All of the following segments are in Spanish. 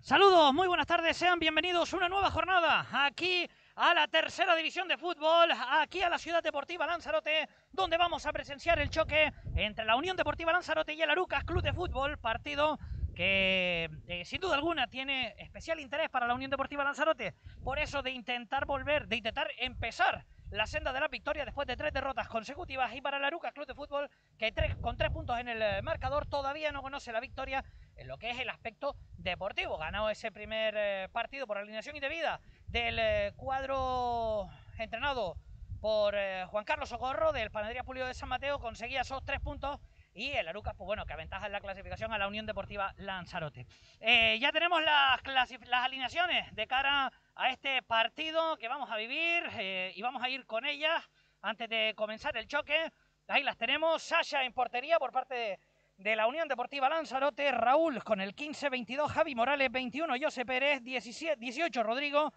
Saludos, muy buenas tardes, sean bienvenidos a una nueva jornada aquí a la tercera división de fútbol, aquí a la Ciudad Deportiva Lanzarote, donde vamos a presenciar el choque entre la Unión Deportiva Lanzarote y el Arucas Club de Fútbol, partido que eh, sin duda alguna tiene especial interés para la Unión Deportiva Lanzarote, por eso de intentar volver, de intentar empezar la senda de la victoria después de tres derrotas consecutivas y para el Arucas Club de Fútbol que con tres puntos en el eh, marcador todavía no conoce la victoria en lo que es el aspecto deportivo. Ganó ese primer eh, partido por alineación indebida del eh, cuadro entrenado por Juan Carlos Socorro del Panadería Pulio de San Mateo, conseguía esos tres puntos y el Arucas, pues bueno, que aventaja en la clasificación a la Unión Deportiva Lanzarote. ya tenemos las, las alineaciones de cara a este partido que vamos a vivir eh, y vamos a ir con ellas antes de comenzar el choque. Ahí las tenemos. Sasha en portería por parte de, la Unión Deportiva Lanzarote. Raúl con el 15-22. Javi Morales 21. José Pérez 17, 18. Rodrigo.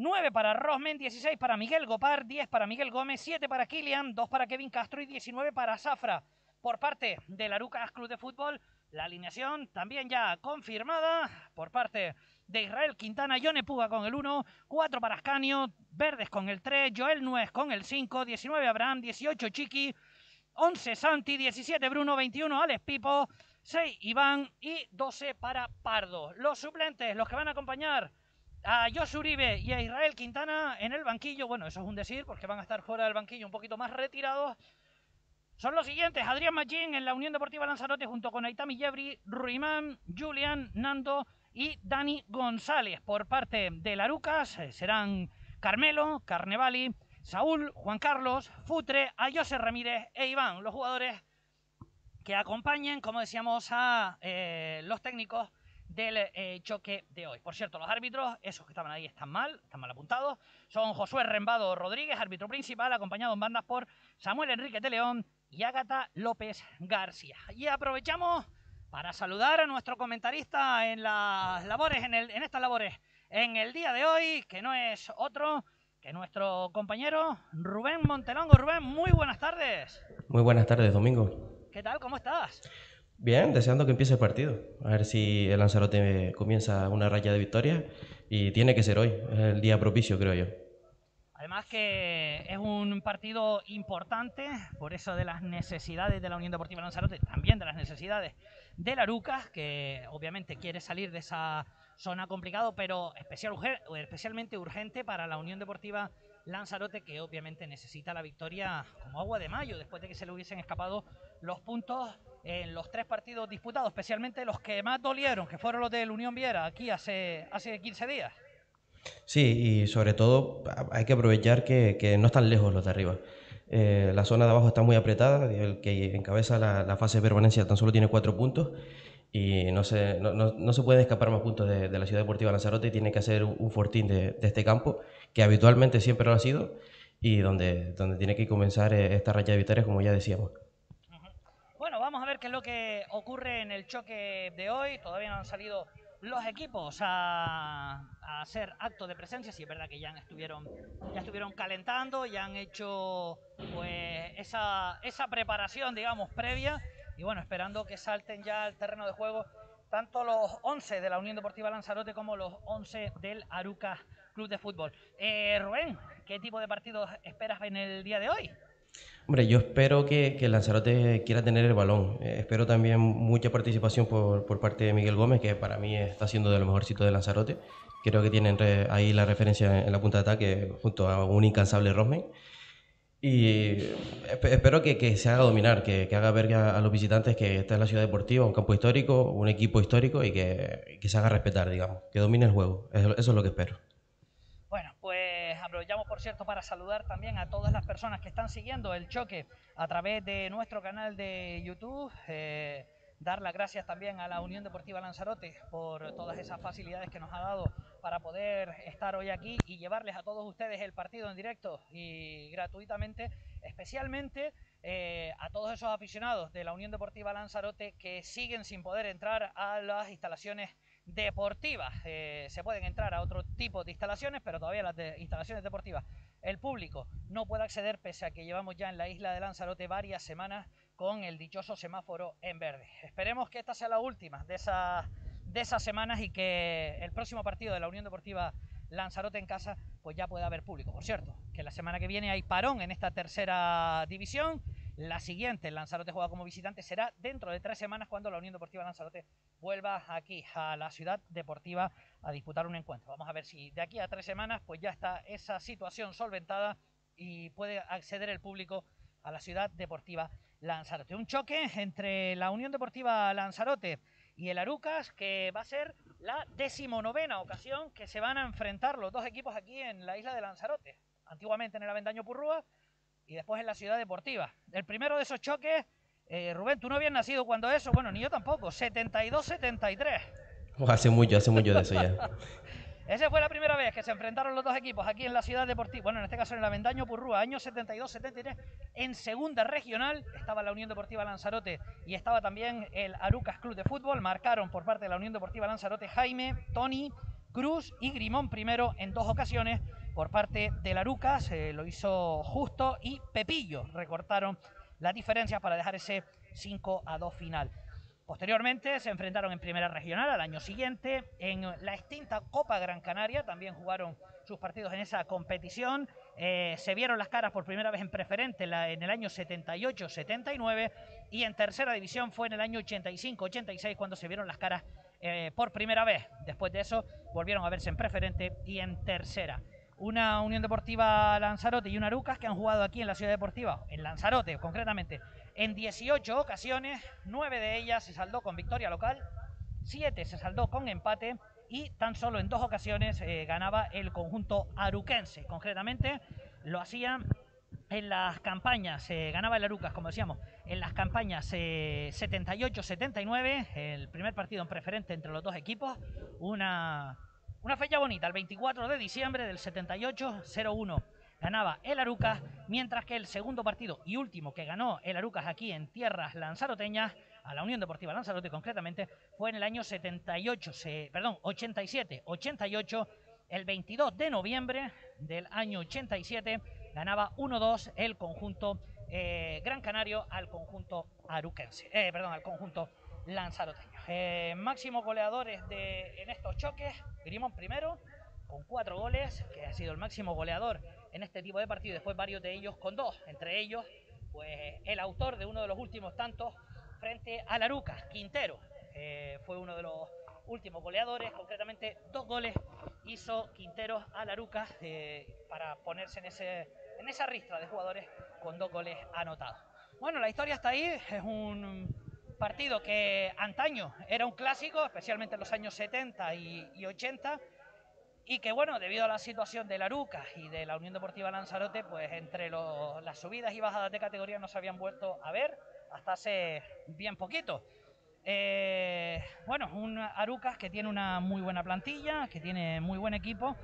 9 para Rosmen, 16 para Miguel Gopar, 10 para Miguel Gómez, 7 para Kilian, 2 para Kevin Castro y 19 para Zafra. Por parte del Arucas Club de Fútbol, la alineación también ya confirmada por parte de Israel Quintana, Yone Puga con el 1, 4 para Ascanio, Verdes con el 3, Joel Nuez con el 5, 19 Abraham, 18 Chiqui, 11 Santi, 17 Bruno, 21 Alex Pipo, 6 Iván y 12 para Pardo. Los suplentes, los que van a acompañar a Josu Uribe y a Israel Quintana en el banquillo, bueno, eso es un decir porque van a estar fuera del banquillo un poquito más retirados. Son los siguientes, Adrián Machín en la Unión Deportiva Lanzarote junto con Aitami Yebri, Ruimán, Julian, Nando, y Dani González. Por parte de Larucas eh, serán Carmelo, Carnevali, Saúl, Juan Carlos, Futre, Ayose Ramírez e Iván, los jugadores que acompañen, como decíamos, a eh, los técnicos del eh, choque de hoy. Por cierto, los árbitros, esos que estaban ahí están mal, están mal apuntados. Son Josué Rembado Rodríguez, árbitro principal, acompañado en bandas por Samuel Enrique de León y Ágata López García. Y aprovechamos para saludar a nuestro comentarista en las labores, en, el, en estas labores, en el día de hoy, que no es otro que nuestro compañero Rubén Montelongo. Rubén, muy buenas tardes. Muy buenas tardes, Domingo. ¿Qué tal? ¿Cómo estás? Bien, deseando que empiece el partido. A ver si el Lanzarote comienza una raya de victoria. Y tiene que ser hoy, el día propicio, creo yo. Además que es un partido importante, por eso de las necesidades de la Unión Deportiva Lanzarote, también de las necesidades de Laruca, que obviamente quiere salir de esa zona complicada, pero especial, especialmente urgente para la Unión Deportiva Lanzarote, que obviamente necesita la victoria como agua de mayo, después de que se le hubiesen escapado los puntos en los tres partidos disputados, especialmente los que más dolieron, que fueron los del Unión Viera, aquí hace, hace 15 días. Sí, y sobre todo hay que aprovechar que, no están lejos los de arriba. Eh, la zona de abajo está muy apretada, el que encabeza la, fase de permanencia tan solo tiene cuatro puntos y no se, no, no, se pueden escapar más puntos de, la Ciudad Deportiva Lanzarote y tiene que hacer un, fortín de, este campo, que habitualmente siempre lo ha sido y donde, donde tiene que comenzar eh, esta raya de victorias, como ya decíamos. Vamos a ver qué es lo que ocurre en el choque de hoy. Todavía no han salido los equipos a, hacer acto de presencia. Sí, es verdad que ya estuvieron, ya estuvieron calentando, ya han hecho pues esa, esa preparación, digamos, previa. Y bueno, esperando que salten ya al terreno de juego tanto los 11 de la Unión Deportiva Lanzarote como los 11 del Aruca Club de Fútbol. Eh, Rubén, ¿qué tipo de partidos esperas en el día de hoy? Hombre, yo espero que, que Lanzarote quiera tener el balón. Eh, espero también mucha participación por, por, parte de Miguel Gómez, que para mí está siendo de lo mejorcito de Lanzarote. Creo que tienen ahí la referencia en la punta de ataque junto a un incansable Rosmen. Y espero que, que, se haga dominar, que, que haga ver a, los visitantes que está en la ciudad deportiva, un campo histórico, un equipo histórico y que, que se haga respetar, digamos, que domine el juego. eso es lo que espero. Por cierto, para saludar también a todas las personas que están siguiendo el choque a través de nuestro canal de YouTube. Eh, dar las gracias también a la Unión Deportiva Lanzarote por todas esas facilidades que nos ha dado para poder estar hoy aquí y llevarles a todos ustedes el partido en directo y gratuitamente, especialmente eh, a todos esos aficionados de la Unión Deportiva Lanzarote que siguen sin poder entrar a las instalaciones deportivas. Eh, se pueden entrar a otro tipo de instalaciones, pero todavía las de instalaciones deportivas el público no puede acceder pese a que llevamos ya en la isla de Lanzarote varias semanas con el dichoso semáforo en verde. Esperemos que esta sea la última de esas de esas semanas y que el próximo partido de la Unión Deportiva Lanzarote en casa, pues ya puede haber público. Por cierto, que la semana que viene hay parón en esta tercera división. La siguiente, Lanzarote juega como visitante, será dentro de tres semanas cuando la Unión Deportiva Lanzarote vuelva aquí a la ciudad deportiva a disputar un encuentro. Vamos a ver si de aquí a tres semanas pues ya está esa situación solventada y puede acceder el público a la ciudad deportiva Lanzarote. Un choque entre la Unión Deportiva Lanzarote y el Arucas que va a ser la decimonovena ocasión que se van a enfrentar los dos equipos aquí en la isla de Lanzarote. Antiguamente en el Avendaño Purrúa y después en la ciudad deportiva. El primero de esos choques, eh, Rubén, tú no habías nacido cuando eso, bueno, ni yo tampoco, 72-73. Hace mucho, hace mucho de eso ya. Esa fue la primera vez que se enfrentaron los dos equipos aquí en la ciudad deportiva, bueno, en este caso en el Avendaño Purrúa, año 72-73, en segunda regional, estaba la Unión Deportiva Lanzarote y estaba también el Arucas Club de Fútbol, marcaron por parte de la Unión Deportiva Lanzarote Jaime, Tony, Cruz y Grimón primero en dos ocasiones, por parte del Arucas, lo hizo Justo y Pepillo, recortaron las diferencias para dejar ese 5 a 2 final. Posteriormente se enfrentaron en Primera Regional al año siguiente. En la extinta Copa Gran Canaria también jugaron sus partidos en esa competición. Eh, se vieron las caras por primera vez en preferente en el año 78-79 y en tercera división fue en el año 85-86 cuando se vieron las caras eh, por primera vez. Después de eso volvieron a verse en preferente y en tercera una Unión Deportiva Lanzarote y una Arucas que han jugado aquí en la Ciudad Deportiva, en Lanzarote concretamente, en 18 ocasiones, 9 de ellas se saldó con victoria local, 7 se saldó con empate y tan solo en dos ocasiones eh, ganaba el conjunto aruquense. Concretamente lo hacían en las campañas, eh, ganaba el Arucas, como decíamos, en las campañas 78-79, eh, el primer partido en preferente entre los dos equipos, una una fecha bonita, el 24 de diciembre del 78-01 ganaba el Arucas, mientras que el segundo partido y último que ganó el Arucas aquí en tierras lanzaroteñas, a la Unión Deportiva Lanzarote concretamente, fue en el año 78, perdón, 87-88, el 22 de noviembre del año 87, ganaba 1-2 el conjunto eh, Gran Canario al conjunto aruquense, eh, perdón, al conjunto lanzaroteño. Eh, máximos goleadores de, en estos choques, Grimón primero, con cuatro goles, que ha sido el máximo goleador en este tipo de partidos, después varios de ellos con dos, entre ellos, pues el autor de uno de los últimos tantos frente a Larucas, Quintero, fue uno de los últimos goleadores, concretamente dos goles hizo Quintero a Larucas eh, para ponerse en, ese, en esa ristra de jugadores con dos goles anotados. Bueno, la historia está ahí, es un partido que antaño era un clásico, especialmente en los años 70 y, 80, y que bueno, debido a la situación de Laruca y de la Unión Deportiva Lanzarote, pues entre las subidas y bajadas de categoría no se habían vuelto a ver hasta hace bien poquito. Eh, bueno, un Arucas que tiene una muy buena plantilla, que tiene muy buen equipo,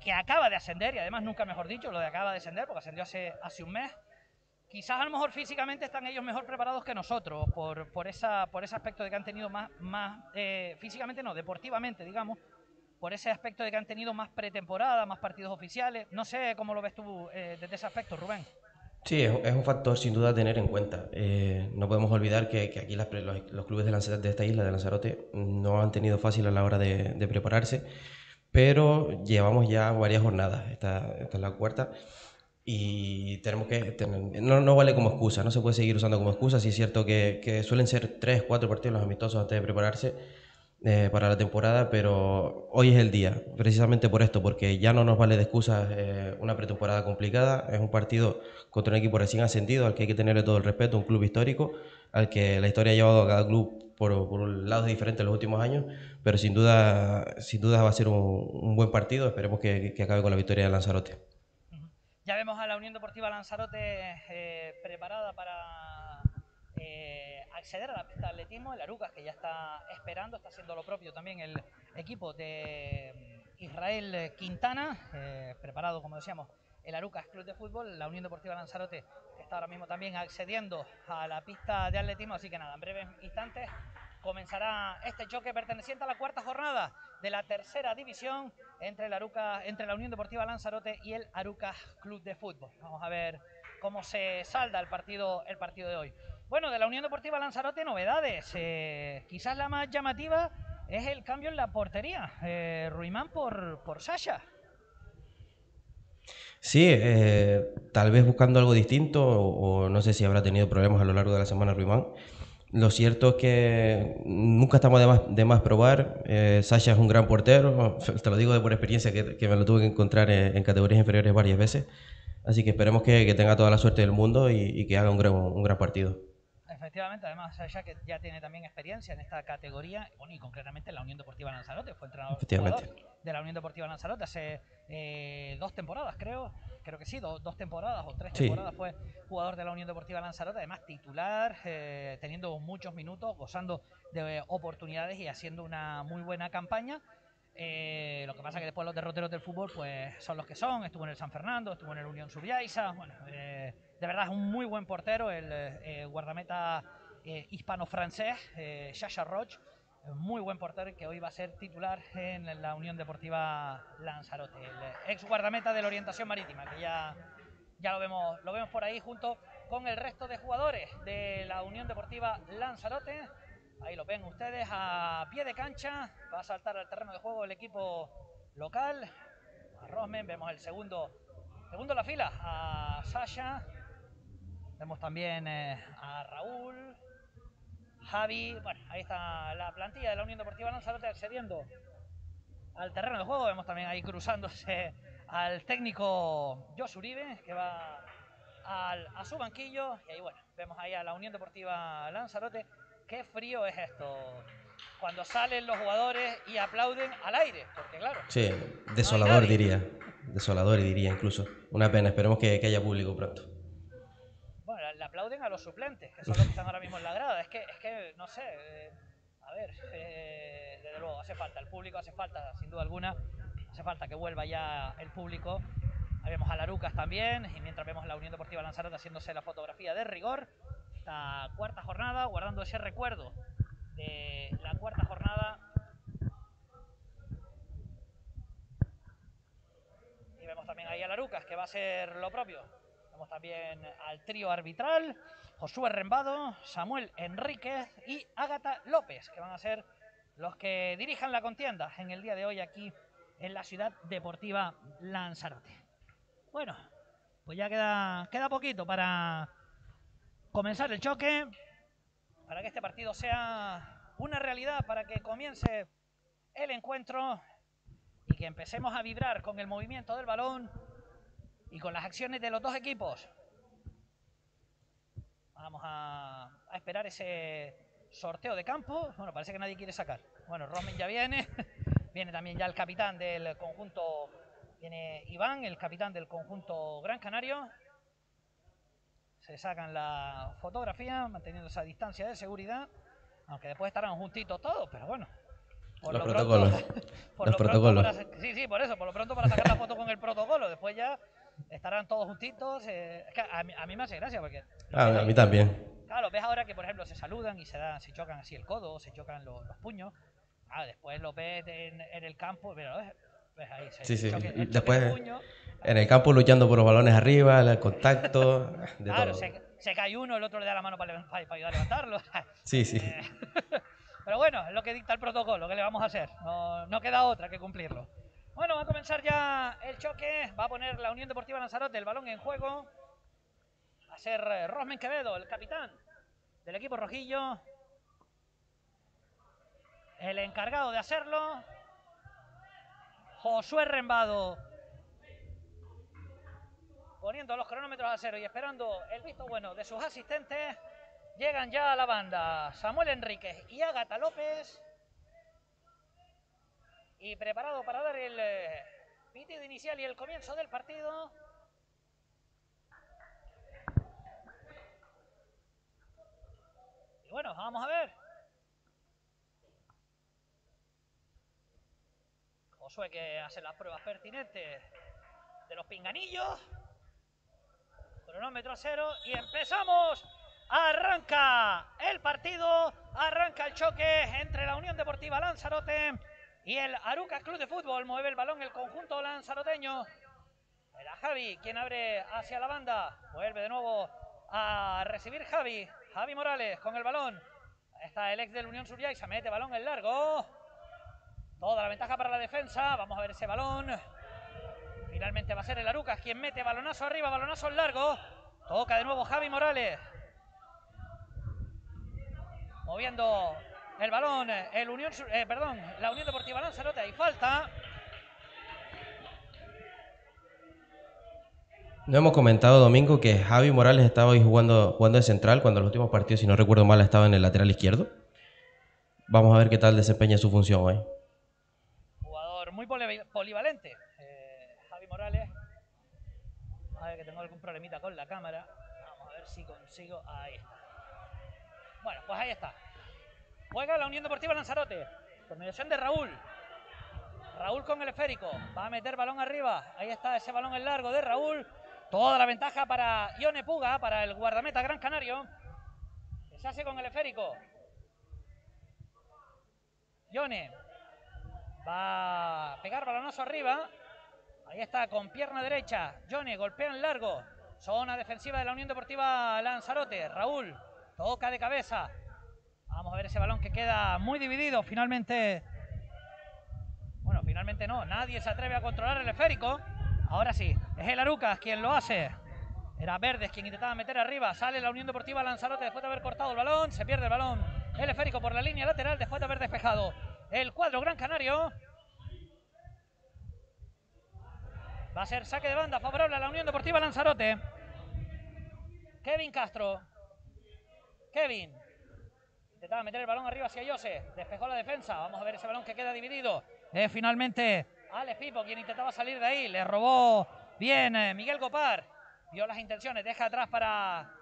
que acaba de ascender, y además nunca mejor dicho, lo de acaba de ascender, porque ascendió hace, un mes, quizás a lo mejor físicamente están ellos mejor preparados que nosotros por, por, esa, por ese aspecto de que han tenido más, más eh, físicamente no, deportivamente, digamos, por ese aspecto de que han tenido más pretemporada, más partidos oficiales. No sé cómo lo ves tú eh, desde ese aspecto, Rubén. Sí, es, un factor sin duda a tener en cuenta. Eh, no podemos olvidar que, aquí los, clubes de, de, esta isla, de Lanzarote, no han tenido fácil a la hora de, prepararse, pero llevamos ya varias jornadas, esta, es la cuarta, y tenemos que no, no, vale como excusa, no se puede seguir usando como excusa. Sí es cierto que, que suelen ser tres, cuatro partidos los amistosos antes de prepararse eh, para la temporada, pero hoy es el día, precisamente por esto, porque ya no nos vale de excusa eh, una pretemporada complicada. Es un partido contra un equipo recién ascendido al que hay que tenerle todo el respeto, un club histórico, al que la historia ha llevado a cada club por, por lados diferentes en los últimos años, pero sin duda, sin duda va a ser un, un buen partido. Esperemos que, que acabe con la victoria de Lanzarote. Ya vemos a la Unión Deportiva Lanzarote eh, preparada para eh, acceder a la pista de atletismo. El Arucas que ya está esperando, está haciendo lo propio también el equipo de mm, Israel Quintana, eh, preparado como decíamos el Arucas Club de Fútbol, la Unión Deportiva Lanzarote está ahora mismo también accediendo a la pista de atletismo, así que nada, en breves instantes comenzará este choque perteneciente a la cuarta jornada de la tercera división entre la, Aruca, entre la Unión Deportiva Lanzarote y el Aruca Club de Fútbol. Vamos a ver cómo se salda el partido, el partido de hoy. Bueno, de la Unión Deportiva Lanzarote, novedades. Eh, quizás la más llamativa es el cambio en la portería. Eh, Ruimán por, por Sasha. Sí, eh, tal vez buscando algo distinto o, no sé si habrá tenido problemas a lo largo de la semana Ruimán. Lo cierto es que nunca estamos de más, de más probar. Eh, Sasha es un gran portero, te lo digo de por experiencia que, me lo tuve que encontrar en, categorías inferiores varias veces. Así que esperemos que, tenga toda la suerte del mundo y, que haga un gran partido. Efectivamente, además Sasha que ya tiene también experiencia en esta categoría, bueno, y concretamente en la Unión Deportiva Lanzarote, fue entrenador de la Unión Deportiva Lanzarote hace eh, dos temporadas, creo, creo que sí, dos temporadas o tres temporadas fue jugador de la Unión Deportiva Lanzarote, además titular, eh, teniendo muchos minutos, gozando de oportunidades y haciendo una muy buena campaña. Eh, lo que pasa es que después los derroteros del fútbol pues son los que son. Estuvo en el San Fernando, estuvo en el Unión Subiaiza. Bueno, de verdad es un muy buen portero, el guardameta hispano-francés, Shasha Roche muy buen portero que hoy va a ser titular en la Unión Deportiva Lanzarote, el ex guardameta de la orientación marítima, que ya, ya lo, vemos, lo vemos por ahí junto con el resto de jugadores de la Unión Deportiva Lanzarote. Ahí lo ven ustedes a pie de cancha, va a saltar al terreno de juego el equipo local. A Rosmen, vemos el segundo, segundo la fila, a Sasha, vemos también eh, a Raúl, Javi, bueno, ahí está la plantilla de la Unión Deportiva Lanzarote accediendo al terreno de juego. Vemos también ahí cruzándose al técnico Jos Uribe, que va a su banquillo. Y ahí, bueno, vemos ahí a la Unión Deportiva Lanzarote. Qué frío es esto. Cuando salen los jugadores y aplauden al aire, porque claro. Sí, desolador diría. Desolador diría incluso. Una pena, esperemos que haya público pronto aplauden a los suplentes, que son los que están ahora mismo en la grada. Es que, es que no sé, eh, a ver, eh, desde luego hace falta, el público hace falta, sin duda alguna, hace falta que vuelva ya el público. Ahí vemos a Larucas también, y mientras vemos a la Unión Deportiva Lanzarote haciéndose la fotografía de rigor, esta cuarta jornada, guardando ese recuerdo de la cuarta jornada. Y vemos también ahí a Larucas, que va a ser lo propio, también al trío arbitral, Josué Rembado, Samuel Enríquez y Ágata López, que van a ser los que dirijan la contienda en el día de hoy aquí en la ciudad deportiva Lanzarote. Bueno, pues ya queda, queda poquito para comenzar el choque, para que este partido sea una realidad, para que comience el encuentro y que empecemos a vibrar con el movimiento del balón y con las acciones de los dos equipos. Vamos a, esperar ese sorteo de campo. Bueno, parece que nadie quiere sacar. Bueno, Romen ya viene. viene también ya el capitán del conjunto. Viene Iván, el capitán del conjunto Gran Canario. Se sacan la fotografía, manteniendo esa distancia de seguridad. Aunque después estarán juntitos todos, pero bueno. los protocolos. los protocolos. sí, sí, por eso. Por lo pronto para sacar la foto con el protocolo. Después ya estarán todos juntitos. Eh, es que a, mí, me hace gracia porque... Ah, a mí también. Claro, ves ahora que, por ejemplo, se saludan y se, dan, se chocan así el codo, se chocan los, puños. Ah, después lo ves en, el campo, pero ves ahí. Se sí, sí. después en el campo luchando por los balones arriba, el contacto. claro, Se, cae uno, el otro le da la mano para, para, ayudar a levantarlo. sí, sí. Eh, pero bueno, es lo que dicta el protocolo, ¿qué le vamos a hacer? No, no queda otra que cumplirlo. Bueno, va a comenzar ya el choque. Va a poner la Unión Deportiva Lanzarote el balón en juego. Va a ser eh, Rosmen Quevedo, el capitán del equipo rojillo. El encargado de hacerlo. Josué Rembado. Poniendo los cronómetros a cero y esperando el visto bueno de sus asistentes. Llegan ya a la banda Samuel Enríquez y Ágata López y preparado para dar el eh, pitido inicial y el comienzo del partido. Y bueno, vamos a ver. Josué que hace las pruebas pertinentes de los pinganillos. Cronómetro cero y empezamos. Arranca el partido, arranca el choque entre la Unión Deportiva Lanzarote y el Aruca Club de Fútbol mueve el balón el conjunto lanzaroteño. Era Javi quien abre hacia la banda. Vuelve de nuevo a recibir Javi. Javi Morales con el balón. está el ex del Unión Suria y se mete balón en largo. Toda la ventaja para la defensa. Vamos a ver ese balón. Finalmente va a ser el Arucas quien mete balonazo arriba, balonazo largo. Toca de nuevo Javi Morales. Moviendo el balón, el Unión, eh, perdón, la Unión Deportiva Lanzarote. Hay falta. No hemos comentado, Domingo, que Javi Morales estaba hoy jugando, jugando de central cuando los últimos partidos, si no recuerdo mal, estaba en el lateral izquierdo. Vamos a ver qué tal desempeña su función hoy. Jugador muy polivalente, eh, Javi Morales. A ver que tengo algún problemita con la cámara. Vamos a ver si consigo. Ahí está. Bueno, pues ahí está. Juega la Unión Deportiva Lanzarote. Combinación de Raúl. Raúl con el esférico. Va a meter balón arriba. Ahí está ese balón en largo de Raúl. Toda la ventaja para Ione Puga, para el guardameta Gran Canario. se hace con el esférico. Ione va a pegar balonazo arriba. Ahí está con pierna derecha. Ione golpea en largo. Zona defensiva de la Unión Deportiva Lanzarote. Raúl toca de cabeza. Vamos a ver ese balón que queda muy dividido. Finalmente. Bueno, finalmente no. Nadie se atreve a controlar el esférico. Ahora sí, es el Arucas quien lo hace. Era Verdes quien intentaba meter arriba. Sale la Unión Deportiva Lanzarote después de haber cortado el balón. Se pierde el balón. El esférico por la línea lateral después de haber despejado. El cuadro Gran Canario. Va a ser saque de banda favorable a la Unión Deportiva Lanzarote. Kevin Castro. Kevin. Intentaba meter el balón arriba hacia Jose. Despejó la defensa. Vamos a ver ese balón que queda dividido. Es finalmente Alex Pipo, quien intentaba salir de ahí, le robó bien eh, Miguel Gopar. Vio las intenciones, deja atrás para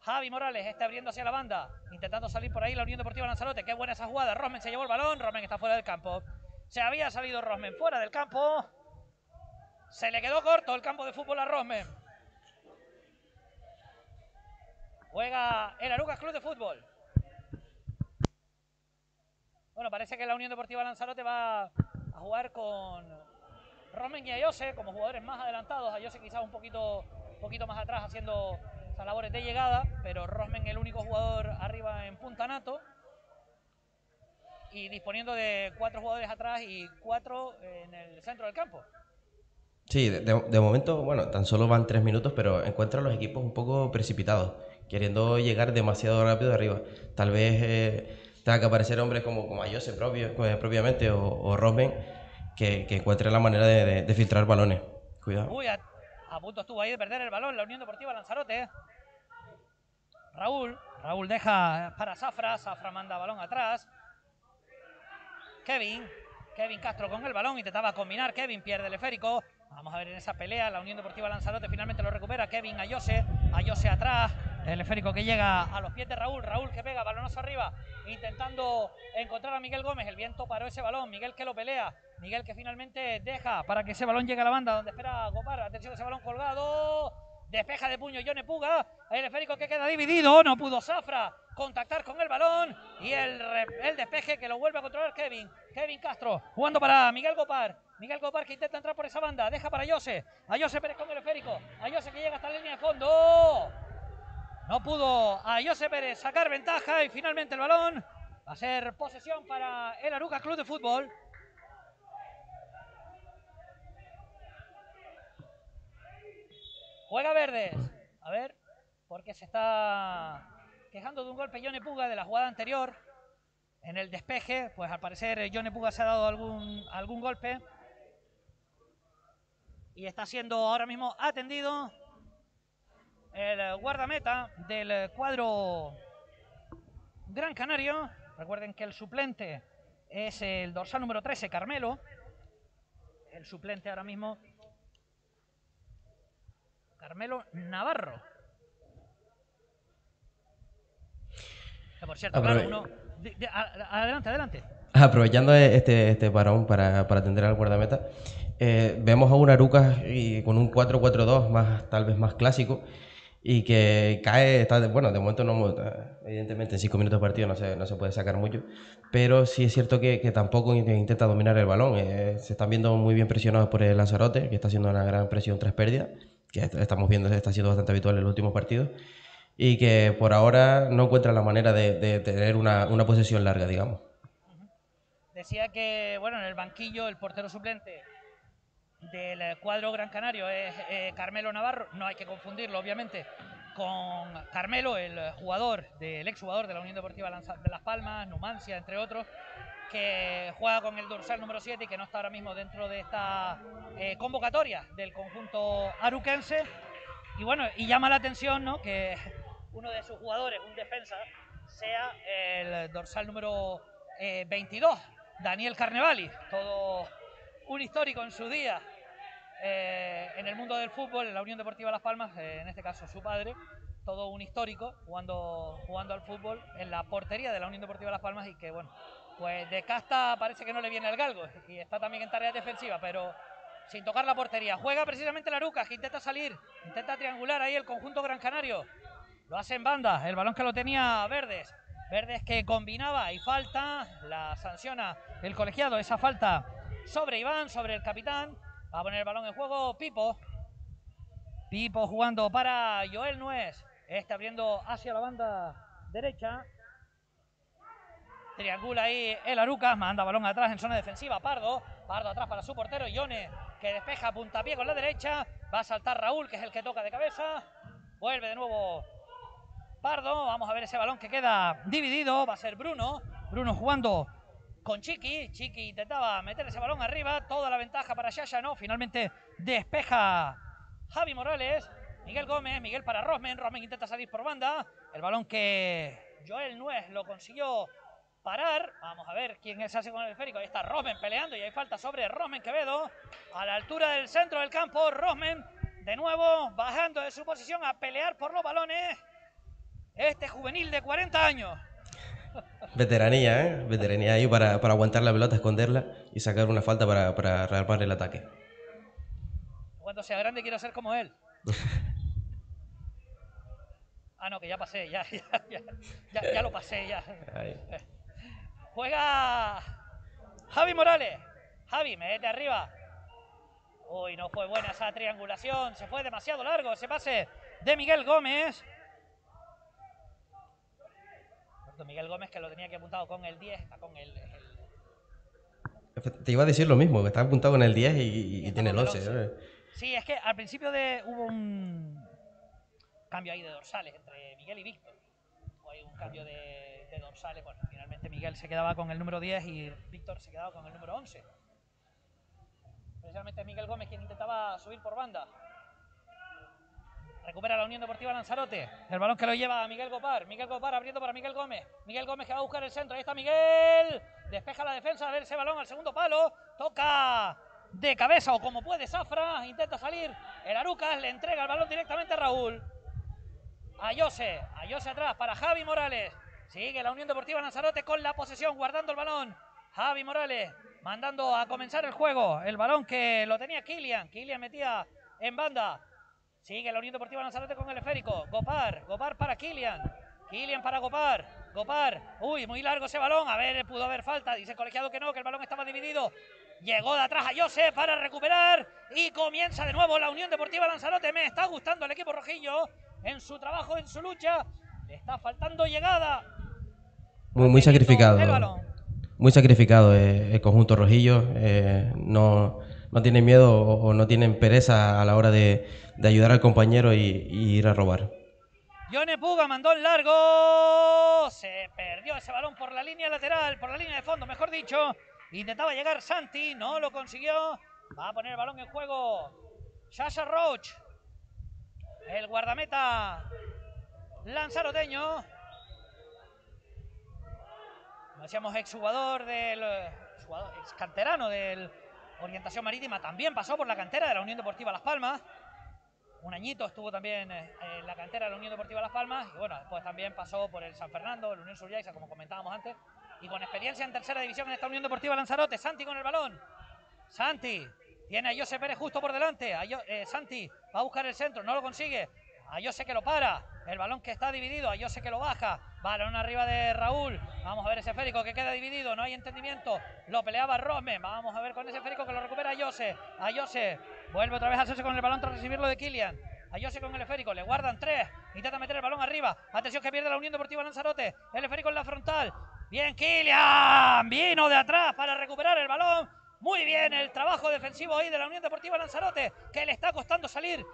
Javi Morales, está abriendo hacia la banda, intentando salir por ahí la Unión Deportiva Lanzarote. Qué buena esa jugada. Rosmen se llevó el balón, Rosmen está fuera del campo. Se había salido Rosmen fuera del campo. Se le quedó corto el campo de fútbol a Rosmen. Juega el Arucas Club de Fútbol. Bueno, parece que la Unión Deportiva Lanzarote va a jugar con Romen y Ayose como jugadores más adelantados. Ayose quizás un poquito, poquito más atrás haciendo labores de llegada, pero Rosmen el único jugador arriba en punta nato. Y disponiendo de cuatro jugadores atrás y cuatro en el centro del campo. Sí, de, momento, bueno, tan solo van tres minutos, pero encuentro a los equipos un poco precipitados, queriendo llegar demasiado rápido arriba. Tal vez eh, tenga que aparecer hombres como, como Ayose eh, propiamente o, o Rosben que, que la manera de, filtrar balones. Cuidado. Uy, a, punto estuvo ahí de perder el balón la Unión Deportiva Lanzarote. Raúl, Raúl deja para Zafra, Zafra manda balón atrás. Kevin, Kevin Castro con el balón, intentaba combinar, Kevin pierde el esférico. Vamos a ver en esa pelea, la Unión Deportiva Lanzarote finalmente lo recupera, Kevin Ayose, Ayose atrás, el esférico que llega a los pies de Raúl. Raúl que pega, balonazo arriba. Intentando encontrar a Miguel Gómez. El viento paró ese balón. Miguel que lo pelea. Miguel que finalmente deja para que ese balón llegue a la banda donde espera Gopar. Atención ese balón colgado. Despeja de puño Yone Puga. El esférico que queda dividido. No pudo Zafra contactar con el balón. Y el, despeje que lo vuelve a controlar Kevin. Kevin Castro jugando para Miguel Gopar. Miguel Gopar que intenta entrar por esa banda. Deja para Jose. A Jose Pérez con el esférico. A Jose que llega hasta la línea de fondo. Pudo a José Pérez sacar ventaja y finalmente el balón va a ser posesión para el Aruca Club de Fútbol. Juega Verdes. A ver, porque se está quejando de un golpe Yone Puga de la jugada anterior. En el despeje, pues al parecer Yone Puga se ha dado algún, algún golpe. Y está siendo ahora mismo atendido el guardameta del cuadro Gran Canario. Recuerden que el suplente es el dorsal número 13, Carmelo. El suplente ahora mismo, Carmelo Navarro. por cierto, claro, uno... adelante, adelante. Aprovechando este, este parón para, atender al guardameta, eh, vemos a un Arucas con un 4-4-2 más, tal vez más clásico y que cae, está, bueno, de momento no, evidentemente en cinco minutos de partido no se, no se puede sacar mucho, pero sí es cierto que, que tampoco intenta dominar el balón. Eh, se están viendo muy bien presionados por el Lanzarote, que está haciendo una gran presión tras pérdidas, que estamos viendo está siendo bastante habitual en los últimos partidos, y que por ahora no encuentra la manera de, de tener una, una, posesión larga, digamos. De decía que, bueno, en el banquillo el portero suplente del cuadro Gran Canario es eh, Carmelo Navarro, no hay que confundirlo obviamente con Carmelo, el jugador, del exjugador de la Unión Deportiva de Las Palmas, Numancia, entre otros, que juega con el dorsal número 7 y que no está ahora mismo dentro de esta eh, convocatoria del conjunto aruquense. Y bueno, y llama la atención ¿no? que uno de sus jugadores, un defensa, sea el dorsal número 22, eh, Daniel Carnevali, todo un histórico en su día eh, en el mundo del fútbol, en la Unión Deportiva Las Palmas, eh, en este caso su padre, todo un histórico jugando, jugando al fútbol en la portería de la Unión Deportiva Las Palmas y que bueno, pues de casta parece que no le viene el galgo y está también en tarea defensiva, pero sin tocar la portería. Juega precisamente la Aruca, que intenta salir, intenta triangular ahí el conjunto Gran Canario. Lo hace en banda, el balón que lo tenía Verdes. Verdes que combinaba y falta, la sanciona el colegiado, esa falta sobre Iván, sobre el capitán. Va a poner el balón en juego Pipo. Pipo jugando para Joel Nuez. Está abriendo hacia la banda derecha. Triangula ahí el Arucas. Manda balón atrás en zona defensiva. Pardo. Pardo atrás para su portero. Ione que despeja puntapié con la derecha. Va a saltar Raúl, que es el que toca de cabeza. Vuelve de nuevo Pardo. Vamos a ver ese balón que queda dividido. Va a ser Bruno. Bruno jugando con Chiqui. Chiqui intentaba meter ese balón arriba. Toda la ventaja para Yaya, no. Finalmente despeja Javi Morales. Miguel Gómez, Miguel para Rosmen. Rosmen intenta salir por banda. El balón que Joel Nuez lo consiguió parar. Vamos a ver quién se hace con el esférico. Ahí está Rosmen peleando y hay falta sobre Rosmen Quevedo. A la altura del centro del campo, Rosmen de nuevo bajando de su posición a pelear por los balones. Este juvenil de 40 años. Veteranía, ¿eh? Veteranía ahí para, aguantar la pelota, esconderla y sacar una falta para, para rearmar el ataque. Cuando sea grande quiero ser como él. ah, no, que ya pasé, ya, ya, ya, lo pasé, ya. Juega Javi Morales. Javi, mete arriba. Uy, no fue buena esa triangulación. Se fue demasiado largo ese pase de Miguel Gómez. Miguel Gómez que lo tenía que apuntado con el 10, está con el, Te iba a decir lo mismo, que está apuntado con el 10 y, tiene el 11. Sí, es que al principio de, hubo un cambio ahí de dorsales entre Miguel y Víctor. hay un cambio de, de, dorsales. Bueno, finalmente Miguel se quedaba con el número 10 y Víctor se quedaba con el número 11. Precisamente Miguel Gómez quien intentaba subir por banda. Recupera la Unión Deportiva Lanzarote. El balón que lo lleva a Miguel Gopar. Miguel Gopar abriendo para Miguel Gómez. Miguel Gómez que va a buscar el centro. Ahí está Miguel. Despeja la defensa. A ese balón al segundo palo. Toca de cabeza o como puede Zafra. Intenta salir. El Arucas le entrega el balón directamente a Raúl. A Jose. A Jose atrás para Javi Morales. Sigue la Unión Deportiva Lanzarote con la posesión, guardando el balón. Javi Morales mandando a comenzar el juego. El balón que lo tenía Kilian. Kilian metía en banda. Sigue la Unión Deportiva Lanzarote con el esférico. Gopar, Gopar para Kilian. Kilian para Gopar. Gopar. Uy, muy largo ese balón. A ver, pudo haber falta. Dice el colegiado que no, que el balón estaba dividido. Llegó de atrás a Jose para recuperar. Y comienza de nuevo la Unión Deportiva Lanzarote. Me está gustando el equipo rojillo en su trabajo, en su lucha. Le está faltando llegada. Muy, muy sacrificado. Muy sacrificado eh, el conjunto rojillo. Eh, no no tienen miedo o, no tienen pereza a la hora de, ayudar al compañero y, ir a robar. Yone Puga mandó el largo. Se perdió ese balón por la línea lateral, por la línea de fondo, mejor dicho. Intentaba llegar Santi, no lo consiguió. Va a poner el balón en juego. Sasha Roach. El guardameta lanzaroteño. Decíamos exjugador del. Ex canterano del Orientación Marítima también pasó por la cantera de la Unión Deportiva Las Palmas. Un añito estuvo también eh, en la cantera de la Unión Deportiva Las Palmas. Y bueno, después también pasó por el San Fernando, el Unión Suryaiza, como comentábamos antes. Y con experiencia en tercera división en esta Unión Deportiva Lanzarote. Santi con el balón. Santi. Tiene a José Pérez justo por delante. Eh, Santi va a buscar el centro, no lo consigue. A José que lo para. El balón que está dividido. A José que lo baja. Balón arriba de Raúl. Vamos a ver ese esférico que queda dividido. No hay entendimiento. Lo peleaba Rosme. Vamos a ver con ese esférico que lo recupera Jose. A Jose. Vuelve otra vez a hacerse con el balón tras recibirlo de Kilian. A Jose con el esférico. Le guardan tres. Intenta meter el balón arriba. Atención que pierde la Unión Deportiva Lanzarote. El esférico en la frontal. Bien, Kilian. Vino de atrás para recuperar el balón. Muy bien el trabajo defensivo ahí de la Unión Deportiva Lanzarote, que le está costando salir.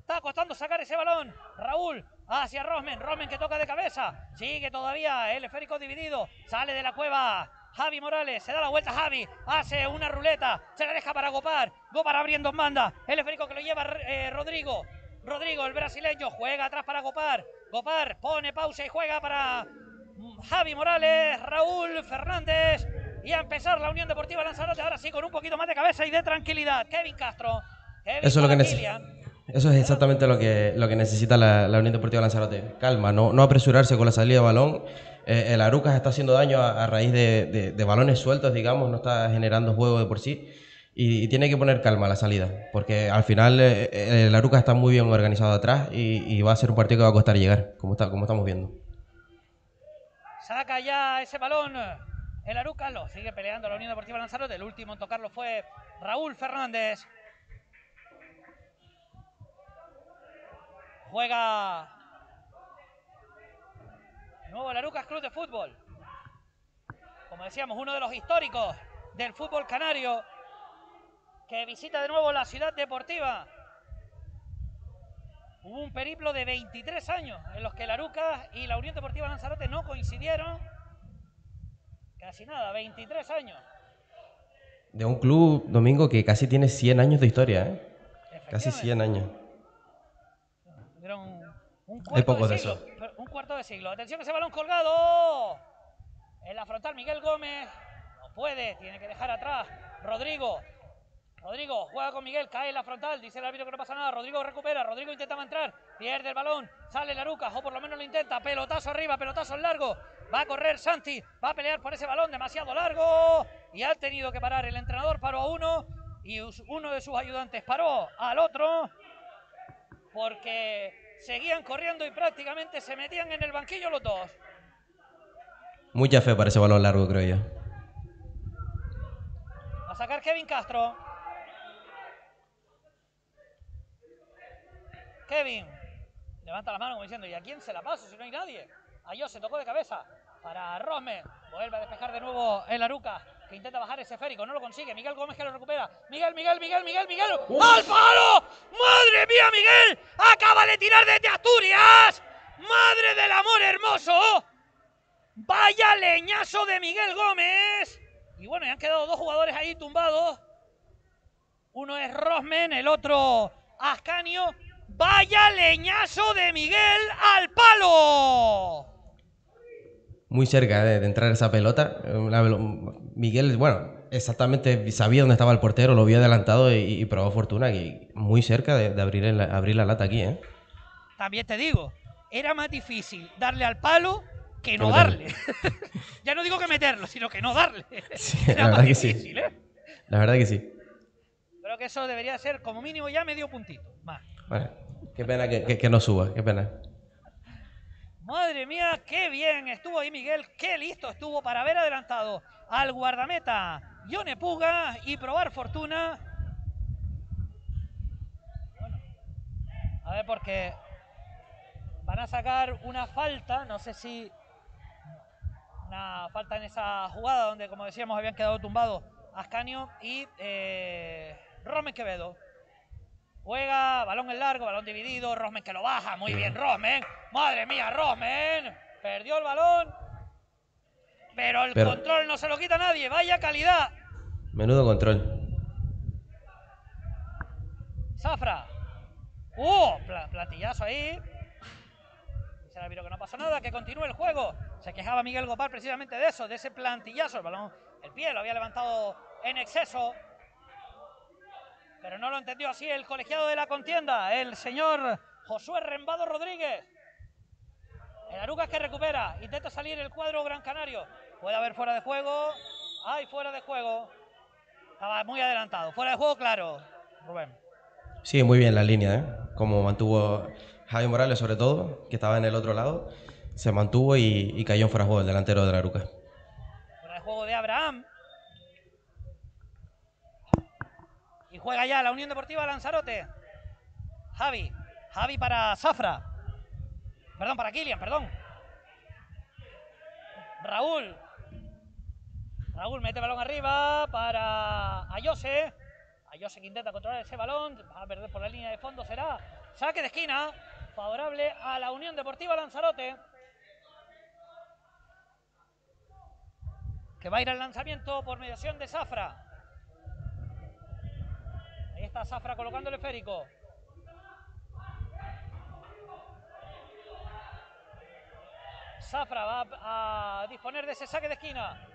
está costando sacar ese balón. Raúl hacia Rosmen. Rosmen que toca de cabeza. Sigue todavía el esférico dividido. Sale de la cueva. Javi Morales, se da la vuelta Javi, hace una ruleta, se la deja para Gopar, Gopar abriendo en banda, el esférico que lo lleva eh, Rodrigo, Rodrigo el brasileño, juega atrás para Gopar, Gopar pone pausa y juega para Javi Morales, Raúl Fernández, y a empezar la Unión Deportiva Lanzarote, ahora sí con un poquito más de cabeza y de tranquilidad, Kevin Castro, Eso es lo que necesita. Eso es exactamente lo que, lo que necesita la, Unión Deportiva Lanzarote. Calma, no, no apresurarse con la salida de balón eh, el Arucas está haciendo daño a, raíz de, balones sueltos, digamos, no está generando juego de por sí. Y, tiene que poner calma la salida, porque al final eh, eh, el Arucas está muy bien organizado atrás y, va a ser un partido que va a costar llegar, como, está, como estamos viendo. Saca ya ese balón el Arucas, lo sigue peleando la Unión Deportiva Lanzarote. El último en tocarlo fue Raúl Fernández. Juega Nuevo Larucas Club de Fútbol. Como decíamos, uno de los históricos del fútbol canario que visita de nuevo la ciudad deportiva. Hubo un periplo de 23 años en los que Larucas y la Unión Deportiva Lanzarote no coincidieron. Casi nada, 23 años. De un club, Domingo, que casi tiene 100 años de historia, ¿eh? Casi 100 años. Un cuarto de, siglo. Un cuarto de siglo. Atención ese balón colgado. En la frontal Miguel Gómez. No puede, tiene que dejar atrás. Rodrigo. Rodrigo juega con Miguel, cae en la frontal, dice el árbitro que no pasa nada. Rodrigo recupera, Rodrigo intenta entrar, pierde el balón, sale Laruca, o por lo menos lo intenta. Pelotazo arriba, pelotazo largo. Va a correr Santi, va a pelear por ese balón demasiado largo. Y ha tenido que parar. El entrenador paró a uno y uno de sus ayudantes paró al otro. Porque seguían corriendo y prácticamente se metían en el banquillo los dos. Mucha fe para ese balón largo, creo yo. A sacar Kevin Castro. Kevin levanta la mano como diciendo, ¿y a quién se la paso si no hay nadie? A se tocó de cabeza para Rosme. Vuelve a despejar de nuevo el Aruca que intenta bajar ese esférico, no lo consigue. Miguel Gómez que lo recupera. Miguel, Miguel, Miguel, Miguel, Miguel. ¡Al palo! ¡Madre mía, Miguel! ¡Acaba de tirar desde Asturias! ¡Madre del amor hermoso! ¡Vaya leñazo de Miguel Gómez! Y bueno, ya han quedado dos jugadores ahí tumbados. Uno es Rosmen, el otro Ascanio. ¡Vaya leñazo de Miguel al palo! muy cerca de, entrar esa pelota. Miguel, bueno, exactamente sabía dónde estaba el portero, lo vio adelantado y, probó fortuna y muy cerca de, abrir, abrir la lata aquí. ¿eh? También te digo, era más difícil darle al palo que no darle. ya no digo que meterlo, sino que no darle. la verdad que sí. ¿eh? La verdad que sí. Creo que eso debería ser como mínimo ya medio puntito más. Bueno, qué pena que, que no suba, qué pena. Madre mía, qué bien estuvo ahí Miguel, qué listo estuvo para haber adelantado al guardameta Yone Puga y probar fortuna. a ver, porque van a sacar una falta, no sé si una falta en esa jugada donde, como decíamos, habían quedado tumbados Ascanio y eh, Romen Quevedo. Juega, balón en largo, balón dividido. Rosmen que lo baja. Muy bien, Rosmen. Madre mía, Rosmen. Perdió el balón. Pero el control no se lo quita nadie. Vaya calidad. Menudo control. Zafra. ¡Uh! platillazo ahí. Dice el que no pasa nada, que continúe el juego. Se quejaba Miguel Gopar precisamente de eso, de ese plantillazo. El balón, el pie lo había levantado en exceso. Pero no lo entendió así el colegiado de la contienda, el señor Josué Rembado Rodríguez. El Arucas que recupera, intenta salir el cuadro Gran Canario. Puede haber fuera de juego. Hay fuera de juego. Estaba muy adelantado. Fuera de juego, claro, Rubén. Sí, muy bien la línea, ¿eh? Como mantuvo Javi Morales, sobre todo, que estaba en el otro lado. Se mantuvo y, cayó en fuera de juego el delantero de la Arucas. Fuera de juego de Abraham. Juega ya la Unión Deportiva Lanzarote. Javi. Javi para Zafra. Perdón, para Kilian, perdón. Raúl. Raúl mete balón arriba para Ayose. Ayose que intenta controlar ese balón. Va a perder por la línea de fondo. Será saque de esquina. Favorable a la Unión Deportiva Lanzarote. Que va a ir al lanzamiento por mediación de Zafra. Ahí está Zafra colocando el esférico. Zafra va a disponer de ese saque de esquina.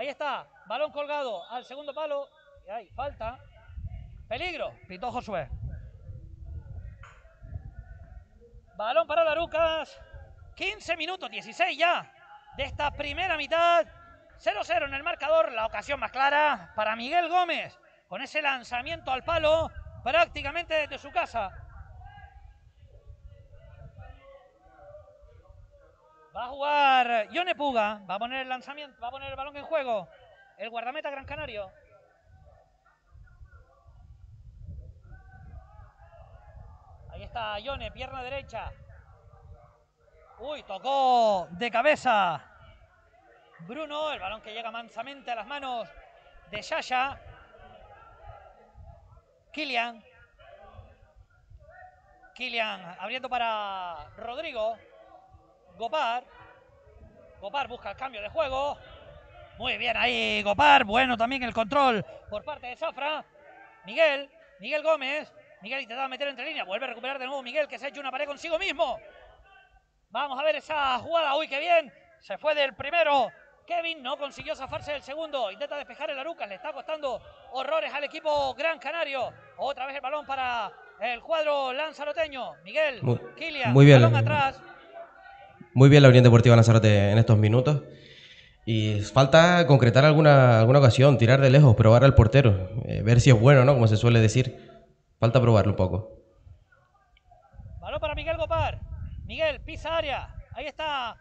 Ahí está, balón colgado al segundo palo. Y hay falta. Peligro, pitó Josué. Balón para Larucas. 15 minutos, 16 ya de esta primera mitad. 0-0 en el marcador. La ocasión más clara para Miguel Gómez. Con ese lanzamiento al palo prácticamente desde su casa. Va a jugar Yone Puga. Va a poner el lanzamiento, va a poner el balón en juego. El guardameta Gran Canario. Ahí está Yone, pierna derecha. Uy, tocó de cabeza. Bruno, el balón que llega mansamente a las manos de Yaya. Kilian. Kilian abriendo para Rodrigo. Gopar. Gopar busca el cambio de juego. Muy bien ahí Gopar. Bueno también el control por parte de Zafra. Miguel. Miguel Gómez. Miguel intentaba meter entre líneas. Vuelve a recuperar de nuevo Miguel que se ha hecho una pared consigo mismo. Vamos a ver esa jugada. Uy, qué bien. Se fue del primero. Kevin no consiguió zafarse del segundo. Intenta despejar el Arucas. Le está costando horrores al equipo Gran Canario. Otra vez el balón para el cuadro lanzaroteño. Miguel, Muy, Kilian, muy bien. balón atrás. Muy bien la Unión Deportiva Lanzarote en estos minutos. Y falta concretar alguna, alguna ocasión, tirar de lejos, probar al portero, eh, ver si es bueno, ¿no? Como se suele decir. Falta probarlo un poco. Balón para Miguel Gopar. Miguel, pisa área. Ahí está.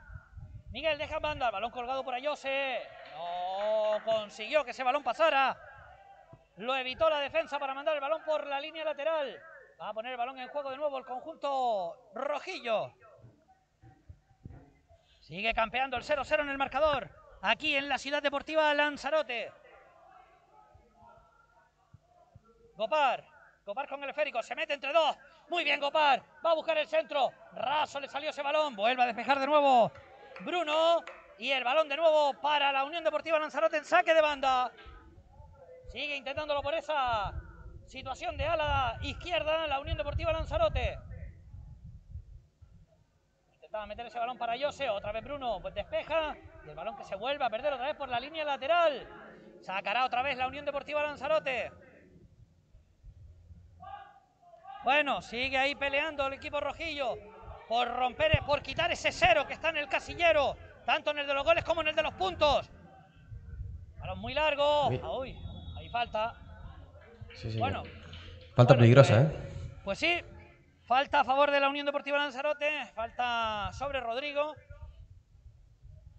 Miguel deja banda. Balón colgado por Ayose. No consiguió que ese balón pasara. Lo evitó la defensa para mandar el balón por la línea lateral. Va a poner el balón en juego de nuevo el conjunto rojillo. Sigue campeando el 0-0 en el marcador. Aquí en la ciudad deportiva Lanzarote. Gopar. Gopar con el esférico. Se mete entre dos. Muy bien, Gopar. Va a buscar el centro. Raso le salió ese balón. Vuelve a despejar de nuevo Bruno. Y el balón de nuevo para la Unión Deportiva Lanzarote en saque de banda. Sigue intentándolo por esa situación de ala izquierda la Unión Deportiva Lanzarote. Intentaba meter ese balón para Jose. Otra vez Bruno. Pues despeja. Y el balón que se vuelve a perder otra vez por la línea lateral. Sacará otra vez la Unión Deportiva Lanzarote. Bueno, sigue ahí peleando el equipo rojillo por romper, por quitar ese cero que está en el casillero, tanto en el de los goles como en el de los puntos. Balón muy largo. Ah, uy, ahí falta. Sí, sí. Bueno, Falta bueno, peligrosa, pues- ¿eh? pues sí, falta a favor de la Unión Deportiva Lanzarote, falta sobre Rodrigo.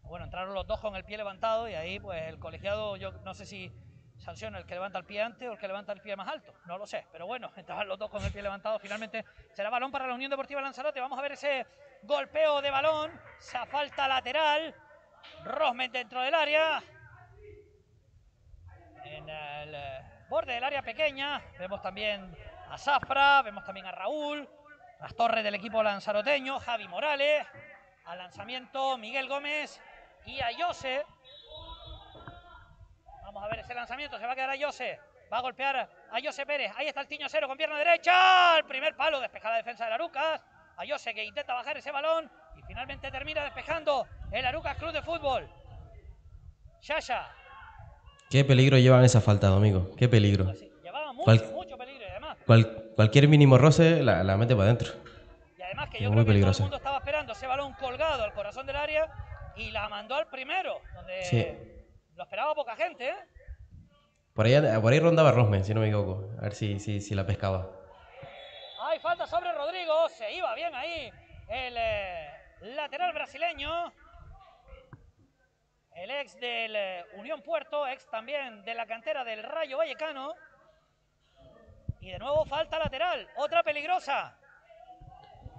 Bueno, entraron los dos con el pie levantado y ahí pues el colegiado, yo no sé si sanciona el que levanta el pie antes o el que levanta el pie más alto, no lo sé, pero bueno, entraban los dos con el pie levantado, finalmente será balón para la Unión Deportiva Lanzarote, vamos a ver ese golpeo de balón, esa falta lateral, Rosment dentro del área, en el borde del área pequeña. Vemos también a Zafra, vemos también a Raúl, las torres del equipo lanzaroteño, Javi Morales, al lanzamiento Miguel Gómez y a Jose. Vamos a ver ese lanzamiento, se va a quedar a Jose. Va a golpear a Jose Pérez. Ahí está el Tiño Cero con pierna derecha. El primer palo, despeja la defensa de Arucas. A Jose que intenta bajar ese balón y finalmente termina despejando el Arucas Club de Fútbol. Yaya, Qué peligro llevan esa falta, Domingo. Qué peligro. Llevaba mucho, Cual- mucho peligro Cual- cualquier mínimo roce la, la mete para adentro. y además que Es yo muy creo que todo el mundo estaba esperando ese balón colgado al corazón del área y la mandó al primero, donde Sí. lo esperaba poca gente, ¿eh? Por ahí, por ahí rondaba Rosmen, si no me equivoco. A ver si, si, si la pescaba. Hay falta sobre Rodrigo, se iba bien ahí el eh, lateral brasileño. El ex del eh, Unión Puerto, ex también de la cantera del Rayo Vallecano. Y de nuevo falta lateral, otra peligrosa.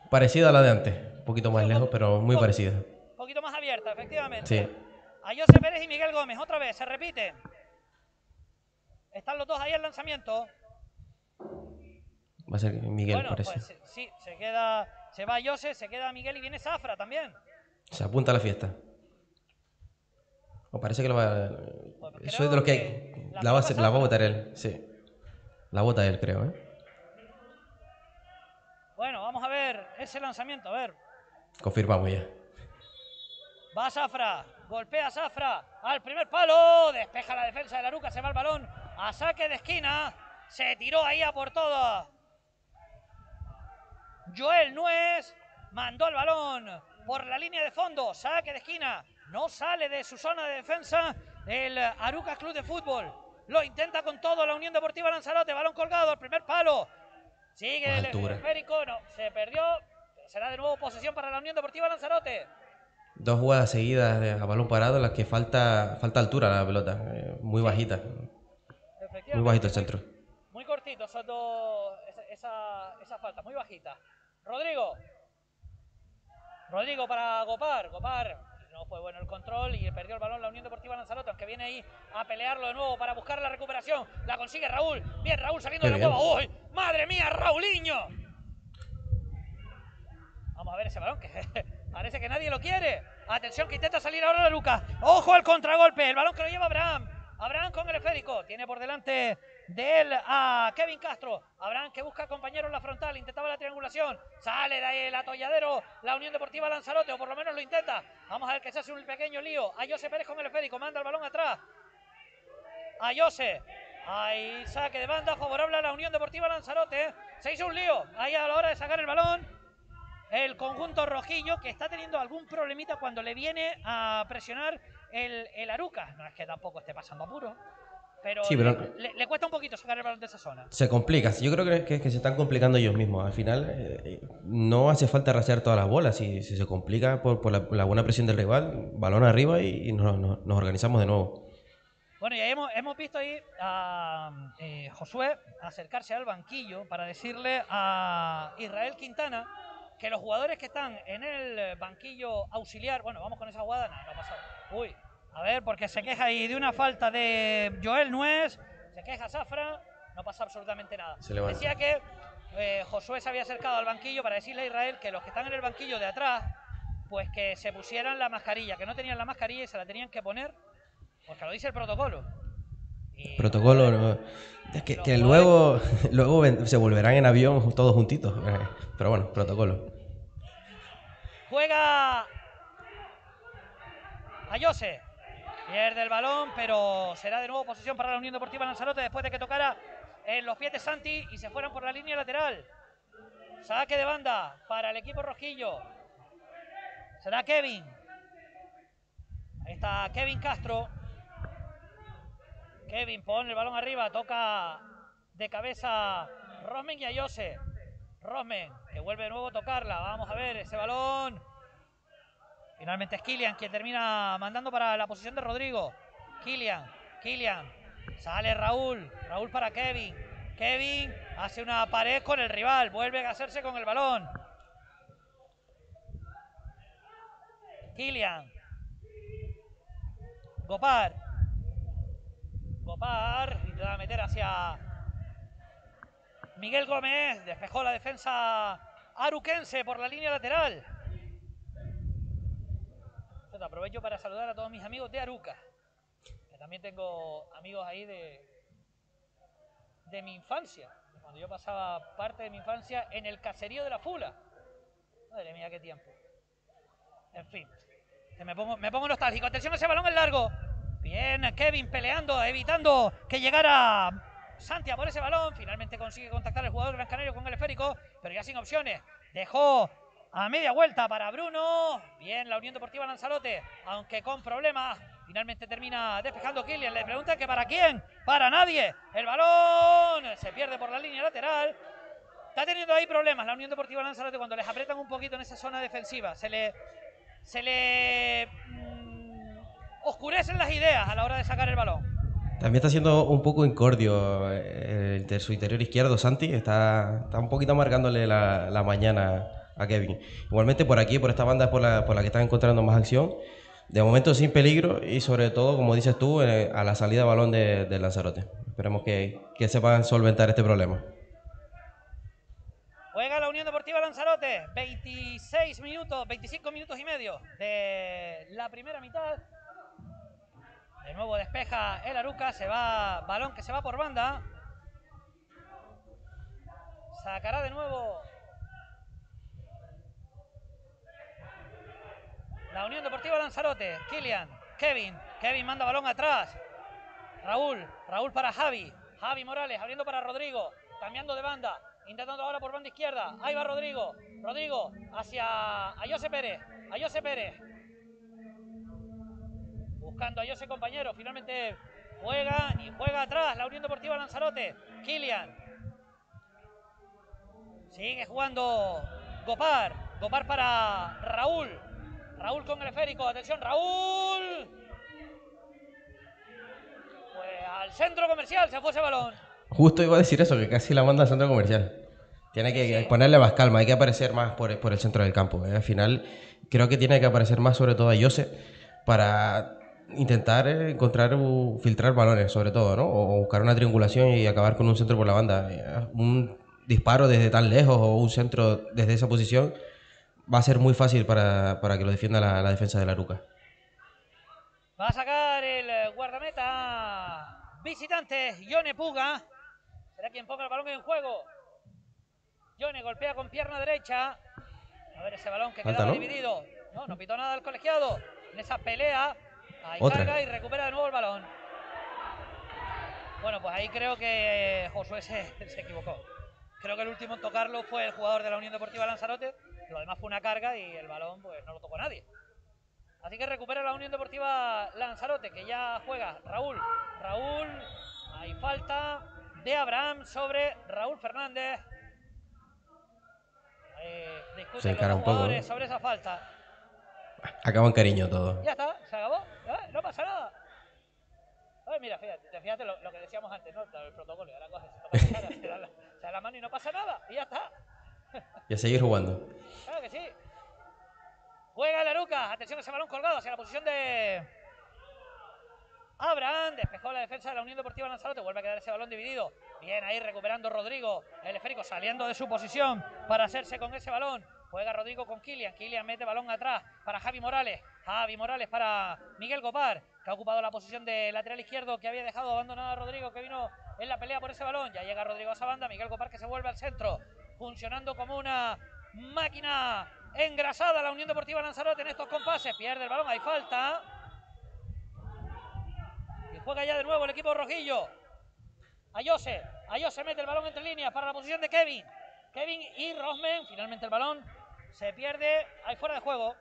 Parecida a la de antes. Un poquito más lejos, pero muy parecida. Un poquito más abierta, efectivamente. Sí. A José Pérez y Miguel Gómez. Otra vez, se repite. Están los dos ahí al lanzamiento. Va a ser Miguel, bueno, parece. pues sí, se queda. Se va José, se queda Miguel y viene Zafra también. Se apunta a la fiesta. O parece que lo va. Pues Soy de los que. que La va, a la va a votar él, sí. La vota él, creo, ¿eh? Bueno, vamos a ver ese lanzamiento. A ver. Confirmamos ya. Va Zafra, golpea a Zafra al primer palo, despeja la defensa de la Aruca, se va el balón a saque de esquina, se tiró ahí a por todo. Joel Nuez mandó el balón por la línea de fondo, saque de esquina, no sale de su zona de defensa el Arucas Club de Fútbol. Lo intenta con todo la Unión Deportiva Lanzarote, balón colgado al primer palo. Sigue el esférico, no, se perdió. Será de nuevo posesión para la Unión Deportiva Lanzarote. Dos jugadas seguidas a balón parado en las que falta, falta altura la pelota. eh, muy bajita. Muy bajito el centro. Muy cortito, esas dos, esa, esa, esa falta, muy bajita. Rodrigo. Rodrigo para Gopar. Gopar. No fue bueno el control y perdió el balón la Unión Deportiva Lanzarote, aunque viene ahí a pelearlo de nuevo para buscar la recuperación. La consigue Raúl. Bien, Raúl saliendo Qué de la cueva. ¡Uy! ¡Madre mía, Rauliño! Vamos a ver ese balón que parece que nadie lo quiere. Atención que intenta salir ahora la Luca. Ojo al contragolpe. El balón que lo lleva Abraham. Abraham con el esférico. Tiene por delante de él a Kevin Castro. Abraham que busca compañero en la frontal. Intentaba la triangulación. Sale de ahí el atolladero. La Unión Deportiva Lanzarote. O por lo menos lo intenta. Vamos a ver que se hace un pequeño lío. A José Pérez con el esférico. Manda el balón atrás. A Jose. Ahí saque de banda favorable a la Unión Deportiva Lanzarote. Se hizo un lío. Ahí a la hora de sacar el balón. El conjunto rojillo que está teniendo algún problemita cuando le viene a presionar el, el Aruca. No es que tampoco esté pasando apuro. Pero, Sí, pero- le, le- cuesta un poquito sacar el balón de esa zona. Se complica. Yo creo que, que- que se están complicando ellos mismos. Al final, eh, no hace falta rastrear todas las bolas. Si, si se complica por, por la, la buena presión del rival, balón arriba y, y nos, nos- nos organizamos de nuevo. Bueno, y ahí hemos, hemos visto ahí a eh, Josué acercarse al banquillo para decirle a Israel Quintana que los jugadores que están en el banquillo auxiliar, bueno, vamos con esa jugada, no. Uy, a ver, porque se queja ahí de una falta de Joel Nuez, se queja Zafra, no pasa absolutamente nada. Se. Decía que eh, Josué se había acercado al banquillo para decirle a Israel que los que están en el banquillo de atrás, pues que se pusieran la mascarilla, que no tenían la mascarilla y se la tenían que poner porque lo dice el protocolo. Y- Protocolo, no, es que, Los luego, luego se volverán en avión todos juntitos. eh, Pero bueno, protocolo. Juega a Jose. Pierde el balón, pero será de nuevo posesión para la Unión Deportiva Lanzarote después de que tocara en los pies de Santi y se fueran por la línea lateral. Saque de banda para el equipo rojillo. Será Kevin. Ahí está Kevin Castro. Kevin pone el balón arriba, toca de cabeza Rosmen y a Jose. Rosmen, que vuelve de nuevo a tocarla. Vamos a ver ese balón. Finalmente es Kilian quien termina mandando para la posición de Rodrigo. Kilian, Kilian. Sale Raúl. Raúl para Kevin. Kevin hace una pared con el rival. Vuelve a hacerse con el balón. Kilian. Gopar. Gopar. Intenta meter hacia Miguel Gómez. Despejó la defensa aruquense por la línea lateral. Aprovecho para saludar a todos mis amigos de Aruca. Que también tengo amigos ahí de, de mi infancia. Cuando yo pasaba parte de mi infancia en el caserío de la Fula. Madre mía, qué tiempo. En fin. me, pongo, me pongo nostálgico. Atención, ese balón es largo. Bien, Kevin peleando, evitando que llegara Santi a por ese balón. Finalmente consigue contactar el jugador Gran Canario con el esférico, pero ya sin opciones. Dejó a media vuelta para Bruno. Bien, la Unión Deportiva Lanzarote, aunque con problemas. Finalmente termina despejando Kilian. Le pregunta que para quién. Para nadie. El balón se pierde por la línea lateral. Está teniendo ahí problemas la Unión Deportiva Lanzarote cuando les apretan un poquito en esa zona defensiva. Se le, se le mm, oscurecen las ideas a la hora de sacar el balón. También está siendo un poco incordio eh, el de su interior izquierdo, Santi. Está, está un poquito marcándole la, la mañana a Kevin. Igualmente por aquí, por esta banda por la, que están encontrando más acción. de momento sin peligro y sobre todo, como dices tú, eh, a la salida de balón de, de Lanzarote. Esperemos que, que sepan solventar este problema. Juega la Unión Deportiva Lanzarote, 26 minutos, 25 minutos y medio de la primera mitad. De nuevo despeja el Aruca, se va balón que se va por banda. Sacará de nuevo la Unión Deportiva Lanzarote. Kilian, Kevin, Kevin manda balón atrás. Raúl, Raúl para Javi. Javi Morales abriendo para Rodrigo, cambiando de banda. Intentando ahora por banda izquierda. Ahí va Rodrigo. Rodrigo hacia a José Pérez. A José Pérez. Buscando a José compañero. Finalmente juega y juega atrás la Unión Deportiva Lanzarote. Kilian. Sigue jugando Gopar. Gopar para Raúl. Raúl con el esférico. Atención, Raúl. Pues al centro comercial se fue ese balón. Justo iba a decir eso, que casi la manda al centro comercial. Tiene que Sí. ponerle más calma, hay que aparecer más por, por el centro del campo. ¿eh? Al final, creo que tiene que aparecer más, sobre todo a Jose, para intentar encontrar, filtrar balones, sobre todo, ¿no? O buscar una triangulación y acabar con un centro por la banda. Eh, Un disparo desde tan lejos o un centro desde esa posición va a ser muy fácil para, para que lo defienda la, la defensa de la Ruca. Va a sacar el eh, guardameta visitante, Yone Puga. Será quien ponga el balón en juego. Yone golpea con pierna derecha. A ver ese balón que ¿no? dividido. No, no pitó nada el colegiado. En esa pelea. Ahí Otra. carga y recupera de nuevo el balón. Bueno, pues ahí creo que Josué se, se equivocó. Creo que el último en tocarlo fue el jugador de la Unión Deportiva Lanzarote. Lo demás fue una carga y el balón pues no lo tocó nadie. Así que recupera la Unión Deportiva Lanzarote, que ya juega Raúl. Raúl, hay falta de Abraham sobre Raúl Fernández. Eh, discuten los un poco, jugadores ¿no? sobre esa falta. Acaba en cariño todo. Ya está, se acabó. ¿eh? No pasa nada. Ay, mira, fíjate, fíjate lo, lo que decíamos antes, ¿no? El protocolo. Ahora coges, se toca la cara, se da la, se da la mano y no pasa nada. Y ya está. Y a seguir jugando. Claro que sí. Juega la Aruca. Atención ese balón colgado hacia la posición de Abraham. Despejó la defensa de la Unión Deportiva Lanzarote. Vuelve a quedar ese balón dividido. Bien ahí recuperando Rodrigo. El esférico saliendo de su posición para hacerse con ese balón. Juega Rodrigo con Kilian. Kilian mete balón atrás para Javi Morales. Javi Morales para Miguel Gopar, que ha ocupado la posición de lateral izquierdo que había dejado abandonado a Rodrigo, que vino en la pelea por ese balón. Ya llega Rodrigo a esa banda. Miguel Gopar que se vuelve al centro. Funcionando como una máquina engrasada la Unión Deportiva Lanzarote en estos compases. Pierde el balón, hay falta. Y juega ya de nuevo el equipo rojillo. Ayose, Ayose mete el balón entre líneas para la posición de Kevin. Kevin y Rosmen. Finalmente el balón se pierde. Hay fuera de juego.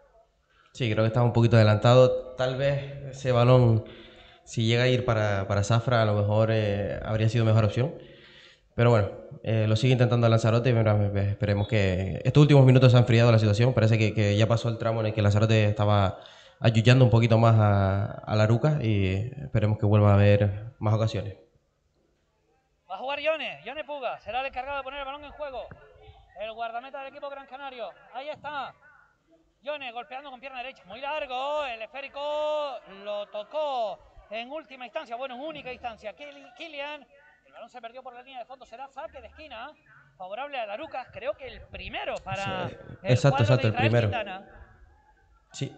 Sí, creo que estaba un poquito adelantado. Tal vez ese balón, si llega a ir para, para Zafra, a lo mejor eh, habría sido mejor opción. Pero bueno, eh, lo sigue intentando Lanzarote y mira, esperemos que estos últimos minutos se ha enfriado la situación. Parece que, que ya pasó el tramo en el que Lanzarote estaba ayullando un poquito más a, a la Ruca y esperemos que vuelva a haber más ocasiones. Va a jugar Yone, Yone Puga, será el encargado de poner el balón en juego. El guardameta del equipo Gran Canario. Ahí está. Yone golpeando con pierna derecha. Muy largo. El esférico lo tocó en última instancia. Bueno, en única instancia. Kili- Kilian. El balón se perdió por la línea de fondo. Será saque de esquina. Favorable a Larucas. Creo que el primero para Sí, el exacto, exacto, el primero. Sí.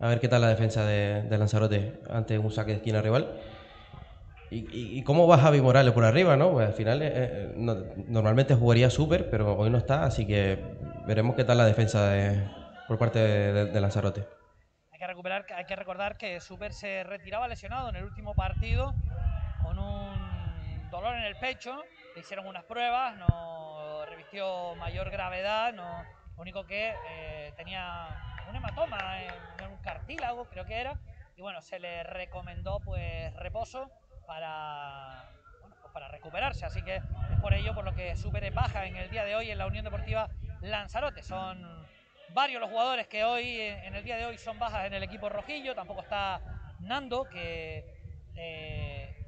A ver qué tal la defensa de, de Lanzarote ante un saque de esquina rival. ¿Y, y- y cómo va Javi Morales por arriba, no? Pues al final eh, eh, no- normalmente jugaría súper, pero hoy no está, así que veremos qué tal la defensa de- por parte de, de- Lanzarote. Hay que, recuperar, hay que recordar que Super se retiraba lesionado en el último partido dolor en el pecho. Le hicieron unas pruebas, no revistió mayor gravedad, no, lo único que eh, tenía un hematoma en, un cartílago, creo que era. Y bueno, se le recomendó pues reposo para, pues, para recuperarse. Así que es por ello por lo que Super es baja en el día de hoy en la Unión Deportiva Lanzarote. Son varios los jugadores que hoy, en el día de hoy, son bajas en el equipo rojillo. Tampoco está Nando, que eh,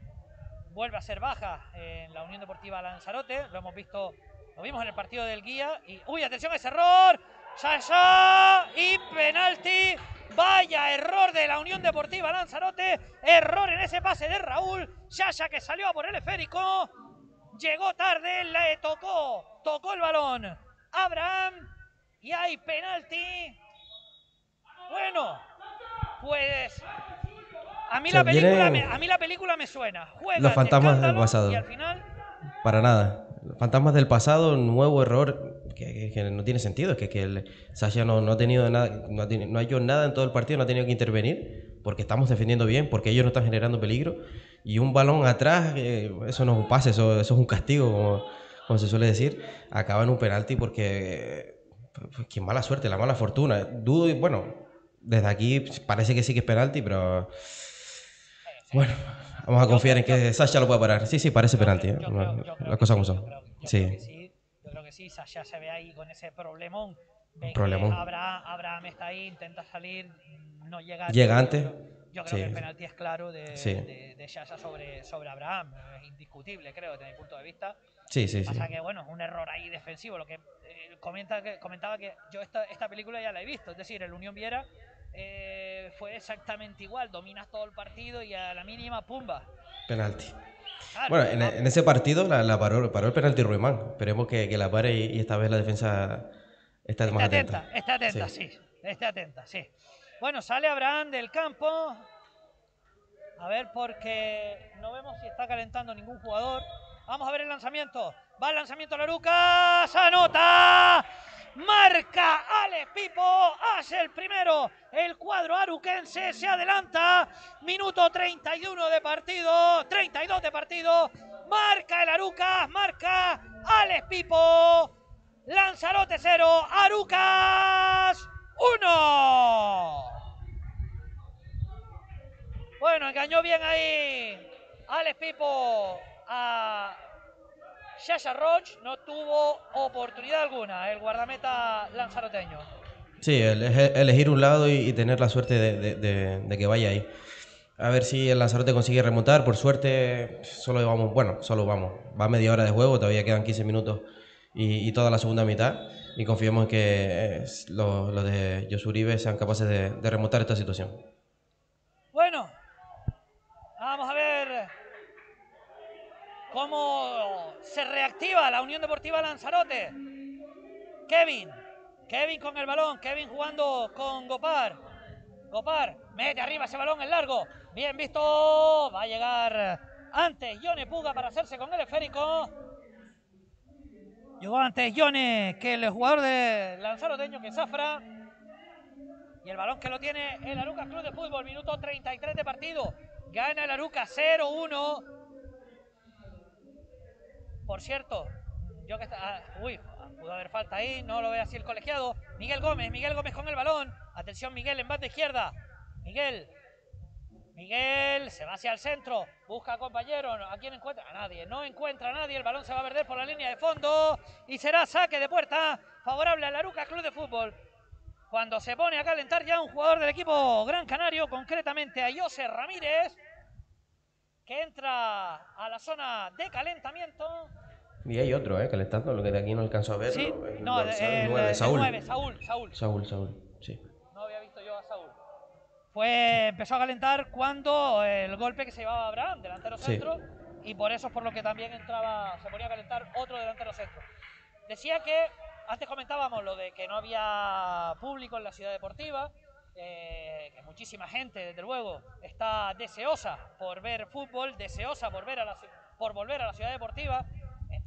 vuelve a ser baja en la Unión Deportiva Lanzarote. Lo hemos visto, lo vimos en el partido del guía. Y, uy, atención a ese error. Sasha y penalti Vaya error de la Unión Deportiva Lanzarote. Error en ese pase de Raúl. Yaya que salió a por el esférico. Llegó tarde, le tocó. Tocó el balón. Abraham. Y hay penalti. Bueno, pues a mí, Se la película viene- me, a mí la película me suena. Juega Los fantasmas del pasado. Y al final, Para nada. Fantasmas del pasado, nuevo error que, que- que no tiene sentido. Es que, que el Sasha no, no ha tenido nada, no ha, teni- no ha hecho nada en todo el partido, no ha tenido que intervenir porque estamos defendiendo bien, porque ellos no están generando peligro. Y un balón atrás, eh, eso no es un pase, eso, eso es un castigo, como, como se suele decir. Acaba en un penalti porque. Pues, qué mala suerte, la mala fortuna. Dudo, y bueno, desde aquí parece que sí que es penalti, pero. Bueno, vamos a confiar en que Sasha lo pueda parar. Sí, sí, parece penalti. ¿eh? Las cosas como sí, yo son. Sí. sí. Yo creo que sí. Sasha se ve ahí con ese problemón. Problemón. Abraham, está ahí, intenta salir, no llega. Llega antes. Yo creo Sí. que el penalti es claro de, Sí. de, de Sasha sobre, sobre Abraham. Es indiscutible, creo, desde mi punto de vista. Sí, sí, sí. Pasa que, bueno, un error ahí defensivo. Lo que eh, comenta que comentaba que yo esta, esta película ya la he visto. Es decir, el Unión Viera eh, fue exactamente igual. Dominas todo el partido y a la mínima, pumba. Penalti. Claro, Bueno, en, ese partido la, la paró, paró el penalti Ruimán. Esperemos que, que la pare y, y esta vez la defensa esté más atenta. atenta, esté atenta, Sí. sí. Esté atenta, sí. Bueno, sale Abraham del campo. A ver, porque no vemos si está calentando ningún jugador. Vamos a ver el lanzamiento. Va el lanzamiento Larucas. ¡Anota! Marca Alex Pipo. Hace el primero. El cuadro aruquense se adelanta. Minuto 31 de partido. 32 de partido. Marca el Arucas. Marca Alex Pipo. Lanzarote 0, Arucas 1. Bueno, engañó bien ahí Alex Pipo a Shasha Roach. No tuvo oportunidad alguna el guardameta lanzaroteño. Sí, el- el- elegir un lado y, tener la suerte de, de- de- de que vaya ahí. A ver si el Lanzarote consigue remontar. Por suerte, solo vamos, bueno, solo vamos. Va media hora de juego, todavía quedan 15 minutos y, y toda la segunda mitad. Y confiemos que eh, los, los de Yosuribe sean capaces de remontar esta situación. Bueno, vamos a ver cómo se reactiva la Unión Deportiva Lanzarote. Kevin, Kevin con el balón, Kevin jugando con Gopar. Gopar, mete arriba ese balón en largo. Bien visto, va a llegar antes Yone Puga para hacerse con el esférico. Llegó antes Yone que el jugador de Lanzaroteño que Zafra. Y el balón que lo tiene el Arucas Club de Fútbol, minuto 33 de partido. Gana el Arucas 0-1. Por cierto, yo que está. ah, uy, pudo haber falta ahí, no lo ve así el colegiado. Miguel Gómez, Miguel Gómez con el balón. Atención, Miguel en banda izquierda. Miguel. Miguel se va hacia el centro, busca a compañero, ¿a quién encuentra? A nadie, no encuentra a nadie, el balón se va a perder por la línea de fondo y será saque de puerta favorable al Arucas Club de Fútbol cuando se pone a calentar ya un jugador del equipo Gran Canario, concretamente a José Ramírez, que entra a la zona de calentamiento. Y hay otro, ¿eh? Calentando, lo que de aquí no alcanzo a ver. Sí, el no, dorsal el, nueve, el Saúl. nueve, Saúl, Saúl. Saúl, Saúl, sí. No había visto yo a Saúl. Fue, empezó a calentar cuando el golpe que se llevaba Abraham, delantero Sí. centro, y por eso es por lo que también entraba, se ponía a calentar otro delantero centro. Decía que, antes comentábamos lo de que no había público en la ciudad deportiva, eh, que muchísima gente, desde luego, está deseosa por ver fútbol, deseosa por, ver a la, por volver a la ciudad deportiva,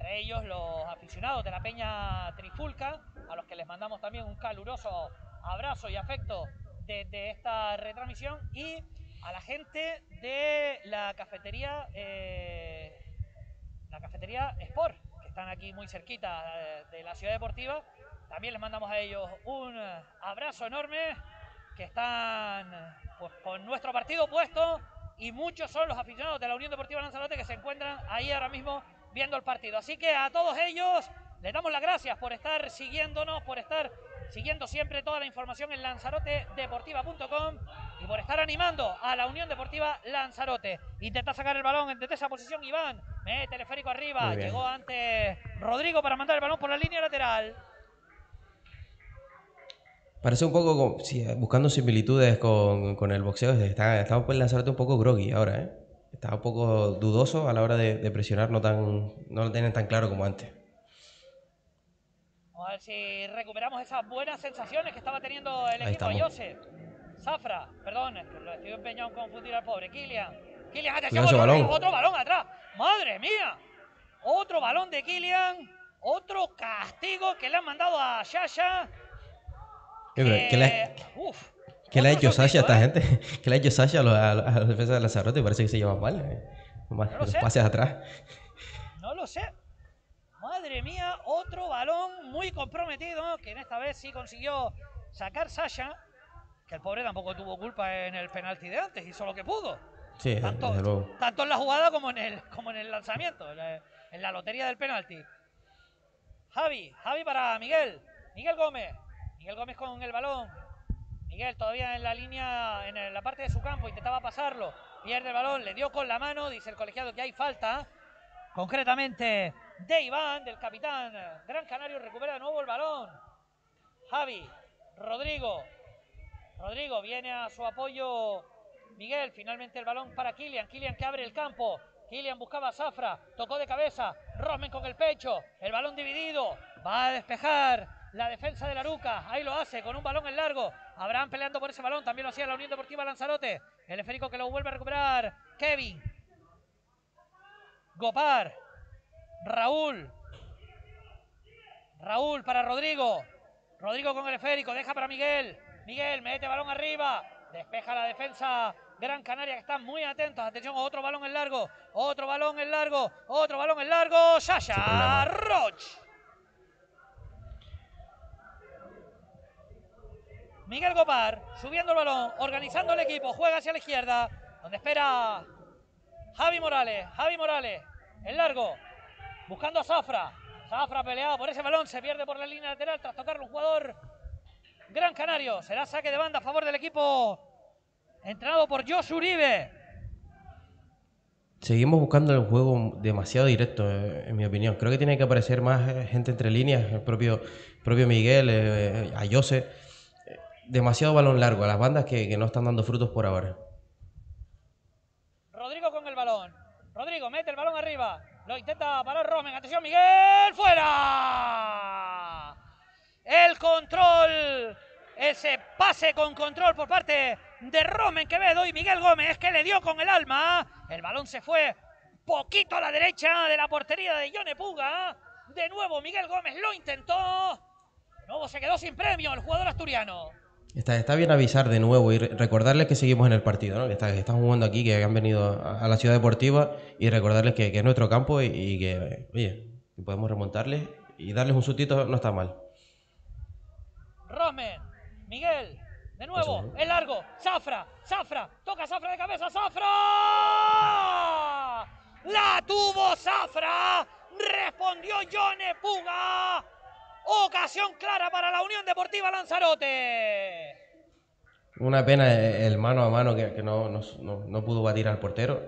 entre ellos los aficionados de la Peña Trifulca, a los que les mandamos también un caluroso abrazo y afecto desde esta retransmisión, y a la gente de la cafetería, eh, la cafetería Sport, que están aquí muy cerquita eh, de la ciudad deportiva. También les mandamos a ellos un abrazo enorme, que están pues, con nuestro partido puesto y muchos son los aficionados de la Unión Deportiva Lanzarote que se encuentran ahí ahora mismo viendo el partido. Así que a todos ellos les damos las gracias por estar siguiéndonos, por estar siguiendo siempre toda la información en lanzarotedeportiva.com y por estar animando a la Unión Deportiva Lanzarote. Intenta sacar el balón desde esa posición Iván, mete teleférico arriba, llegó ante Rodrigo para mandar el balón por la línea lateral. Parece un poco buscando similitudes con, con el boxeo. Está, está pues Lanzarote un poco groggy ahora, ¿eh? Está un poco dudoso a la hora de, de presionar, no, tan, no lo tienen tan claro como antes. Vamos a ver si recuperamos esas buenas sensaciones que estaba teniendo el Ahí equipo de. Joseph. Zafra, perdón, lo estoy empeñado en confundir al pobre. Kilian. Kilian, atención, otro, balón. otro balón atrás. ¡Madre mía! Otro balón de Kilian. Otro castigo que le han mandado a Shasha. ¿Qué, que- qué le, Uf, qué le ha hecho Sasha a esta soltito, ¿eh? gente? ¿Qué le ha hecho Sasha a los, a los- defensas de Lanzarote? Parece que se llevan mal. ¿eh? Más- No lo los sé. pases atrás. No lo sé. Madre mía, otro balón muy comprometido que en esta vez sí consiguió sacar Sasha. Que el pobre tampoco tuvo culpa en el penalti de antes, hizo lo que pudo. Sí, Tanto, desde luego. tanto en la jugada como en el, como en el lanzamiento, en la, en la lotería del penalti. Javi, Javi para Miguel. Miguel Gómez. Miguel Gómez con el balón. Miguel todavía en la línea, en la parte de su campo, intentaba pasarlo. Pierde el balón, le dio con la mano, dice el colegiado que hay falta. Concretamente de Iván, del capitán. Gran Canario recupera de nuevo el balón. Javi, Rodrigo. Rodrigo viene a su apoyo. Miguel, finalmente el balón para Kilian. Kilian que abre el campo. Kilian buscaba a Zafra. Tocó de cabeza. Rosmen con el pecho. El balón dividido. Va a despejar la defensa de la Ruca. Ahí lo hace con un balón en largo. Abraham peleando por ese balón. También lo hacía la Unión Deportiva Lanzarote. El esférico que lo vuelve a recuperar. Kevin. Gopar. Raúl. Raúl para Rodrigo. Rodrigo con el esférico, deja para Miguel. Miguel mete balón arriba. Despeja la defensa Gran Canaria que están muy atentos. Atención, otro balón en largo. Otro balón en largo. Otro balón en largo. Sasha. Roch. Miguel Gopar subiendo el balón, organizando el equipo, juega hacia la izquierda, donde espera Javi Morales. Javi Morales, en largo, buscando a Zafra. Zafra peleado por ese balón, se pierde por la línea lateral tras tocarle un jugador Gran Canario. Será saque de banda a favor del equipo entrenado por Josh Uribe. Seguimos buscando el juego demasiado directo, eh, en mi opinión. Creo que tiene que aparecer más eh, gente entre líneas, el propio, propio Miguel, eh, a Jose. Demasiado balón largo a las bandas que, que no están dando frutos por ahora. Rodrigo con el balón. Rodrigo mete el balón arriba. Lo intenta parar Romen. Atención, Miguel. ¡Fuera! El control. Ese pase con control por parte de Romen Quevedo y Miguel Gómez que le dio con el alma. El balón se fue poquito a la derecha de la portería de Yone Puga. De nuevo Miguel Gómez lo intentó. De nuevo se quedó sin premio el jugador asturiano. Está, está bien avisar de nuevo y re- recordarles que seguimos en el partido, ¿no? que, está- que están jugando aquí, que han venido a, a la ciudad deportiva y recordarles que, que es nuestro campo y, y que, oye, que podemos remontarles y darles un sustito no está mal. Rosmen, Miguel, de nuevo, Eso, ¿no? el largo, Zafra, Zafra, toca Zafra de cabeza, Zafra. La tuvo Zafra, respondió Yone Puga. Ocasión clara para la Unión Deportiva Lanzarote. Una pena eh, el mano a mano que, que no, no, pudo batir al portero.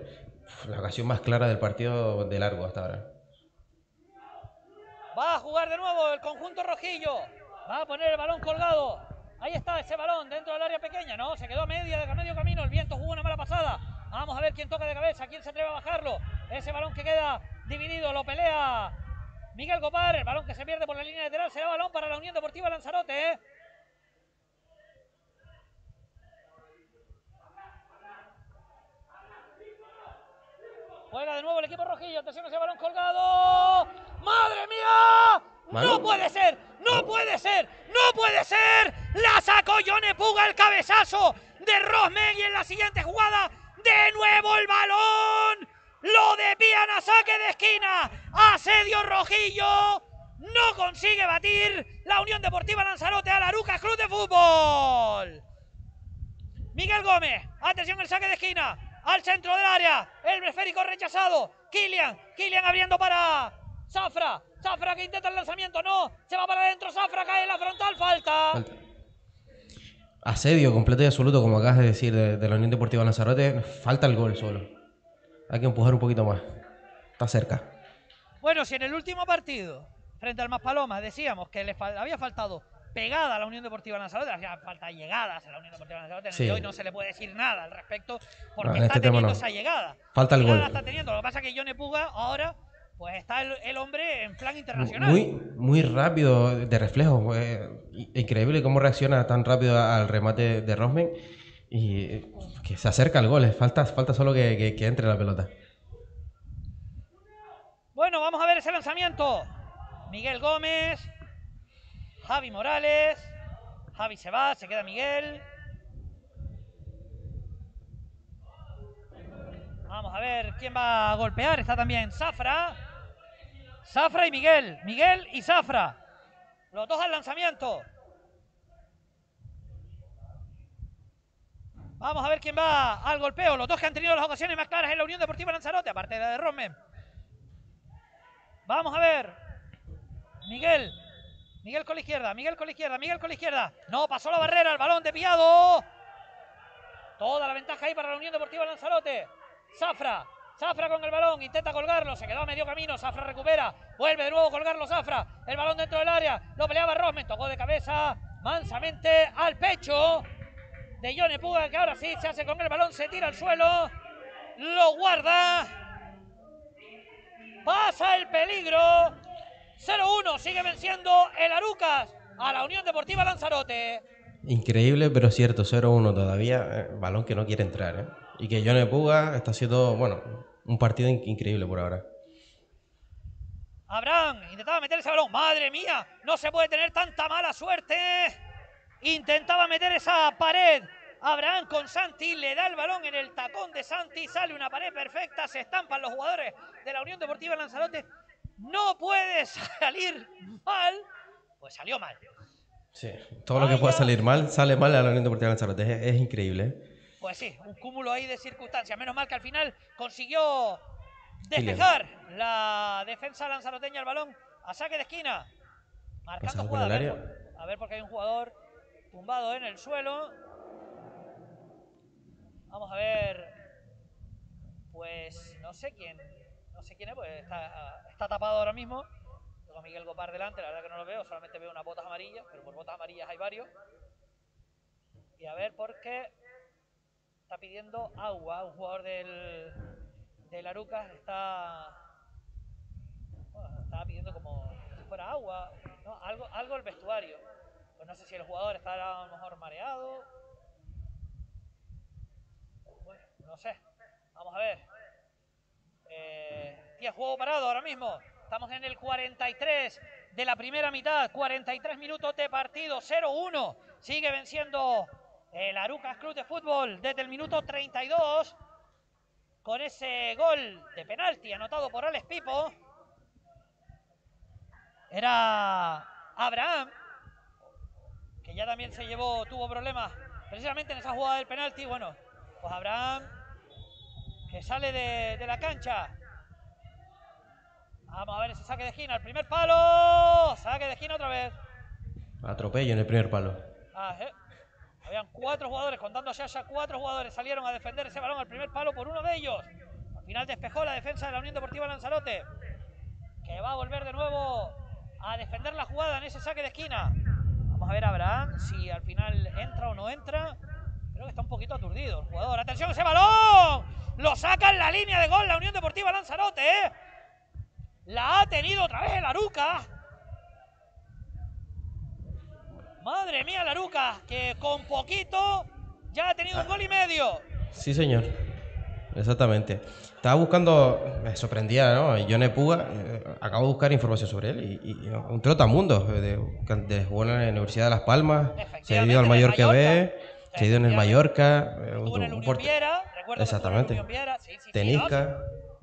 La ocasión más clara del partido de largo hasta ahora. Va a jugar de nuevo el conjunto rojillo. Va a poner el balón colgado. Ahí está ese balón dentro del área pequeña. No, se quedó a media, a medio camino. El viento jugó una mala pasada. Vamos a ver quién toca de cabeza, quién se atreve a bajarlo. Ese balón que queda dividido, lo pelea Miguel Copar. El balón que se pierde por la línea lateral será balón para la Unión Deportiva Lanzarote. ¿eh? Juega de nuevo el equipo rojillo. Atención ese balón colgado. ¡Madre mía! ¿Mano? ¡No puede ser! ¡No puede ser! ¡No puede ser! La sacó Yone Puga el cabezazo de Rosmen y en la siguiente jugada de nuevo el balón. Lo desvían a saque de esquina. Asedio Rojillo. No consigue batir la Unión Deportiva Lanzarote a la Aruca Club de Fútbol. Miguel Gómez, atención el saque de esquina, al centro del área, el esférico rechazado, Kilian, Kilian abriendo para Zafra, Zafra que intenta el lanzamiento, no, se va para adentro, Zafra cae en la frontal, falta. Asedio completo y absoluto, como acabas de decir, de, de la Unión Deportiva Lanzarote. Falta el gol solo. Hay que empujar un poquito más. Está cerca. Bueno, si en el último partido, frente al Maspalomas, decíamos que le fal- había faltado pegada a la Unión Deportiva Lanzarote. Hacía falta llegadas a la Unión Deportiva Lanzarote. Sí. Hoy no se le puede decir nada al respecto porque No, está este teniendo no. esa llegada. Falta el gol. la está teniendo. Lo que pasa es que Johnny Puga ahora pues está el, el hombre en plan internacional. Muy, muy rápido de reflejo. eh, increíble cómo reacciona tan rápido al remate de Rosmen. Y que se acerca al gol. Falta, falta solo que, que- que entre la pelota. Bueno, vamos a ver ese lanzamiento. Miguel Gómez, Javi Morales, Javi se va, se queda Miguel. Vamos a ver quién va a golpear. Está también Zafra. Zafra y Miguel. Miguel y Zafra. Los dos al lanzamiento. Vamos a ver quién va al golpeo. Los dos que han tenido las ocasiones más claras en la Unión Deportiva Lanzarote, aparte de la de Rosmen. Vamos a ver. Miguel. Miguel con la izquierda, Miguel con la izquierda, Miguel con la izquierda. No, pasó la barrera, el balón desviado. Toda la ventaja ahí para la Unión Deportiva Lanzarote. Zafra, Zafra con el balón, intenta colgarlo, se quedó a medio camino, Zafra recupera, vuelve de nuevo a colgarlo Zafra, el balón dentro del área, lo peleaba Rosmen, tocó de cabeza mansamente al pecho de Yone Puga, que ahora sí se hace con el balón, se tira al suelo, lo guarda, pasa el peligro, 0-1, sigue venciendo el Arucas a la Unión Deportiva Lanzarote. Increíble, pero cierto. 0-1 todavía. eh, balón que no quiere entrar. eh. Y que Johnny Puga está haciendo, bueno, un partido in- increíble por ahora. Abraham intentaba meter ese balón. Madre mía, no se puede tener tanta mala suerte. Intentaba meter esa pared. Abraham con Santi le da el balón en el tacón de Santi. Sale una pared perfecta. Se estampan los jugadores de la Unión Deportiva Lanzarote. No puede salir mal. Pues salió mal. Sí. Todo lo que pueda salir mal, sale mal a la Unión Deportiva Lanzarote. Es, es increíble. eh. Pues sí, un cúmulo ahí de circunstancias. Menos mal que al final consiguió despejar la defensa lanzaroteña el balón a saque de esquina. Marcando área. a ver porque hay un jugador tumbado en el suelo. Vamos a ver. Pues no sé quién. No sé quién es, pues está, está tapado ahora mismo. Tengo a Miguel Gopar delante, la verdad que no lo veo, solamente veo unas botas amarillas, pero por botas amarillas hay varios. Y a ver por qué está pidiendo agua. Un jugador del, del Arucas está. bueno, estaba pidiendo como si fuera agua. No, algo, algo el vestuario. Pues no sé si el jugador está a lo mejor mareado. Bueno, no sé. Vamos a ver. Eh, tiene juego parado ahora mismo. Estamos en el 43 de la primera mitad. 43 minutos de partido. 0-1. Sigue venciendo el Arucas Club de Fútbol desde el minuto 32. Con ese gol de penalti anotado por Alex Pipo. Era Abraham. Que ya también se llevó, tuvo problemas precisamente en esa jugada del penalti. Bueno, pues Abraham que sale de, de la cancha. Vamos a ver ese saque de esquina. El primer palo. Saque de esquina otra vez. Atropello en el primer palo. Ah, eh. Habían cuatro jugadores, contando a Shasha, cuatro jugadores salieron a defender ese balón al primer palo por uno de ellos. Al final despejó la defensa de la Unión Deportiva Lanzarote, que va a volver de nuevo a defender la jugada en ese saque de esquina. Vamos a ver a Abraham si al final entra o no entra. Creo que está un poquito aturdido el jugador. ¡Atención ese balón! Lo saca en la línea de gol la Unión Deportiva Lanzarote, ¿eh? La ha tenido otra vez el Aruca. Madre mía, la Aruca, que con poquito ya ha tenido un gol y medio. Sí, señor. Exactamente. Estaba buscando, me sorprendía, ¿no? Johnny Puga, eh, acabo de buscar información sobre él y, y un trotamundo. eh, De, de, jugó en la Universidad de Las Palmas, se ha ido al en Mallorca B, se ha ido en el. Mallorca. eh, Estuvo un- en el un Viera, en el Exactamente. Unión Viera. Sí, sí, sí, Tenisca.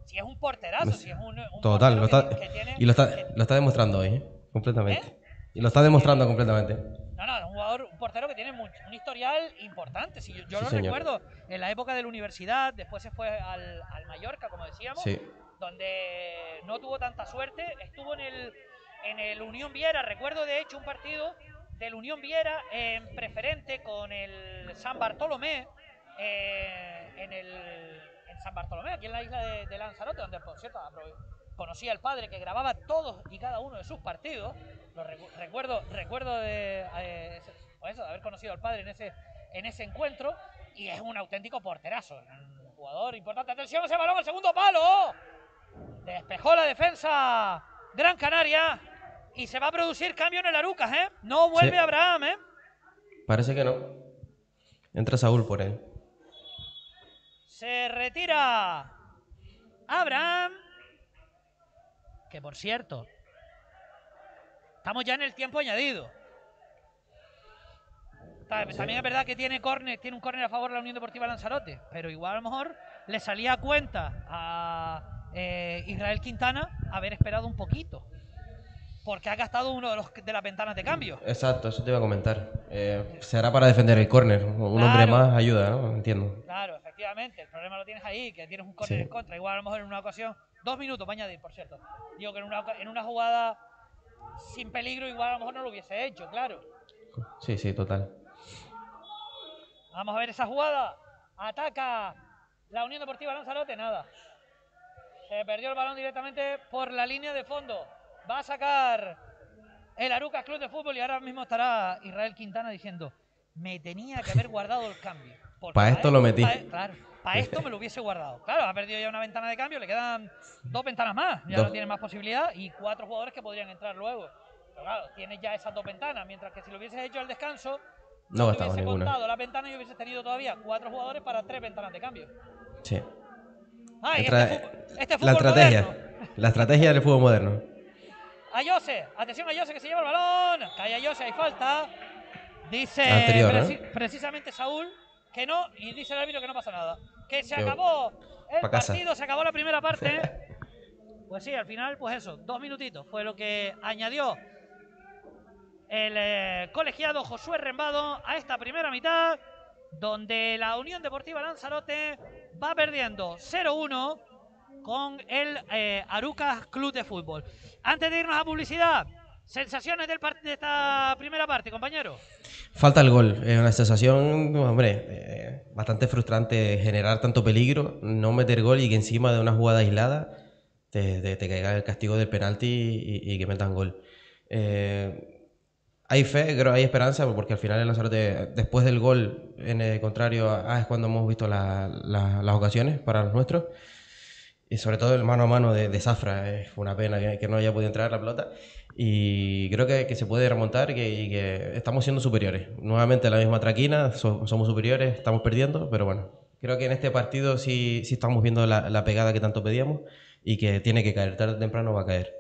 si es un porterazo, si es un, un Total, lo está, que, que tiene- y lo está, que- lo está demostrando hoy, ¿eh? completamente. ¿Eh? Y lo está demostrando completamente. No, un jugador, un portero que tiene mucho- un historial importante. Si yo yo Sí, lo señor. recuerdo en la época de la universidad, después se fue al, al Mallorca, como decíamos, Sí. donde no tuvo tanta suerte. Estuvo en el, en el Unión Viera. Recuerdo de hecho un partido del Unión Viera en preferente con el San Bartolomé. eh, en el en San Bartolomé, aquí en la isla de, de Lanzarote, donde por cierto conocía al padre que grababa todos y cada uno de sus partidos. Lo recu- recuerdo, recuerdo de, eh, pues eso, de haber conocido al padre en ese, en ese encuentro y es un auténtico porterazo, un jugador importante. Atención, ese balón al segundo palo. Despejó la defensa Gran Canaria y se va a producir cambio en el Arucas, ¿eh? No vuelve Sí. Abraham, ¿eh? Parece que no. Entra Saúl por él. Se retira Abraham. Que por cierto, estamos ya en el tiempo añadido. Ta- También es verdad que tiene, córner, tiene un córner a favor de la Unión Deportiva Lanzarote, pero igual a lo mejor le salía a cuenta a eh, Israel Quintana haber esperado un poquito. Porque ha gastado uno de, los, de las ventanas de cambio. Exacto, eso te iba a comentar. Eh, será para defender el córner. Un Claro. hombre más ayuda, ¿no? Entiendo. Claro, efectivamente. El problema lo tienes ahí, que tienes un córner Sí. en contra. Igual a lo mejor en una ocasión, dos minutos para añadir, por cierto. Digo que en una, en una jugada sin peligro, igual a lo mejor no lo hubiese hecho, claro. Sí, sí, total. Vamos a ver esa jugada. Ataca la Unión Deportiva Lanzarote, nada. Se perdió el balón directamente por la línea de fondo. Va a sacar el Arucas Club de Fútbol y ahora mismo estará Israel Quintana diciendo, me tenía que haber guardado el cambio. Porque Pa' esto lo metí. pa- claro, para esto me lo hubiese guardado. Claro, ha perdido ya una ventana de cambio, le quedan dos ventanas más. Ya Dos. no tiene más posibilidad y cuatro jugadores que podrían entrar luego. Pero claro, tienes ya esas dos ventanas, mientras que si lo hubieses hecho al descanso, No te gastamos hubiese ninguna. contado las ventanas y hubieses tenido todavía cuatro jugadores para tres ventanas de cambio. Sí. Ah, y este fútbol, este La fútbol estrategia. moderno. La estrategia del fútbol moderno. A Jose, atención a Jose que se lleva el balón. Cae a Jose, hay falta. Dice Anterior, ¿no? preci- precisamente Saúl que no, y dice el árbitro que no pasa nada. Que se acabó el casa. partido, se acabó la primera parte. pues sí, al final, pues eso, dos minutitos fue lo que añadió el eh, colegiado Josué Rembado a esta primera mitad, donde la Unión Deportiva Lanzarote va perdiendo 0-1 con el eh, Arucas Club de Fútbol. Antes de irnos a publicidad, sensaciones del de esta primera parte, compañero. Falta el gol. Es una sensación, hombre, eh, bastante frustrante generar tanto peligro, no meter gol y que encima de una jugada aislada te, te- te caiga el castigo del penalti y, y que metan gol. Eh, hay fe, creo, hay esperanza, porque al final el Lanzarote, después del gol en el contrario, ah, es cuando hemos visto la- la- las ocasiones para los nuestros. Y sobre todo el mano a mano de, de Zafra, es una pena que, que no haya podido entrar la pelota. Y creo que, que se puede remontar y que, y que estamos siendo superiores. Nuevamente la misma traquina, so- somos superiores, estamos perdiendo, pero bueno, creo que en este partido sí, sí estamos viendo la, la pegada que tanto pedíamos y que tiene que caer, tarde o temprano va a caer.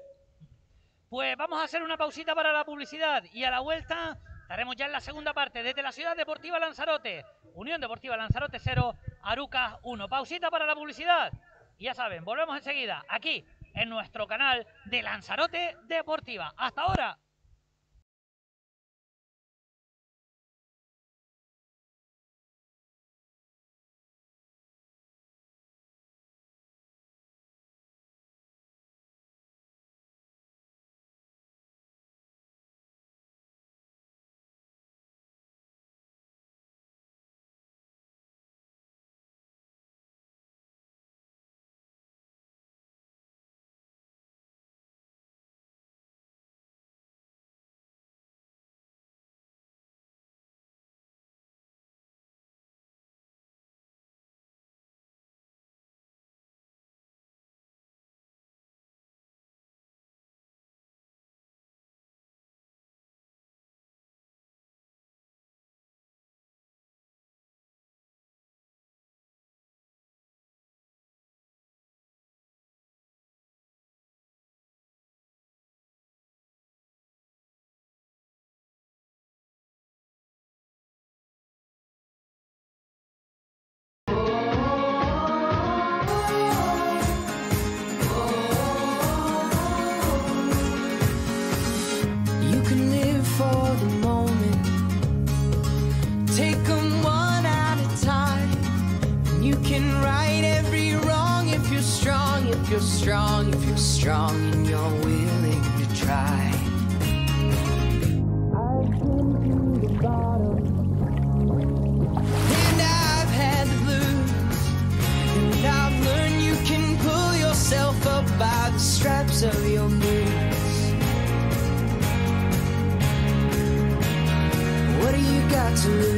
Pues vamos a hacer una pausita para la publicidad y a la vuelta estaremos ya en la segunda parte desde la Ciudad Deportiva Lanzarote. Unión Deportiva Lanzarote 0, Arucas 1. Pausita para la publicidad. Y ya saben, volvemos enseguida aquí en nuestro canal de Lanzarote Deportiva. Hasta ahora. strong and you're willing to try. I've been to the bottom. And I've had the blues. And I've learned you can pull yourself up by the straps of your boots. What do you got to lose?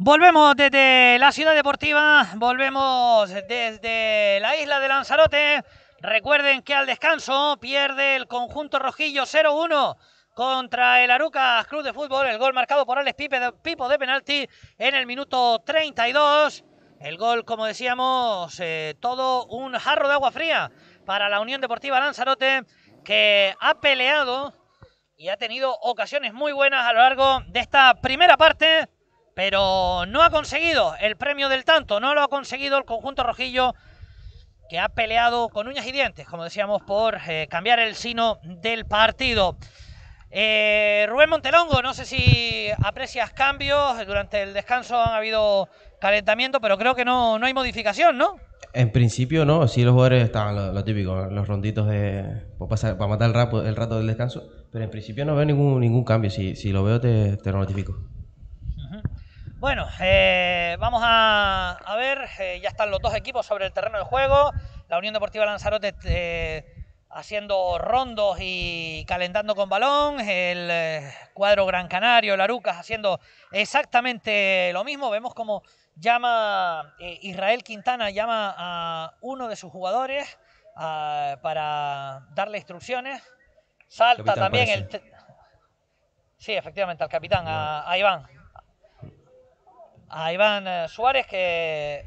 Volvemos desde la ciudad deportiva, volvemos desde la isla de Lanzarote. Recuerden que al descanso pierde el conjunto rojillo 0-1 contra el Arucas Club de Fútbol. El gol marcado por Alex Pipe de, Pipo de penalti en el minuto 32. El gol, como decíamos, eh, todo un jarro de agua fría para la Unión Deportiva Lanzarote que ha peleado y ha tenido ocasiones muy buenas a lo largo de esta primera parte, pero no ha conseguido el premio del tanto, no lo ha conseguido el conjunto rojillo que ha peleado con uñas y dientes, como decíamos, por eh, cambiar el sino del partido. Eh, Rubén Montelongo, no sé si aprecias cambios, durante el descanso han habido calentamiento, pero creo que no, no hay modificación, ¿no? En principio no, sí los jugadores estaban lo, típico, los ronditos de para, pasar, para matar el rato, el rato del descanso, pero en principio no veo ningún ningún cambio, si, si lo veo te, te lo notifico. Bueno, eh, vamos a, a ver, eh, ya están los dos equipos sobre el terreno de juego, la Unión Deportiva Lanzarote eh, haciendo rondos y calentando con balón, el eh, cuadro Gran Canario, el Arucas haciendo exactamente lo mismo, vemos como llama Israel Quintana, llama a uno de sus jugadores para darle instrucciones, salta Capitán, también el... parece. Sí, efectivamente, al capitán, a, a Iván. A Iván eh, Suárez que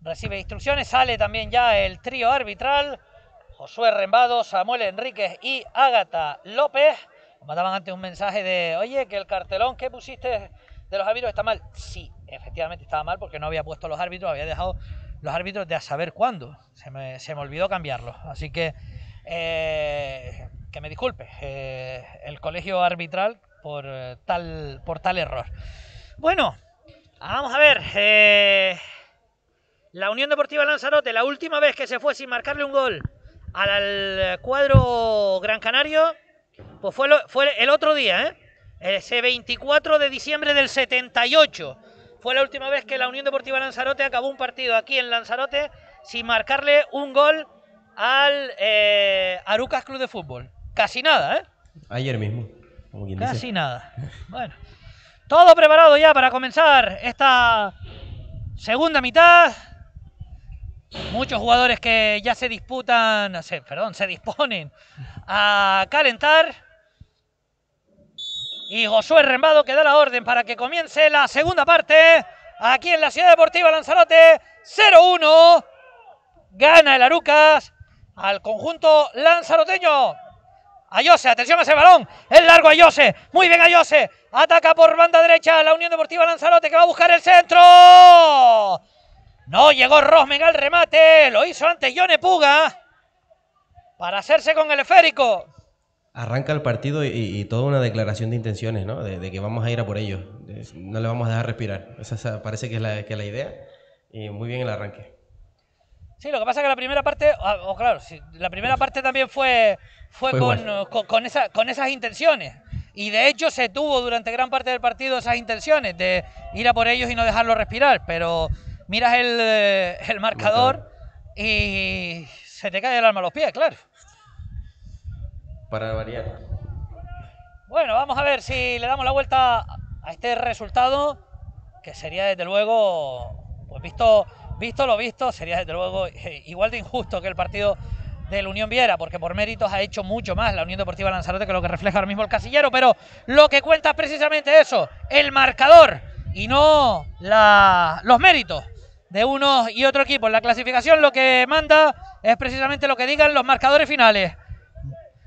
recibe instrucciones. Sale también ya el trío arbitral. Josué Rembado, Samuel Enríquez y Ágata López. Nos mandaban antes un mensaje de, oye, que el cartelón que pusiste de los árbitros está mal. Sí, efectivamente estaba mal porque no había puesto los árbitros, había dejado los árbitros de a saber cuándo. Se me, se me olvidó cambiarlos. Así que, eh, que me disculpe eh, el colegio arbitral por, tal, por tal error. Bueno, vamos a ver. eh, la Unión Deportiva Lanzarote, la última vez que se fue sin marcarle un gol al, al cuadro Gran Canario, pues fue, lo- fue el otro día, ¿eh? Ese 24 de diciembre del 78. Fue la última vez que la Unión Deportiva Lanzarote acabó un partido aquí en Lanzarote sin marcarle un gol al eh, Arucas Club de Fútbol. Casi nada, ¿eh? Ayer mismo, como quien dice. Casi nada. Bueno, todo preparado ya para comenzar esta segunda mitad. Muchos jugadores que ya se disputan, perdón, se disponen a calentar. Y Josué Rembado que da la orden para que comience la segunda parte. Aquí en la Ciudad Deportiva Lanzarote, 0-1. Gana el Arucas al conjunto lanzaroteño. Ayose, atención a ese balón. Es largo Ayose. Muy bien Ayose. Ataca por banda derecha la Unión Deportiva Lanzarote que va a buscar el centro. No llegó Rosmen al remate. Lo hizo antes Yone Puga. Para hacerse con el esférico. Arranca el partido y, y toda una declaración de intenciones, ¿no? De, de que vamos a ir a por ellos. No le vamos a dejar respirar. Esa, parece que es, la, que es la idea. Y muy bien el arranque. Sí, lo que pasa es que la primera parte, ah, oh, claro, sí, la primera parte también fue, fue, Fue con, igual. con, con esa- con esas intenciones. Y de hecho se tuvo durante gran parte del partido esas intenciones de ir a por ellos y no dejarlos respirar. Pero miras el, eh, el marcador y se te cae el alma a los pies, claro. Para variar. Bueno, vamos a ver si le damos la vuelta a este resultado, que sería desde luego, pues visto, visto lo visto, sería desde luego eh, igual de injusto que el partido del Unión Viera, porque por méritos ha hecho mucho más la Unión Deportiva Lanzarote que lo que refleja ahora mismo el casillero, pero lo que cuenta es precisamente eso, el marcador y no los méritos de uno y otro equipo. La clasificación lo que manda es precisamente lo que digan los marcadores finales.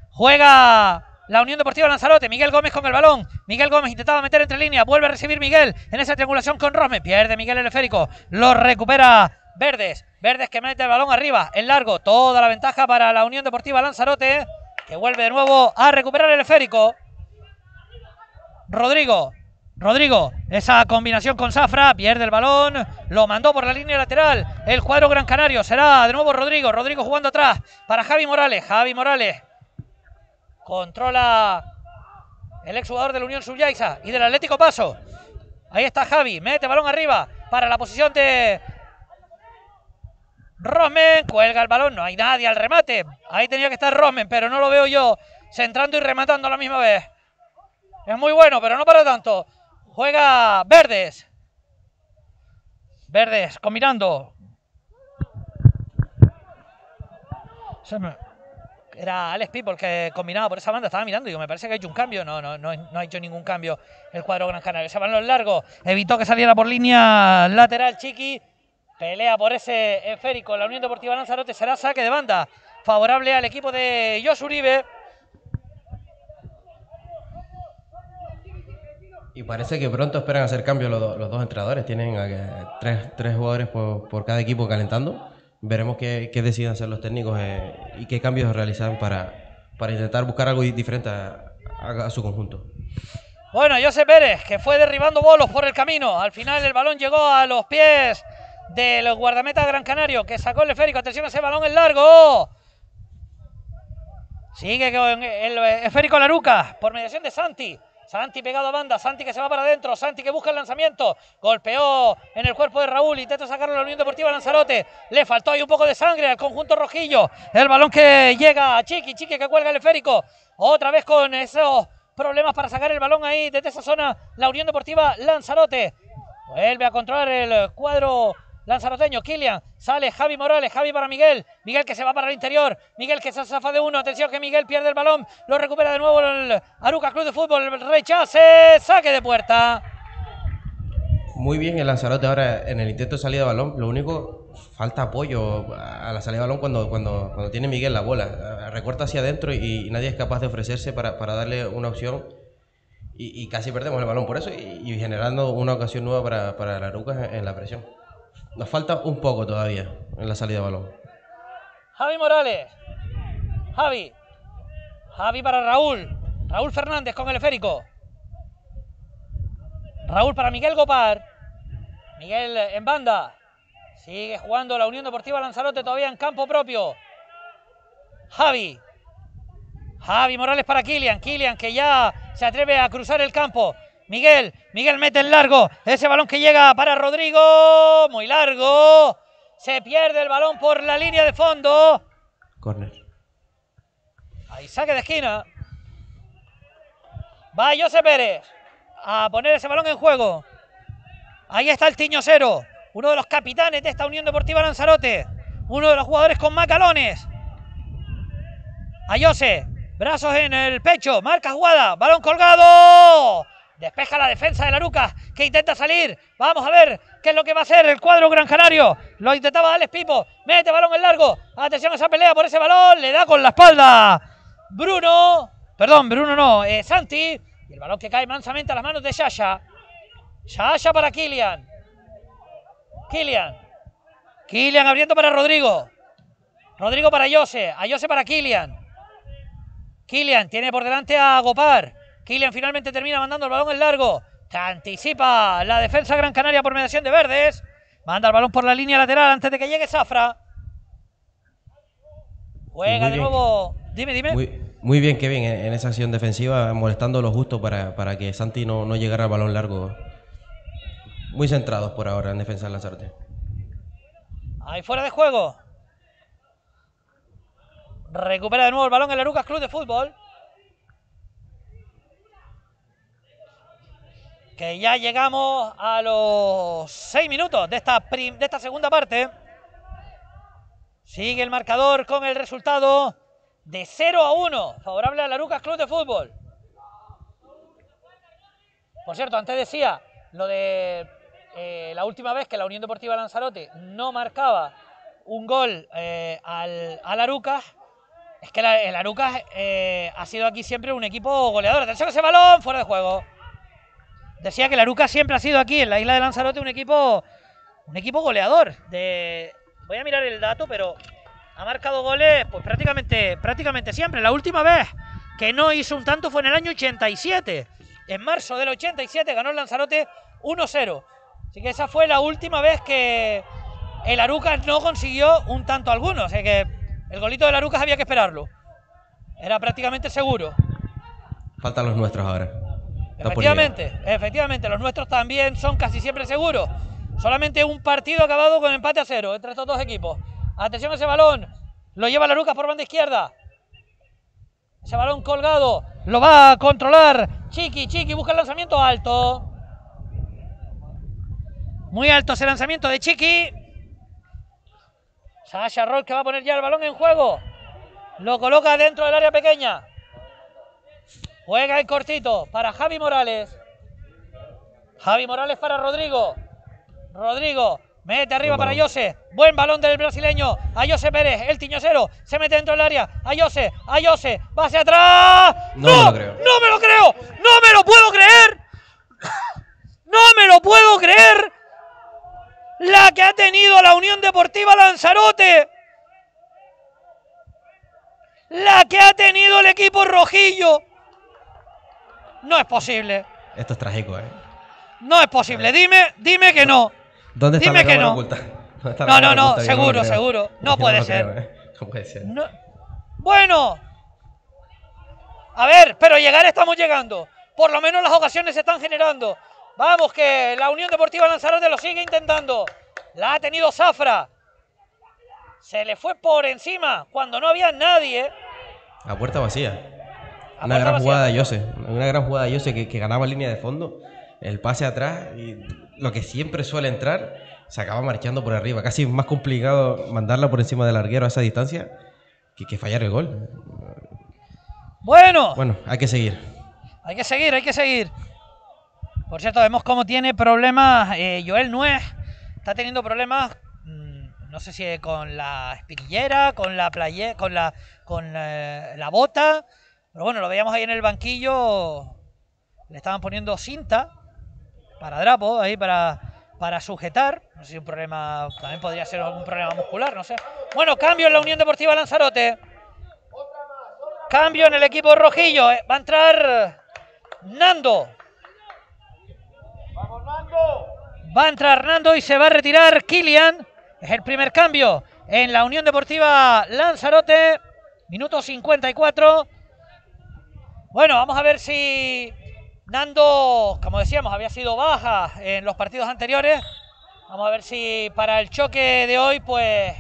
Juega la Unión Deportiva Lanzarote. Miguel Gómez con el balón. Miguel Gómez intentaba meter entre líneas. Vuelve a recibir Miguel en esa triangulación con Rosme. Pierde Miguel el esférico. Lo recupera Verdes. Verdes que mete el balón arriba. En largo. Toda la ventaja para la Unión Deportiva Lanzarote. Que vuelve de nuevo a recuperar el esférico. Rodrigo. Rodrigo, esa combinación con Zafra, pierde el balón, lo mandó por la línea lateral. El cuadro Gran Canario será de nuevo Rodrigo. Rodrigo jugando atrás para Javi Morales. Javi Morales Controla el exjugador de la Unión Subyaiza y del Atlético Paso. Ahí está Javi, mete balón arriba para la posición de Rosmen. Cuelga el balón, no hay nadie al remate. Ahí tenía que estar Rosmen, pero no lo veo yo centrando y rematando a la misma vez. Es muy bueno, pero no para tanto. Juega Verdes. Verdes combinando. Se Era Alex People que combinaba por esa banda, estaba mirando y digo, me parece que ha hecho un cambio. No, no, no, no ha hecho ningún cambio el cuadro Gran Canaria. Ese balón largo evitó que saliera por línea lateral Chiqui. Pelea por ese esférico. La Unión Deportiva Lanzarote será saque de banda favorable al equipo de Josu Uribe. Y parece que pronto esperan hacer cambios los, do- los dos entrenadores. Tienen eh, tres, tres jugadores por, por cada equipo calentando. Veremos qué, qué deciden hacer los técnicos eh, y qué cambios realizan para, para intentar buscar algo di- diferente a, a- a su conjunto. Bueno, José Pérez, que fue derribando bolos por el camino. Al final el balón llegó a los pies del guardameta Gran Canario, que sacó el esférico. Atención, ese balón es largo. Sigue con el esférico Laruca, por mediación de Santi. Santi pegado a banda, Santi que se va para adentro, Santi que busca el lanzamiento, golpeó en el cuerpo de Raúl, intenta sacarlo a la Unión Deportiva Lanzarote, le faltó ahí un poco de sangre al conjunto rojillo, el balón que llega a Chiqui, Chiqui que cuelga el esférico, otra vez con esos problemas para sacar el balón ahí desde esa zona, la Unión Deportiva Lanzarote, vuelve a controlar el cuadro lanzaroteño, Kilian, sale Javi Morales, Javi para Miguel, Miguel que se va para el interior, Miguel que se zafa de uno, atención que Miguel pierde el balón, lo recupera de nuevo el Aruca Club de Fútbol, el rechace, saque de puerta. Muy bien el Lanzarote ahora en el intento de salida de balón. Lo único, falta apoyo a la salida de balón cuando, cuando, cuando tiene Miguel la bola. Recorta hacia adentro y, nadie es capaz de ofrecerse para, para darle una opción. Y, casi perdemos el balón por eso y, generando una ocasión nueva para, para la Arucas en, en la presión. Nos falta un poco todavía en la salida de balón. Javi Morales, Javi, Javi para Raúl, Raúl Fernández con el esférico. Raúl para Miguel Gopar. Miguel en banda. Sigue jugando la Unión Deportiva Lanzarote todavía en campo propio. Javi. Javi Morales para Kilian. Kilian que ya se atreve a cruzar el campo. Miguel. Miguel mete en largo. Ese balón que llega para Rodrigo. Muy largo. Se pierde el balón por la línea de fondo. Corner. Ahí saque de esquina. Va José Pérez a poner ese balón en juego. Ahí está el Tiño Cero, uno de los capitanes de esta Unión Deportiva Lanzarote. Uno de los jugadores con más galones. A José, brazos en el pecho, marca jugada, balón colgado. Despeja la defensa de Laruca, que intenta salir. Vamos a ver qué es lo que va a hacer el cuadro Gran Canario. Lo intentaba Alex Pipo, mete balón en largo. Atención a esa pelea por ese balón, le da con la espalda. Bruno, perdón, Bruno no, eh, Santi. Y el balón que cae mansamente a las manos de Shasha. Shasha para Kilian. Kilian. Kilian abriendo para Rodrigo. Rodrigo para Jose. A Jose para Kilian. Kilian tiene por delante a Gopar. Kilian finalmente termina mandando el balón en largo. Anticipa la defensa Gran Canaria por mediación de Verdes. Manda el balón por la línea lateral antes de que llegue Zafra. Juega de nuevo. Dime, dime. Muy, muy bien, Kevin, en, en esa acción defensiva, molestando lo justo para, para que Santi no, no llegara al balón largo. Muy centrados por ahora en defensa del Lanzarote. Ahí fuera de juego. Recupera de nuevo el balón el Arucas Club de Fútbol. Que ya llegamos a los seis minutos de esta, de esta segunda parte. Sigue el marcador con el resultado de 0 a 1, favorable al Arucas Club de Fútbol. Por cierto, antes decía lo de eh, la última vez que la Unión Deportiva Lanzarote no marcaba un gol eh, al, al Arucas. Es que la- el Arucas eh, ha sido aquí siempre un equipo goleador. Atención a ese balón, fuera de juego. Decía que el Arucas siempre ha sido aquí en la isla de Lanzarote un equipo, un equipo goleador. De, voy a mirar el dato, pero ha marcado goles pues prácticamente, prácticamente siempre. La última vez que no hizo un tanto fue en el año 87. En marzo del 87 ganó el Lanzarote 1-0. Así que esa fue la última vez que el Arucas no consiguió un tanto alguno. O sea que el golito del Arucas había que esperarlo. Era prácticamente seguro. Faltan los nuestros ahora. Efectivamente, efectivamente, los nuestros también son casi siempre seguros. Solamente un partido acabado con empate a cero entre estos dos equipos. Atención a ese balón. Lo lleva la Lucas por banda izquierda. Ese balón colgado. Lo va a controlar. Chiqui, Chiqui busca el lanzamiento alto. Muy alto ese lanzamiento de Chiqui. Sasha Roll que va a poner ya el balón en juego. Lo coloca dentro del área pequeña. Juega en cortito para Javi Morales. Javi Morales para Rodrigo. Rodrigo mete arriba para. Jose. Buen balón del brasileño. A Jose Pérez, el tiñosero. Se mete dentro del área. A Jose, a Jose. Va hacia atrás. No me lo creo. No me lo creo. No me lo puedo creer. No me lo puedo creer. La que ha tenido la Unión Deportiva Lanzarote. La que ha tenido el equipo rojillo. No es posible. Esto es trágico, ¿eh? No es posible. Dime, dime que no. ¿Dónde está Dime la que no. oculta? ¿Dónde está la No, no, no, seguro, seguro. No puede ser. creo, ¿eh? No puede ser. No. Bueno. A ver, pero llegar estamos llegando. Por lo menos las ocasiones se están generando. Vamos, que la Unión Deportiva Lanzarote lo sigue intentando. La ha tenido Zafra. Se le fue por encima cuando no había nadie. A puerta vacía. Una gran jugada de Jose. Una gran jugada de Jose que, que ganaba línea de fondo. El pase atrás y lo que siempre suele entrar se acaba marchando por arriba. Casi más complicado mandarla por encima del larguero a esa distancia que, que fallar el gol. Bueno, Bueno, hay que seguir. hay que seguir, hay que seguir. Por cierto, vemos cómo tiene problemas eh, Joel Nuez. Está teniendo problemas, mm, no sé si con la espinillera, con la playe, con la con eh, la bota. Pero bueno, lo veíamos ahí en el banquillo. Le estaban poniendo cinta para drapo, ahí para, para sujetar. No sé si un problema, también podría ser algún problema muscular, no sé. Bueno, cambio en la Unión Deportiva Lanzarote. Cambio en el equipo rojillo. eh. Va a entrar Nando. Va a entrar Nando y se va a retirar Kilian. Es el primer cambio en la Unión Deportiva Lanzarote. Minuto 54. Bueno, vamos a ver si Nando, como decíamos, había sido baja en los partidos anteriores. Vamos a ver si para el choque de hoy, pues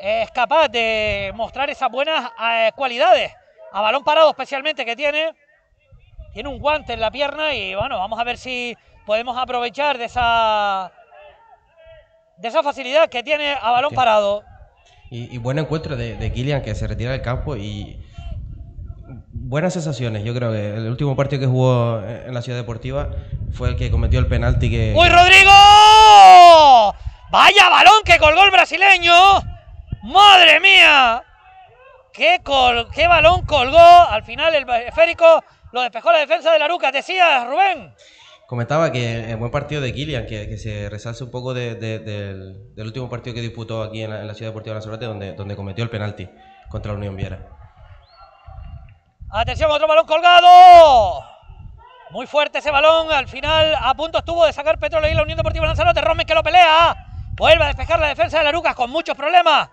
es capaz de mostrar esas buenas eh, cualidades. A balón parado especialmente que tiene. Tiene un guante en la pierna y bueno, vamos a ver si podemos aprovechar de esa de esa facilidad que tiene a balón Sí. parado. Y, y buen encuentro de, de Kylian que se retira del campo y buenas sensaciones. Yo creo que el último partido que jugó en la ciudad deportiva fue el que cometió el penalti que... ¡Uy, Rodrigo! ¡Vaya balón que colgó el brasileño! ¡Madre mía! ¿Qué, col- qué balón colgó? Al final el esférico lo despejó la defensa de la Ruca. Decía Rubén. Comentaba que el buen partido de Kylian, que, que se resalce un poco de- de- del, del último partido que disputó aquí en la, en la ciudad deportiva de Lanzarote, donde, donde cometió el penalti contra la Unión Viera. Atención, otro balón colgado. Muy fuerte ese balón. Al final, a punto estuvo de sacar petróleo ahí la Unión Deportiva Lanzarote. Romen que lo pelea. Vuelve a despejar la defensa de la Rucas con muchos problemas.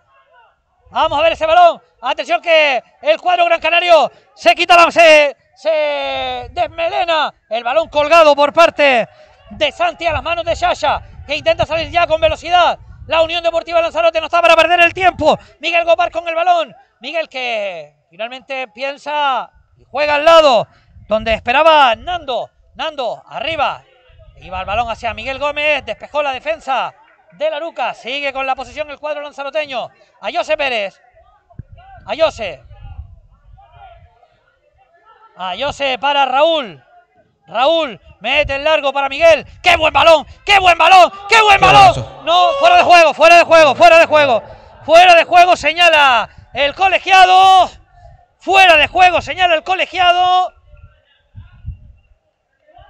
Vamos a ver ese balón. Atención que el cuadro Gran Canario se quita la... Se, se desmelena. El balón colgado por parte de Santi a las manos de Shasha. Que intenta salir ya con velocidad. La Unión Deportiva Lanzarote no está para perder el tiempo. Miguel Gopar con el balón. Miguel que finalmente piensa y juega al lado donde esperaba Nando. Nando arriba. Iba el balón hacia Miguel Gómez. Despejó la defensa de la Luca. Sigue con la posición el cuadro lanzaroteño. A Jose Pérez. A Jose. A Jose para Raúl. Raúl mete el largo para Miguel. ¡Qué buen balón! ¡Qué buen balón! ¡Qué buen balón! No, fuera de juego, fuera de juego, fuera de juego. Fuera de juego señala el colegiado. Fuera de juego señala el colegiado.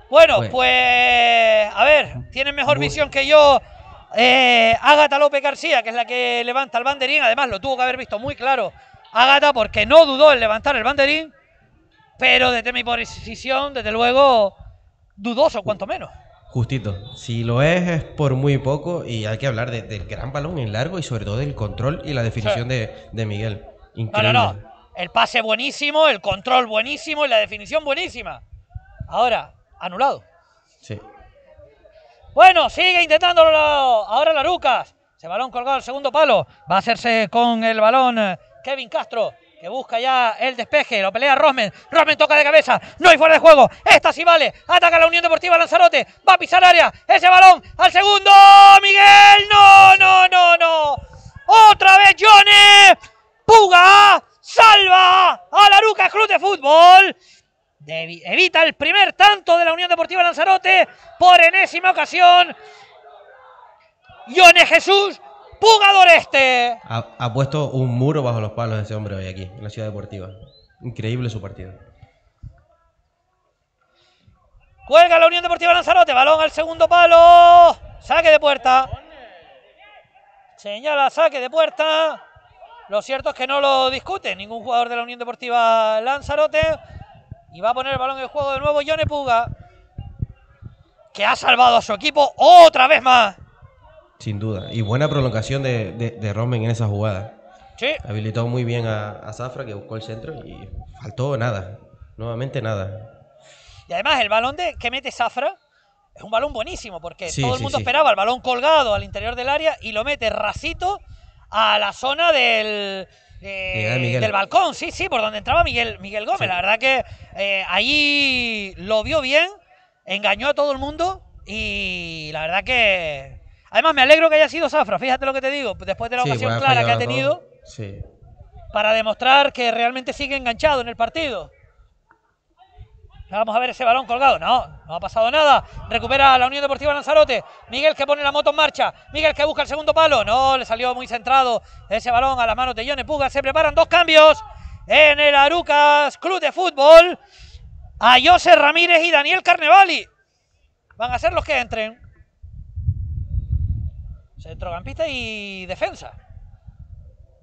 Bueno, Bueno. pues a ver, tienen mejor visión que yo. Eh, Ágata López García, que es la que levanta el banderín, además lo tuvo que haber visto muy claro Ágata porque no dudó en levantar el banderín, pero desde mi posición, desde luego, dudoso cuanto menos. Justito. Si lo es, es por muy poco y hay que hablar de- del gran balón en largo y sobre todo del control y la definición de, de Miguel. No, Increíble. no, no. El pase buenísimo, el control buenísimo y la definición buenísima. Ahora, anulado. Sí. Bueno, sigue intentándolo ahora la Lucas. Ese balón colgado al segundo palo. Va a hacerse con el balón eh, Kevin Castro. que busca ya el despeje, lo pelea Rosmen, Rosmen toca de cabeza, no hay fuera de juego, esta sí vale, ataca la Unión Deportiva Lanzarote, va a pisar área, ese balón al segundo, Miguel, no, no, no, no, otra vez Johnny, Puga, salva a la Aruca Club de Fútbol, evita el primer tanto de la Unión Deportiva Lanzarote por enésima ocasión, Yone Jesús, Pugador este. Ha, ha puesto un muro bajo los palos de ese hombre hoy aquí, en la ciudad deportiva. Increíble su partido. Cuelga la Unión Deportiva Lanzarote. Balón al segundo palo. Saque de puerta. Señala saque de puerta. Lo cierto es que no lo discute ningún jugador de la Unión Deportiva Lanzarote. Y va a poner el balón en juego de nuevo Yone Puga. Que ha salvado a su equipo otra vez más. Sin duda. Y buena prolongación de, de, de Romen en esa jugada. Sí. Habilitó muy bien a, a Zafra, que buscó el centro, y faltó nada. Nuevamente nada. Y además el balón de, que mete Zafra es un balón buenísimo porque Sí, todo el sí, mundo esperaba el balón colgado al interior del área y lo mete rasito a la zona del, eh, del balcón. Sí, sí, por donde entraba Miguel, Miguel Gómez. Sí. La verdad que eh, ahí lo vio bien, engañó a todo el mundo y la verdad que... Además me alegro que haya sido Zafra, fíjate lo que te digo, después de la Sí, ocasión clara que ha tenido. Sí. para demostrar que realmente sigue enganchado en el partido. Vamos a ver ese balón colgado. No, no ha pasado nada. Recupera la Unión Deportiva Lanzarote. Miguel que pone la moto en marcha. Miguel que busca el segundo palo. No, le salió muy centrado ese balón a las manos de Yone Puga. Se preparan dos cambios en el Arucas Club de Fútbol. A José Ramírez y Daniel Carnevali. Van a ser los que entren. Centrocampista y defensa.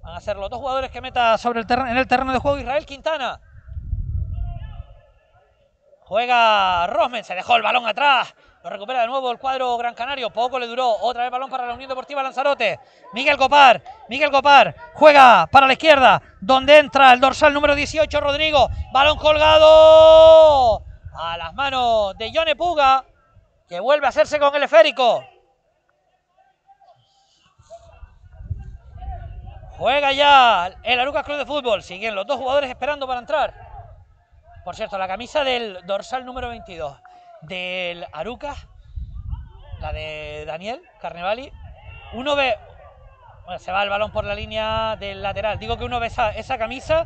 Van a ser los dos jugadores que meta sobre el en el terreno de juego Israel Quintana. Juega Rosmen, se dejó el balón atrás. Lo recupera de nuevo el cuadro Gran Canario. Poco le duró. Otra vez balón para la Unión Deportiva Lanzarote. Miguel Copar. Miguel Copar juega para la izquierda. Donde entra el dorsal número 18, Rodrigo. Balón colgado. A las manos de Yone Puga. Que vuelve a hacerse con el esférico. Juega ya el Arucas Club de Fútbol. Siguen los dos jugadores esperando para entrar. Por cierto, la camisa del dorsal número 22 del Arucas, la de Daniel Carnevali, uno ve. Bueno, se va el balón por la línea del lateral. Digo que uno ve esa, esa camisa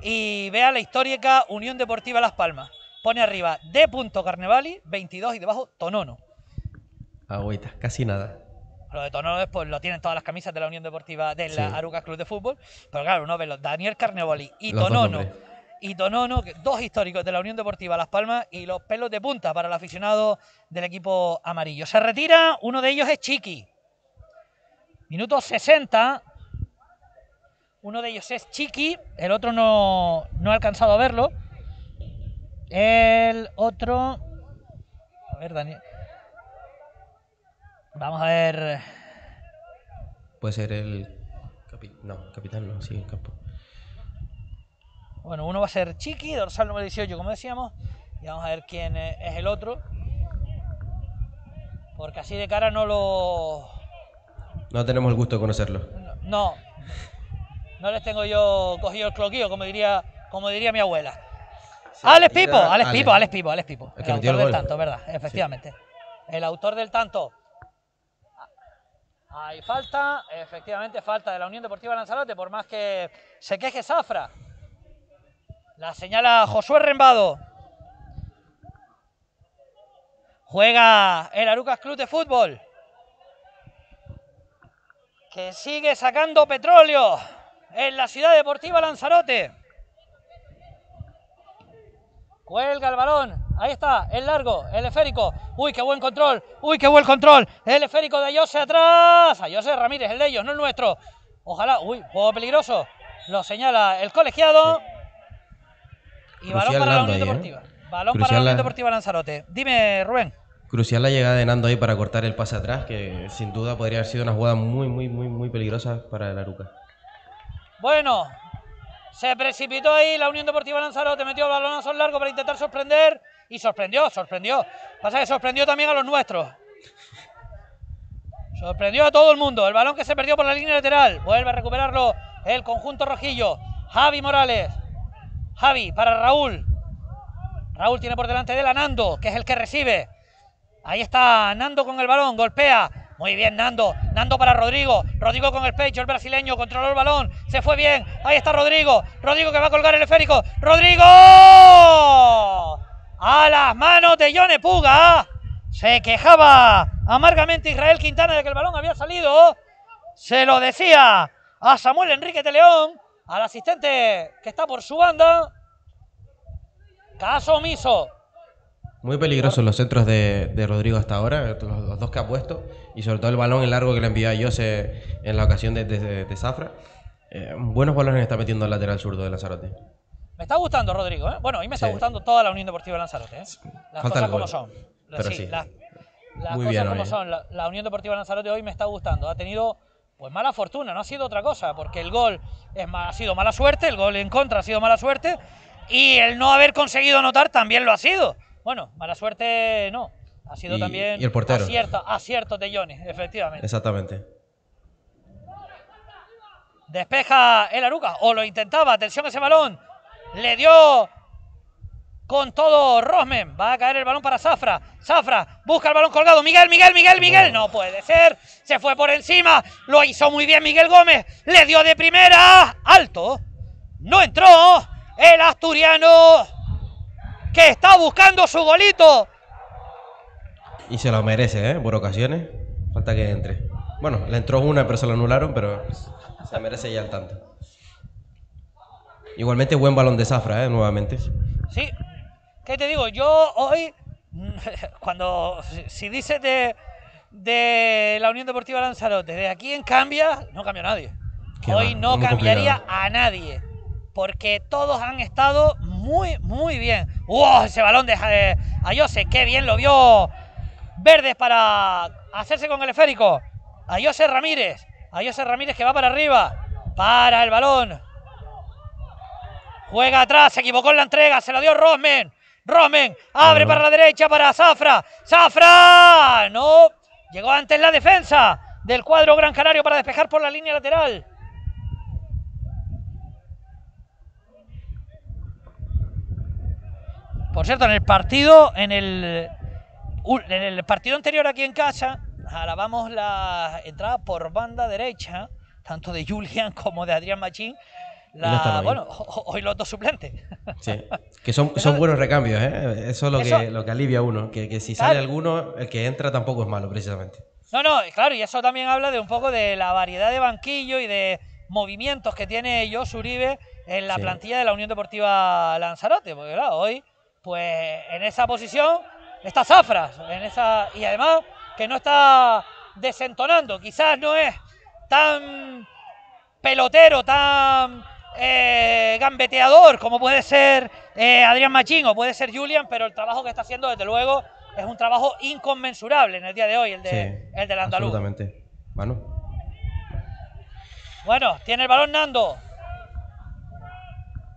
y ve a la histórica Unión Deportiva Las Palmas. Pone arriba D. Carnevali 22 y debajo Tonono. Agüita, casi nada. Lo de Tonono después lo tienen todas las camisas de la Unión Deportiva del Sí. Arucas Club de Fútbol. Pero claro, uno ve los Daniel Carnevali y Los Tonono. Y Tonono, dos históricos de la Unión Deportiva Las Palmas y los pelos de punta para el aficionado del equipo amarillo. Se retira, uno de ellos es Chiqui. Minuto 60. Uno de ellos es Chiqui, el otro no, no he alcanzado a verlo. El otro. A ver, Daniel. Vamos a ver. Puede ser el. no, capitán no, sí, en campo. Bueno, uno va a ser Chiqui, dorsal número 18, como decíamos. Y vamos a ver quién es el otro. Porque así de cara no lo. No tenemos el gusto de conocerlo. No. No les tengo yo cogido el cloquillo, como diría, como diría mi abuela. Alex Pipo, Alex Ale. Pipo, Alex Pipo, Alex Pipo. El autor el del tanto, ¿verdad? Efectivamente. El autor del tanto. Hay falta, efectivamente, falta de la Unión Deportiva Lanzarote, por más que se queje Zafra. La señala Josué Rembado. Juega el Arucas Club de Fútbol. Que sigue sacando petróleo en la ciudad deportiva Lanzarote. Cuelga el balón. Ahí está, el largo, el esférico. Uy, qué buen control. Uy, qué buen control. El esférico de Ayose atrás. Ayose Ramírez, el de ellos, no el nuestro. Ojalá. Uy, juego peligroso. Lo señala el colegiado. Y balón para la Unión ahí, ¿eh? Deportiva. Balón para la Unión Deportiva Lanzarote. Dime, Rubén. Crucial la llegada de Nando ahí para cortar el pase atrás, que sin duda podría haber sido una jugada muy, muy, muy, muy peligrosa para el Aruca. Bueno, se precipitó ahí la Unión Deportiva Lanzarote, metió el balonazo largo para intentar sorprender y sorprendió, sorprendió. Pasa que sorprendió también a los nuestros. Sorprendió a todo el mundo. El balón que se perdió por la línea lateral. Vuelve a recuperarlo el conjunto rojillo. Javi Morales. Javi para Raúl. Raúl tiene por delante de él Nando, que es el que recibe. Ahí está Nando con el balón, golpea. Muy bien, Nando. Nando para Rodrigo. Rodrigo con el pecho, el brasileño controló el balón. Se fue bien. Ahí está Rodrigo. Rodrigo que va a colgar el esférico. ¡Rodrigo! A las manos de Yone Puga. Se quejaba amargamente Israel Quintana de que el balón había salido. Se lo decía a Samuel Enrique de León, al asistente que está por su banda. Caso omiso. Muy peligrosos los centros de, de Rodrigo hasta ahora, los, los dos que ha puesto, y sobre todo el balón en largo que le envió a Jose en la ocasión de, de- de Zafra. Eh, buenos balones está metiendo el lateral zurdo de Lanzarote. Me está gustando Rodrigo, ¿eh? Bueno, y me está Sí. gustando toda la Unión Deportiva Lanzarote, ¿eh? Las Falta cosas el como son. pero sí, sí. Las, cosas bien como ¿eh? son. La, la Unión Deportiva Lanzarote hoy me está gustando. Ha tenido pues mala fortuna, no ha sido otra cosa, porque el gol es ha sido mala suerte, el gol en contra ha sido mala suerte, y el no haber conseguido anotar también lo ha sido. Bueno, mala suerte no. Ha sido Y- también y el portero. acierto, aciertos de Johnny, efectivamente. Exactamente. Despeja el Aruca, o lo intentaba, atención a ese balón. Le dio con todo Rosmen. Va a caer el balón para Zafra. Zafra busca el balón colgado. Miguel, Miguel, Miguel, Miguel. No puede ser. Se fue por encima. Lo hizo muy bien Miguel Gómez. Le dio de primera. Alto. No entró. El asturiano que está buscando su golito. Y se lo merece, ¿eh? Por ocasiones. Falta que entre. Bueno, le entró una, pero se lo anularon, pero se merece ya el tanto. Igualmente, buen balón de Zafra, ¿eh? Nuevamente. Sí. ¿Qué te digo? Yo hoy, cuando, si- dices de, de la Unión Deportiva Lanzarote, de aquí en cambia, no cambia nadie. Qué hoy no cambiaría complicado. a nadie. Porque todos han estado muy, muy bien. ¡Wow! Ese balón de eh, Ayose, qué bien lo vio Verdes para hacerse con el esférico. Ayose Ramírez. Ayose Ramírez que va para arriba. Para el balón. Juega atrás, se equivocó en la entrega, se la dio Rosmen. Rosmen abre Bueno. para la derecha para Zafra. Zafra, no. Llegó antes la defensa del cuadro Gran Canario para despejar por la línea lateral. Por cierto, en el partido, en el, en el partido anterior aquí en casa, alabamos la entrada por banda derecha, tanto de Julian como de Adrián Machín. La, bueno, ho- hoy los dos suplentes. Sí. Que son, son buenos recambios, ¿eh? Eso es lo, Eso- que, lo que alivia a uno. Que, que si Claro. sale alguno, el que entra tampoco es malo, precisamente. No, no, claro, y eso también habla de un poco de la variedad de banquillo y de movimientos que tiene Jos Uribe en la Sí. plantilla de la Unión Deportiva Lanzarote, porque claro, hoy, pues en esa posición está Zafras, en esa, y además que no está desentonando, quizás no es tan pelotero, tan eh, gambeteador como puede ser eh, Adrián Machín o puede ser Julian, pero el trabajo que está haciendo, desde luego, es un trabajo inconmensurable en el día de hoy, el, de, Sí, el del andaluz. Absolutamente. Bueno, Bueno, tiene el balón Nando.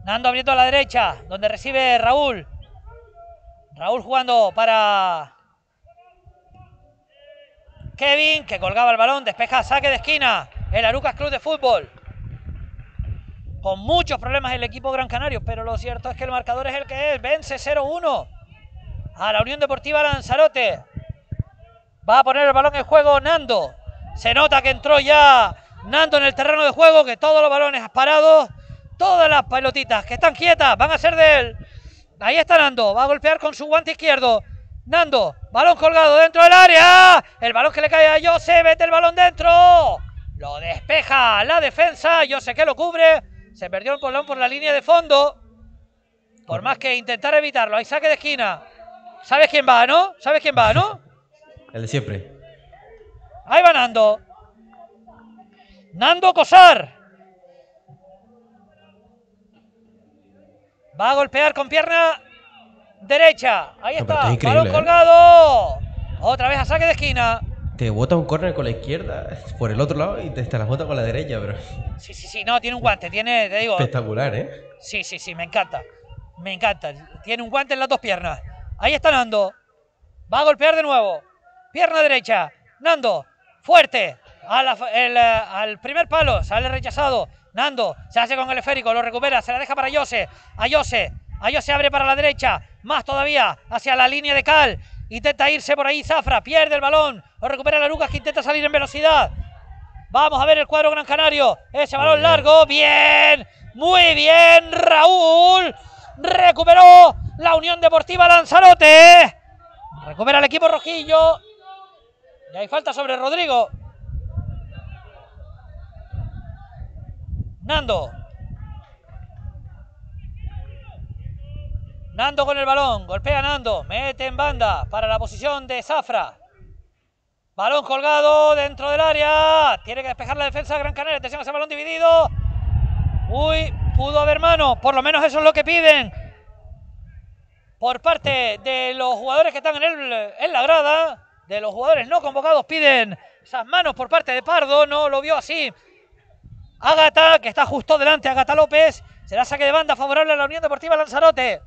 Nando abriendo a la derecha, donde recibe Raúl. Raúl jugando para Kevin, que colgaba el balón, despeja saque de esquina. El Arucas Club de Fútbol. Con muchos problemas el equipo Gran Canario, pero lo cierto es que el marcador es el que es. Vence 0-1 a la Unión Deportiva Lanzarote. Va a poner el balón en juego Nando. Se nota que entró ya Nando en el terreno de juego, que todos los balones parados, todas las pelotitas que están quietas van a ser de él. Ahí está Nando, va a golpear con su guante izquierdo. Nando, balón colgado dentro del área. El balón que le cae a Jose, mete el balón dentro. Lo despeja la defensa, Jose que lo cubre. Se perdió el balón por la línea de fondo. Por más que intentar evitarlo, hay saque de esquina. ¿Sabes quién va, no? ¿Sabes quién va, no? el de siempre. Ahí va Nando. Nando Cosar. Va a golpear con pierna derecha. Ahí está. increíble, Balón ¿eh? colgado. Otra vez a saque de esquina. Te bota un córner con la izquierda por el otro lado y te, te las bota con la derecha, pero Sí, sí, sí. No, tiene un guante. Tiene, te digo. espectacular, ¿eh? Sí, sí, sí. Me encanta. Me encanta. Tiene un guante en las dos piernas. Ahí está Nando. Va a golpear de nuevo. Pierna derecha. Nando. Fuerte. A la- el, eh, al primer palo. Sale rechazado. Nando se hace con el esférico, lo recupera, se la deja para Yose. A Yose, a Yose abre para la derecha, más todavía hacia la línea de Cal. Intenta irse por ahí Zafra, pierde el balón, lo recupera la Lucas que intenta salir en velocidad. Vamos a ver el cuadro Gran Canario. Ese balón largo, bien, muy bien, Raúl. Recuperó la Unión Deportiva Lanzarote. Recupera el equipo rojillo. Y hay falta sobre Rodrigo. Nando. Nando con el balón. Golpea a Nando. Mete en banda para la posición de Zafra. Balón colgado dentro del área. Tiene que despejar la defensa de Gran Canaria. Atención a ese balón dividido. Uy, pudo haber mano. Por lo menos eso es lo que piden. Por parte de los jugadores que están en, el, en la grada. De los jugadores no convocados piden esas manos por parte de Pardo. No lo vio así. Ágata, que está justo delante, Ágata López. Será saque de banda favorable a la Unión Deportiva Lanzarote.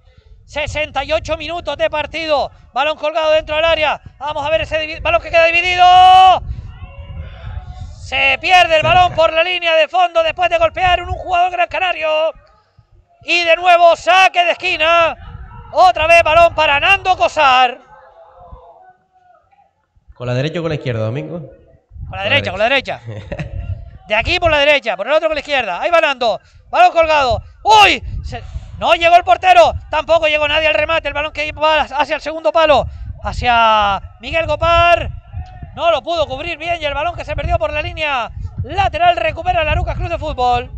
68 minutos de partido. Balón colgado dentro del área. Vamos a ver ese balón que queda dividido. Se pierde el balón por la línea de fondo después de golpear en un jugador gran canario. Y de nuevo saque de esquina. Otra vez balón para Nando Cosar. ¿Con la derecha o con la izquierda, Domingo? Con la derecha, con la derecha. De aquí por la derecha, por el otro con la izquierda. Ahí va Nando. Balón colgado. ¡Uy! Se- No llegó el portero. Tampoco llegó nadie al remate. El balón que va hacia el segundo palo. Hacia Miguel Gopar. No lo pudo cubrir bien. Y el balón que se perdió por la línea lateral recupera la Lucas Cruz de Fútbol.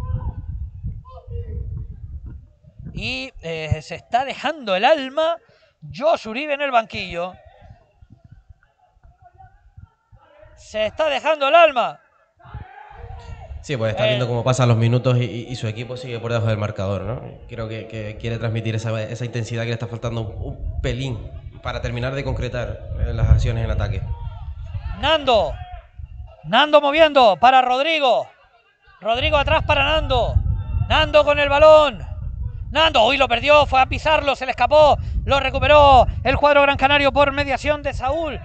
Y eh, se está dejando el alma Josh Uribe en el banquillo. Se está dejando el alma. Sí, pues está Eh. viendo cómo pasan los minutos y, su equipo sigue por debajo del marcador, ¿no? Creo que, que quiere transmitir esa, esa intensidad que le está faltando un, pelín para terminar de concretar eh, las acciones en ataque. Nando. Nando moviendo para Rodrigo. Rodrigo atrás para Nando. Nando con el balón. Nando, uy, lo perdió, fue a pisarlo, se le escapó. Lo recuperó el cuadro Gran Canario por mediación de Saúl.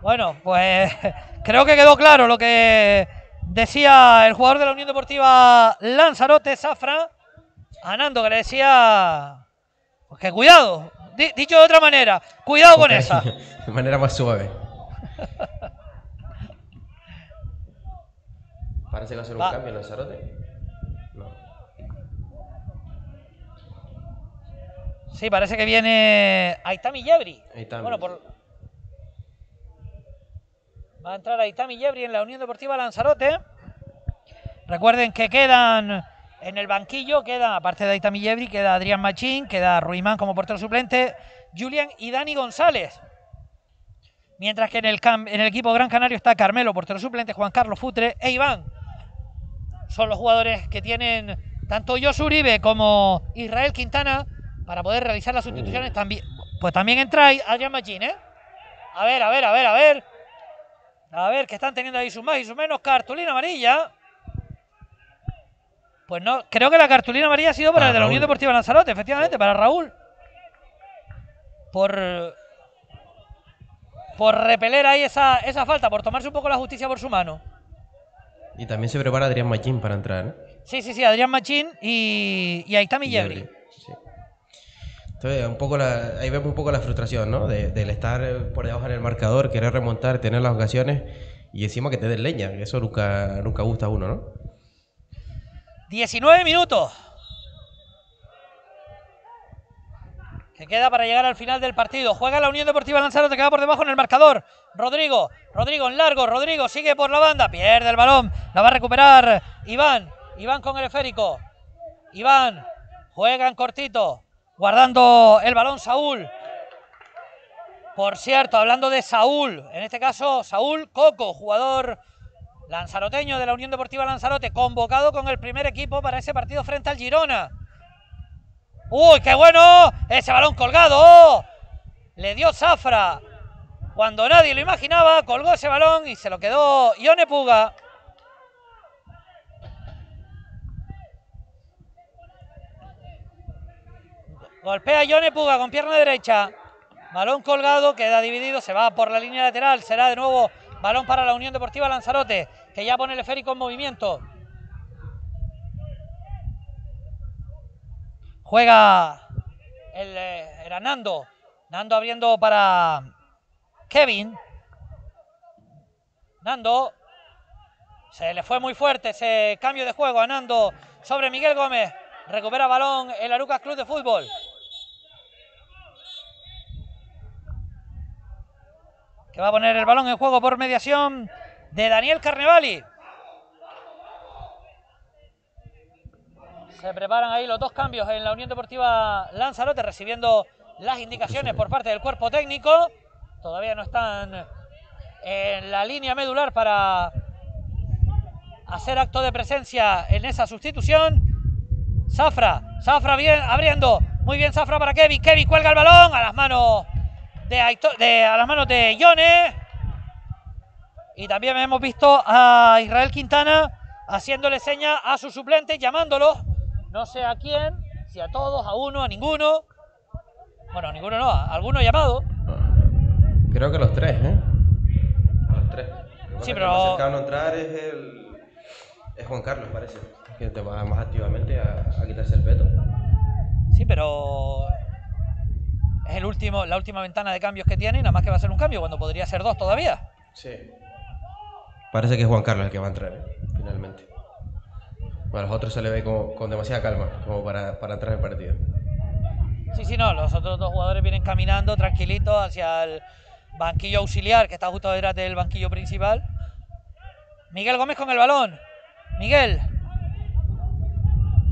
Bueno, pues creo que quedó claro lo que decía el jugador de la Unión Deportiva Lanzarote, Zafra, a Nando, que le decía pues que cuidado. Di- dicho de otra manera, cuidado con esa. De manera más suave. Parece que va a ser un Va. cambio en Lanzarote. No. Sí, parece que viene Aitami Yebri. Aitami. Bueno, por... Va a entrar Aitami Yebri en la Unión Deportiva Lanzarote. Recuerden que quedan en el banquillo, queda, aparte de Aitami Yebri, queda Adrián Machín, queda Ruimán como portero suplente, Julián y Dani González. Mientras que en el, equipo Gran Canario está Carmelo, portero suplente, Juan Carlos Futre e Iván. Son los jugadores que tienen tanto Josu Uribe como Israel Quintana para poder realizar las sustituciones. También, pues también entra Adrián Machín, ¿eh? A ver, a ver, a ver, a ver. A ver, que están teniendo ahí sus más y sus menos. Cartulina amarilla. Pues no, creo que la cartulina amarilla ha sido para Para el de la Raúl. Unión Deportiva Lanzarote, efectivamente, para Raúl. Por. Por repeler ahí esa, esa falta, por tomarse un poco la justicia por su mano. Y también se prepara Adrián Machín para entrar. ¿eh? Sí, sí, sí, Adrián Machín y, y Yebri. Yebri, sí. Entonces, un poco la- ahí vemos un poco la frustración, ¿no? De- del estar por debajo en el marcador, querer remontar, tener las ocasiones y encima que te den leña, eso nunca, nunca gusta a uno, ¿no? 19 minutos. Que queda para llegar al final del partido. Juega la Unión Deportiva Lanzarote, que va por debajo en el marcador. Rodrigo, Rodrigo en largo, Rodrigo sigue por la banda, pierde el balón, la va a recuperar Iván, Iván con el esférico. Iván, juega en cortito, guardando el balón Saúl. Por cierto, hablando de Saúl, en este caso Saúl Coco, jugador lanzaroteño de la Unión Deportiva Lanzarote, convocado con el primer equipo para ese partido frente al Girona. ¡Uy, qué bueno! Ese balón colgado. Le dio Zafra. Cuando nadie lo imaginaba, colgó ese balón y se lo quedó Ione Puga. Golpea Yone Puga con pierna derecha. Balón colgado, queda dividido, se va por la línea lateral. Será de nuevo balón para la Unión Deportiva Lanzarote, que ya pone el esférico en movimiento. Juega el, eh, era Nando. Nando abriendo para Kevin. Nando. Se le fue muy fuerte ese cambio de juego a Nando sobre Miguel Gómez. Recupera balón el Arucas Club de Fútbol. Que va a poner el balón en juego por mediación de Daniel Carnevali. Se preparan ahí los dos cambios en la Unión Deportiva Lanzarote, recibiendo las indicaciones por parte del cuerpo técnico. Todavía no están en la línea medular para hacer acto de presencia en esa sustitución. Zafra, Zafra bien abriendo. Muy bien Zafra para Kevin. Kevin cuelga el balón a las manos de, Aitor- de- a las manos de Yone. Y también hemos visto a Israel Quintana haciéndole seña a su suplente, llamándolo. No sé a quién, si a todos, a uno, a ninguno. Bueno, a ninguno no, a alguno llamado. Creo que los tres, ¿eh? A los tres. Sí, El pero- más cercano a entrar es el. Es Juan Carlos, parece. Que te va más activamente a, a quitarse el peto. Sí, pero es el último, la última ventana de cambios que tiene y nada más que va a ser un cambio cuando podría ser dos todavía. Sí. Parece que es Juan Carlos el que va a entrar, ¿eh? finalmente. A los otros se le ve como- con demasiada calma, como para, para entrar en el partido. Sí, sí, no, los otros dos jugadores vienen caminando tranquilitos hacia el banquillo auxiliar que está justo detrás del banquillo principal. Miguel Gómez con el balón. Miguel.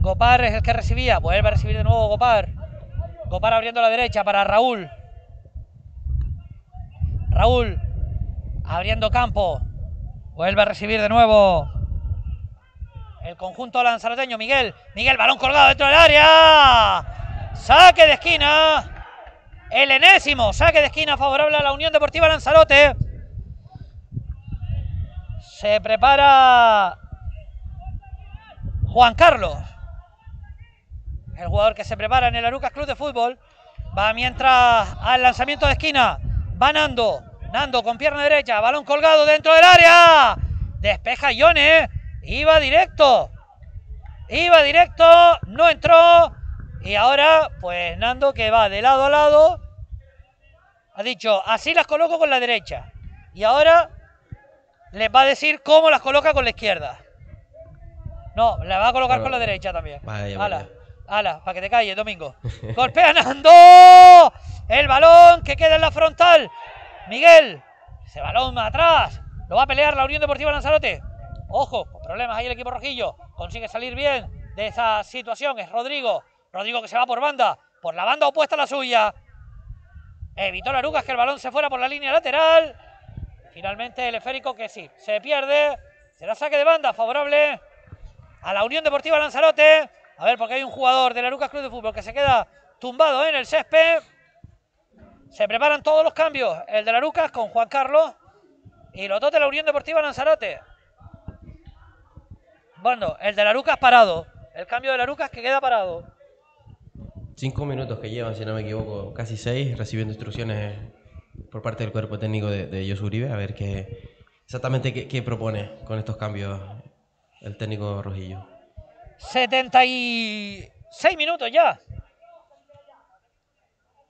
Gopar es el que recibía. Vuelve a recibir de nuevo Gopar. Gopar abriendo la derecha para Raúl. Raúl abriendo campo. Vuelve a recibir de nuevo el conjunto lanzaroteño. Miguel. Miguel, balón colgado dentro del área. Saque de esquina. El enésimo saque de esquina favorable a la Unión Deportiva Lanzarote. Se prepara Juan Carlos. El jugador que se prepara en el Arucas Club de Fútbol. Va mientras al lanzamiento de esquina. Va Nando. Nando con pierna derecha. Balón colgado dentro del área. Despeja Ione. Iba directo. Iba directo. No entró. Y ahora, pues Nando que va de lado a lado. Ha dicho, así las coloco con la derecha. Y ahora les va a decir cómo las coloca con la izquierda. No, la va a colocar Pero- con la derecha también. Vaya. Ala, para que te calles, Domingo. Golpea Nando. El balón que queda en la frontal. Miguel, ese balón atrás. Lo va a pelear la Unión Deportiva Lanzarote. Ojo, con problemas ahí el equipo rojillo. Consigue salir bien de esa situación. Es Rodrigo. Rodrigo que se va por banda. Por la banda opuesta a la suya. Evitó la Arucas que el balón se fuera por la línea lateral. Finalmente el esférico que sí, se pierde. Será saque de banda favorable a la Unión Deportiva Lanzarote. A ver, porque hay un jugador del Arucas Club de Fútbol que se queda tumbado en el césped. Se preparan todos los cambios. El de la Arucas con Juan Carlos y los dos de la Unión Deportiva Lanzarote. Bueno, el de la Arucas parado. El cambio de la Arucas que queda parado. Cinco minutos que llevan, si no me equivoco, casi seis, recibiendo instrucciones por parte del cuerpo técnico de, de Josu Uribe, a ver qué exactamente qué propone con estos cambios el técnico rojillo. 76 minutos ya.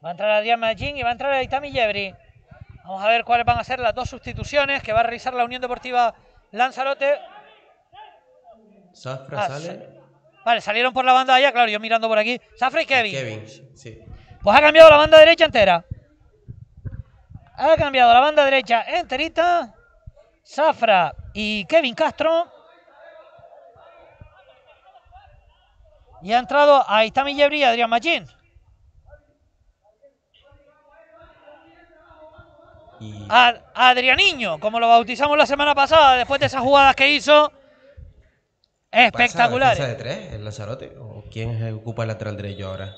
Va a entrar Adrián Magín y va a entrar Aitami Yebri. Vamos a ver cuáles van a ser las dos sustituciones que va a realizar la Unión Deportiva Lanzarote. Zafra Ah, sale. Vale, salieron por la banda allá, claro, yo mirando por aquí. Zafra y Kevin. Kevin, sí. Pues ha cambiado la banda derecha entera. Ha cambiado la banda derecha enterita. Zafra y Kevin Castro. Y ha entrado Aitami Yebri y Adrián Machín. Y A Adrianiño, como lo bautizamos la semana pasada, después de esas jugadas que hizo. ¿pasa Espectaculares. defensa de tres, el Lanzarote? ¿O quién ocupa el lateral derecho ahora?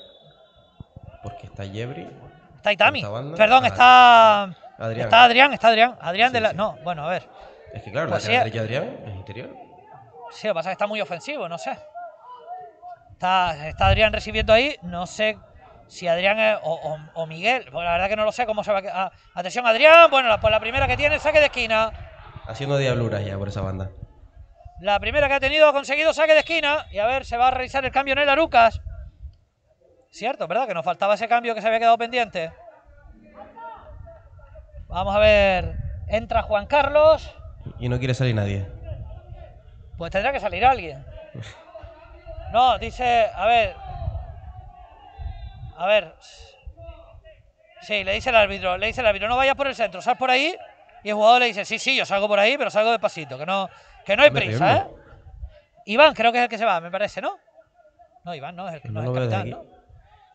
Porque está Yebri. Está Aitami. Perdón, está está. Adrián. Está Adrián, está Adrián. Adrián Sí, de la. sí. No, bueno, a ver. Es que claro, Pues lateral sí. derecho Adrián es interior. Sí, lo que pasa es que está muy ofensivo, no sé. Está, está Adrián recibiendo ahí, no sé si Adrián es- o, o- o Miguel. La verdad que no lo sé cómo se va a quedar. Atención, Adrián. Bueno, la- pues la primera que tiene, saque de esquina. Haciendo diabluras ya por esa banda. La primera que ha tenido ha conseguido saque de esquina. Y a ver, se va a realizar el cambio en el Arucas. Cierto, ¿verdad? Que nos faltaba ese cambio que se había quedado pendiente. Vamos a ver. Entra Juan Carlos. Y no quiere salir nadie. Pues tendrá que salir alguien. No, dice, a ver. A ver. Sí, le dice el árbitro, le dice el árbitro, no vayas por el centro, sal por ahí. Y el jugador le dice, sí, sí, yo salgo por ahí, pero salgo despacito, que no, que no hay prisa, ¿eh? Iván, creo que es el que se va, me parece, ¿no? No, Iván no es el, que No no es el capitán. ¿no?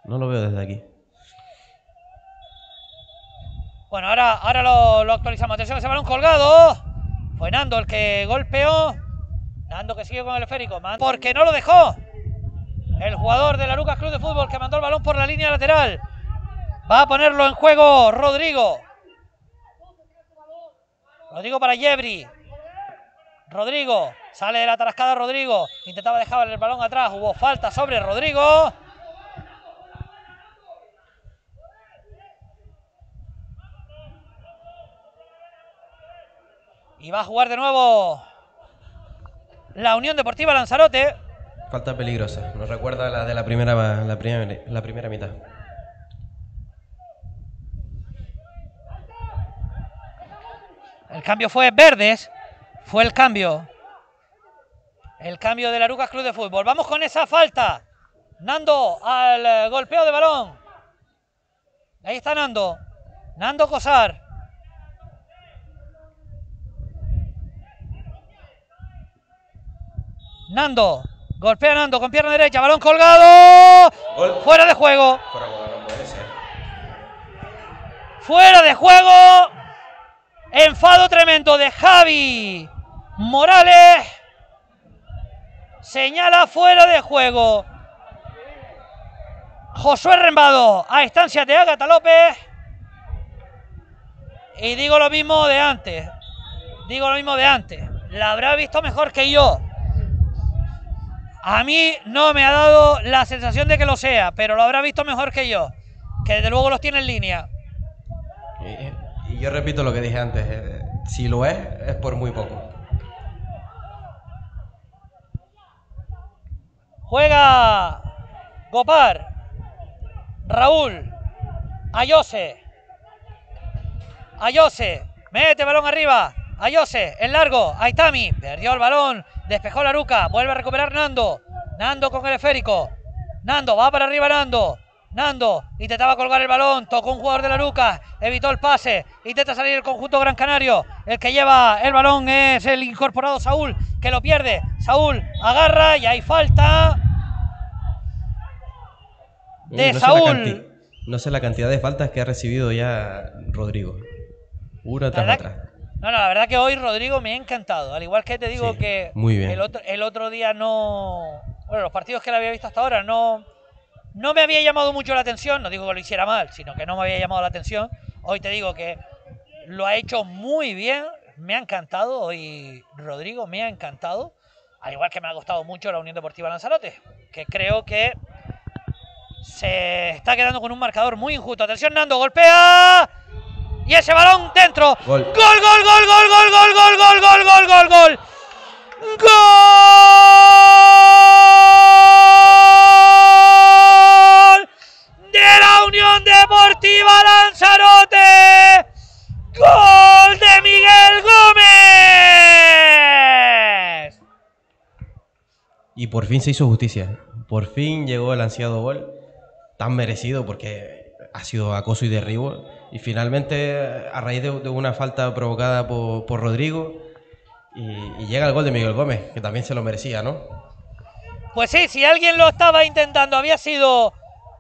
No lo veo desde aquí. Bueno, ahora, ahora lo, lo actualizamos. Atención, ese balón colgado. Fue Nando el que golpeó. Nando que sigue con el esférico. Man- Porque no lo dejó. El jugador de la Lucas Club de Fútbol que mandó el balón por la línea lateral. Va a ponerlo en juego Rodrigo. Rodrigo para Yebri. Rodrigo. Sale de la tarascada Rodrigo. Intentaba dejar el balón atrás. Hubo falta sobre Rodrigo. Y va a jugar de nuevo la Unión Deportiva Lanzarote. Falta peligrosa. Nos recuerda la de la primera, la primera, la primera mitad. El cambio fue Verdes. Fue el cambio. El cambio de la Lucas Club de Fútbol. Vamos con esa falta. Nando al eh, golpeo de balón. Ahí está Nando. Nando Cosar. Nando. Golpea Nando con pierna derecha. Balón colgado. Gol. Fuera de juego. Fuera juego, no puede ser. Fuera de juego. Enfado tremendo de Javi Morales. Señala fuera de juego. Josué Rembado a instancia de Ágata López. Y digo lo mismo de antes. Digo lo mismo de antes. La habrá visto mejor que yo. A mí no me ha dado la sensación de que lo sea, pero lo habrá visto mejor que yo. Que desde luego los tiene en línea. Y, y yo repito lo que dije antes. eh, si lo es, es por muy poco. Juega Gopar. Raúl. Ayose. Ayose. Mete balón arriba. Ayose. En largo. Aitami. Perdió el balón. Despejó la ruca. Vuelve a recuperar Nando. Nando con el esférico. Nando. Va para arriba Nando. Nando intentaba colgar el balón, tocó un jugador de la Luca, evitó el pase, intenta salir el conjunto Gran Canario. El que lleva el balón es el incorporado Saúl, que lo pierde. Saúl agarra y hay falta de no Saúl. no sé la cantidad de faltas que ha recibido ya Rodrigo. Una tras otra. No, no, la verdad que hoy Rodrigo me ha encantado. Al igual que te digo Sí, que muy bien. El, otro, el otro día no. Bueno, los partidos que le había visto hasta ahora no. No me había llamado mucho la atención. No digo que lo hiciera mal, sino que no me había llamado la atención. Hoy te digo que lo ha hecho muy bien. Me ha encantado. Hoy Rodrigo me ha encantado. Al igual que me ha gustado mucho la Unión Deportiva Lanzarote. Que creo que se está quedando con un marcador muy injusto. Atención, Nando, golpea. Y ese balón dentro. Gol. Gol, gol, gol, gol, gol, gol, gol, gol, gol, gol, gol, gol. Gol de la Unión Deportiva Lanzarote. Gol de Miguel Gómez. Y por fin se hizo justicia. Por fin llegó el ansiado gol. Tan merecido porque ha sido acoso y derribo. Y finalmente, a raíz de, una falta provocada por, por Rodrigo, y, y llega el gol de Miguel Gómez, que también se lo merecía, ¿no? Pues sí, si alguien lo estaba intentando, había sido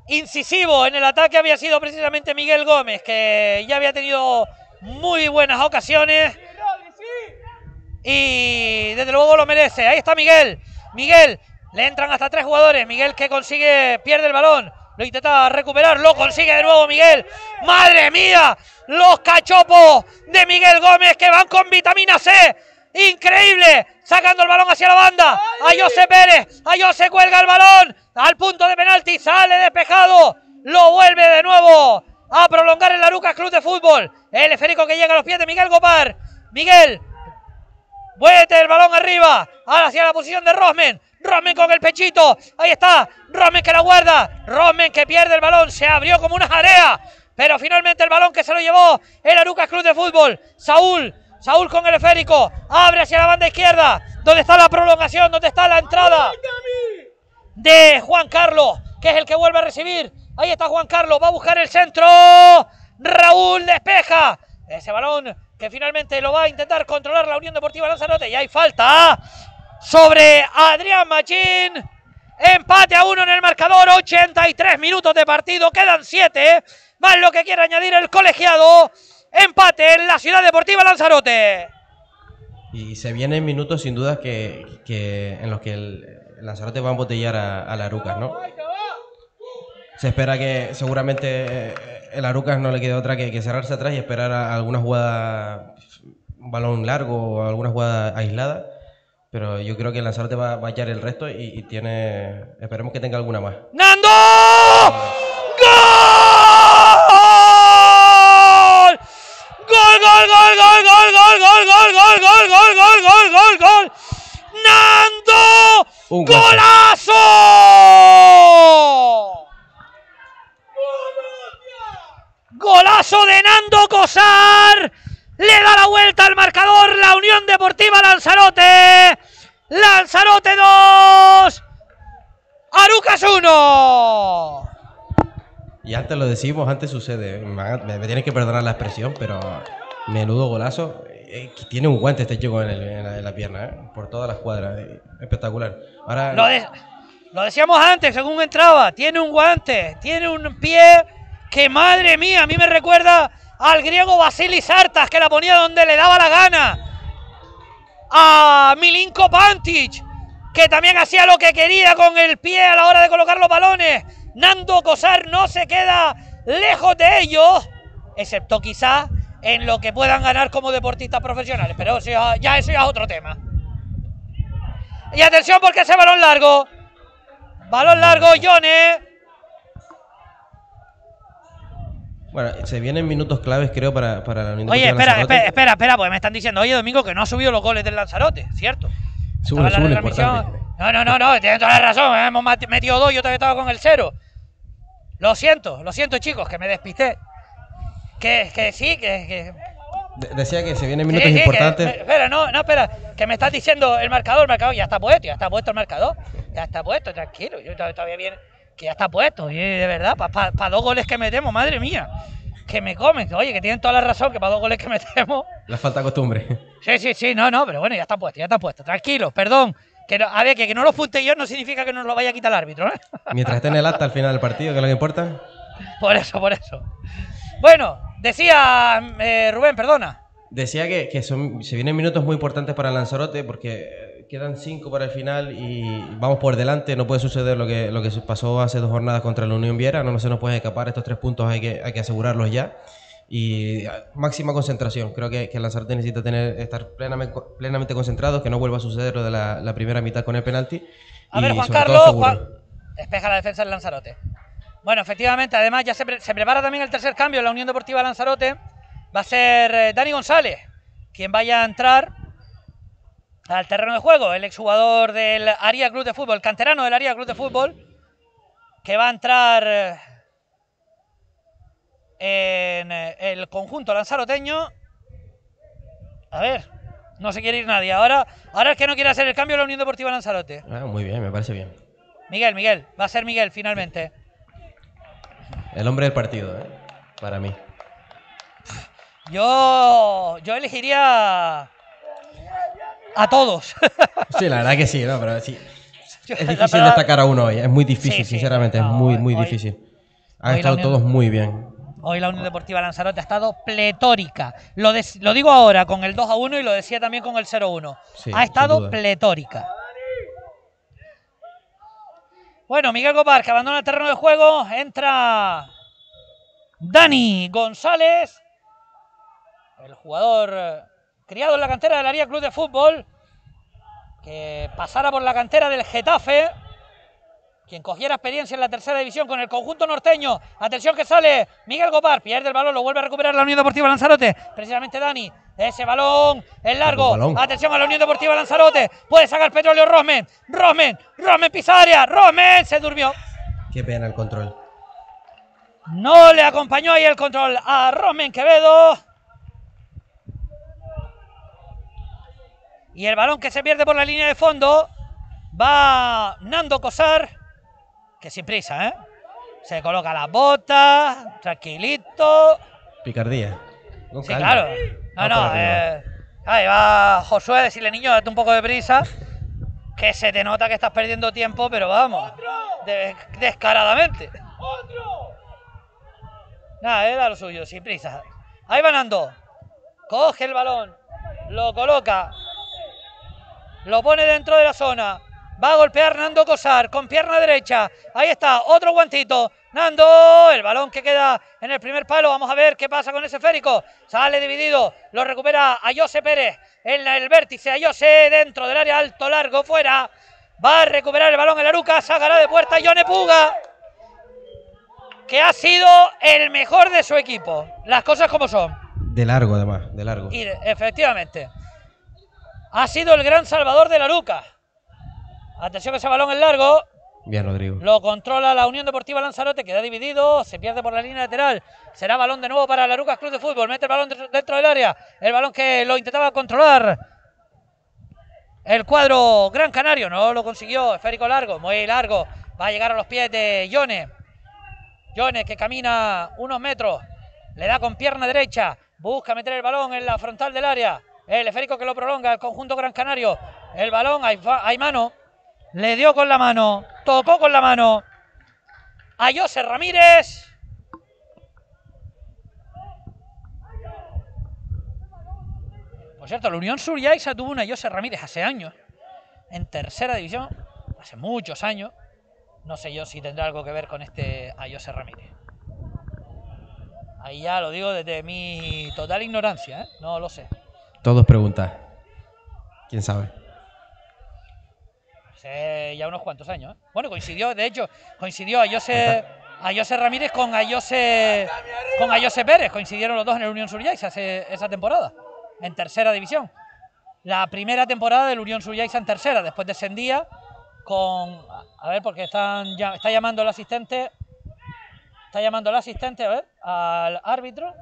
incisivo en el ataque, había sido precisamente Miguel Gómez, que ya había tenido muy buenas ocasiones. Y desde luego lo merece. Ahí está Miguel. Miguel, le entran hasta tres jugadores. Miguel que consigue, pierde el balón. Lo intenta recuperar, lo consigue de nuevo Miguel. ¡Madre mía! Los cachopos de Miguel Gómez que van con vitamina C. Increíble. Sacando el balón hacia la banda. Ayose Pérez. Ayose cuelga el balón. Al punto de penalti. Sale despejado. Lo vuelve de nuevo a prolongar en la Lucas Club de Fútbol. El esférico que llega a los pies de Miguel Gopar. Miguel Vuelve el balón arriba. Ahora hacia la posición de Rosmen. Romen con el pechito. Ahí está. Romen que la guarda. Romen que pierde el balón. Se abrió como una jarea. Pero finalmente el balón que se lo llevó el Arucas Club de Fútbol. Saúl. Saúl con el esférico. Abre hacia la banda izquierda. ¿Dónde está la prolongación? ¿Dónde está la entrada? De Juan Carlos, que es el que vuelve a recibir. Ahí está Juan Carlos. Va a buscar el centro. Raúl despeja. Ese balón que finalmente lo va a intentar controlar la Unión Deportiva Lanzarote. Y hay falta sobre Adrián Machín. Empate a uno en el marcador. 83 minutos de partido. Quedan 7. Más lo que quiere añadir el colegiado. Empate en la Ciudad Deportiva Lanzarote. Y se vienen minutos sin duda que, en los que el, Lanzarote va a embotellar a, a la Arucas, ¿no? Se espera que seguramente eh, el Arucas no le quede otra que, que cerrarse atrás y esperar a alguna jugada, un balón largo o alguna jugada aislada. Pero yo creo que Lanzarote va, va a hallar el resto y, y tiene. Esperemos que tenga alguna más. ¡Nando! ¡Gol! ¡Gol, gol, gol, gol, gol, gol, gol, gol, gol, gol, gol, gol, gol, gol, gol! ¡Nando! Un. ¡Golazo! Golazo de Nando Cosar. Le da la vuelta al marcador la Unión Deportiva Lanzarote. Lanzarote 2. Arucas 1. Y antes lo decimos, antes sucede. Me, a- me- me tienen que perdonar la expresión, pero menudo golazo. Eh, que tiene un guante este chico en, el- en la, en la pierna, ¿eh? por todas las cuadras. eh, Espectacular. Ahora, Lo, de- lo decíamos antes, según entraba. Tiene un guante, tiene un pie que, madre mía, a mí me recuerda al griego Basilis Artas, que la ponía donde le daba la gana. A Milinko Pantic, que también hacía lo que quería con el pie a la hora de colocar los balones. Nando Cosar no se queda lejos de ellos, excepto quizá en lo que puedan ganar como deportistas profesionales. Pero eso ya, ya eso ya es otro tema. Y atención porque ese balón largo. Balón largo, Yone. Bueno, se vienen minutos claves, creo, para, para la Unión Oye, espera, espera, espera, espera, porque me están diciendo, oye, Domingo, que no ha subido los goles del Lanzarote, ¿cierto? La retransmisión. importante. No, no, no, no, tienen toda la razón. ¿eh? Hemos metido dos, yo todavía estaba con el cero. Lo siento, lo siento, chicos, que me despisté. Que, que sí, que. que De- decía que se vienen minutos sí, importantes. espera, no, no, espera. Que me estás diciendo el marcador, el marcador, ya está puesto, ya está puesto el marcador. Ya está puesto, tranquilo. Yo todavía, todavía viene. Que ya está puesto, y de verdad, para dos goles que metemos, madre mía. Que me comen, oye, que tienen toda la razón, que para dos goles que metemos. La falta de costumbre. Sí, sí, sí, no, no, pero bueno, ya está puesto, ya está puesto. Tranquilo, perdón. Que no- a ver, que, que no lo punte yo no significa que nos lo vaya a quitar el árbitro, ¿eh? Mientras esté en el acta al final del partido, que es lo que importa. Por eso, por eso. Bueno, decía eh, Rubén, perdona. Decía que, que son, se vienen minutos muy importantes para Lanzarote porque quedan cinco para el final y vamos por delante. No puede suceder lo que, lo que pasó hace dos jornadas contra la Unión Viera. No, no se nos puede escapar. Estos tres puntos hay que, hay que asegurarlos ya. Y ah, máxima concentración. Creo que, que Lanzarote necesita tener, estar plenamente, plenamente concentrado, que no vuelva a suceder lo de la, la primera mitad con el penalti. A ver, y Juan sobre todo Carlos. Juan- despeja la defensa del Lanzarote. Bueno, efectivamente, además ya se, pre- se prepara también el tercer cambio en la Unión Deportiva Lanzarote. Va a ser eh, Dani González quien vaya a entrar al terreno de juego, el exjugador del Aria Club de Fútbol, canterano del Aria Club de Fútbol, que va a entrar eh, en eh, el conjunto lanzaroteño. A ver, no se quiere ir nadie. Ahora, ahora el que no quiere hacer el cambio es la Unión Deportiva Lanzarote. Ah, muy bien, me parece bien. Miguel, Miguel, va a ser Miguel finalmente. El hombre del partido, ¿eh? para mí. Yo, yo elegiría a todos. Sí, la verdad que sí, ¿no? Pero sí. Es difícil destacar a uno hoy, es muy difícil, Sí, sí. sinceramente, No, es muy, muy hoy- difícil. Han estado Unión- todos muy bien. Hoy la Unión Deportiva Lanzarote ha estado pletórica. Lo, lo digo ahora con el 2 a 1 y lo decía también con el 0 a 1. Sí, ha estado pletórica. Bueno, Miguel Copar que abandona el terreno de juego. Entra Dani González, el jugador criado en la cantera del Aria Club de Fútbol, que pasara por la cantera del Getafe, quien cogiera experiencia en la tercera división con el conjunto norteño. Atención que sale Miguel Copar, pierde el balón, lo vuelve a recuperar la Unión Deportiva Lanzarote. Precisamente Dani Ese balón es largo. Balón. Atención a la Unión Deportiva Lanzarote. Puede sacar petróleo Rosmen. Rosmen. Rosmen Pisaria. Rosmen se durmió. Qué pena el control. No le acompañó ahí el control a Rosmen Quevedo. Y el balón que se pierde por la línea de fondo va Nando Cosar, que sin prisa, ¿eh? Se coloca las botas, tranquilito. Picardía. Con Sí, calma. claro. No, no, eh, ahí va Josué a decirle, niño, date un poco de prisa, que se te nota que estás perdiendo tiempo, pero vamos, de- descaradamente. Nada, era lo suyo, sin prisa. Ahí va Nando. Coge el balón, lo coloca, lo pone dentro de la zona. Va a golpear Nando Cosar con pierna derecha. Ahí está, otro guantito. Nando, el balón que queda en el primer palo. Vamos a ver qué pasa con ese esférico. Sale dividido, lo recupera a Jose Pérez en el vértice. A Jose dentro del área alto, largo, fuera. Va a recuperar el balón en la ruca. Sacará de puerta Yone Puga, que ha sido el mejor de su equipo. Las cosas como son. De largo, además, de largo. Y efectivamente, ha sido el gran salvador de la Luca. Atención que ese balón es largo. Bien, Rodrigo. Lo controla la Unión Deportiva Lanzarote, queda dividido, se pierde por la línea lateral. Será balón de nuevo para la Lucas Club de Fútbol. Mete el balón dentro- dentro del área. El balón que lo intentaba controlar. El cuadro Gran Canario no lo consiguió. Esférico largo, muy largo. Va a llegar a los pies de Yone. Yone que camina unos metros. Le da con pierna derecha. Busca meter el balón en la frontal del área. El esférico que lo prolonga el conjunto Gran Canario. El balón, hay, mano. Le dio con la mano. Tocó con la mano. A José Ramírez. Por cierto, la Unión Suriaiza tuvo una José Ramírez hace años. En tercera división. Hace muchos años. No sé yo si tendrá algo que ver con este Ayose Ramírez. Ahí ya lo digo desde mi total ignorancia, ¿eh? No lo sé. Todos preguntan. ¿Quién sabe? Hace ya unos cuantos años. ¿eh? Bueno, coincidió, de hecho, coincidió Ayose, Ayose Ramírez con Ayose, con Ayose Pérez. Coincidieron los dos en el Unión Suriaiza hace esa temporada, en tercera división. La primera temporada del Unión Suriaiza en tercera, después descendía con. A ver, porque están, ya- está llamando el asistente. Está llamando el asistente, a ver, al árbitro.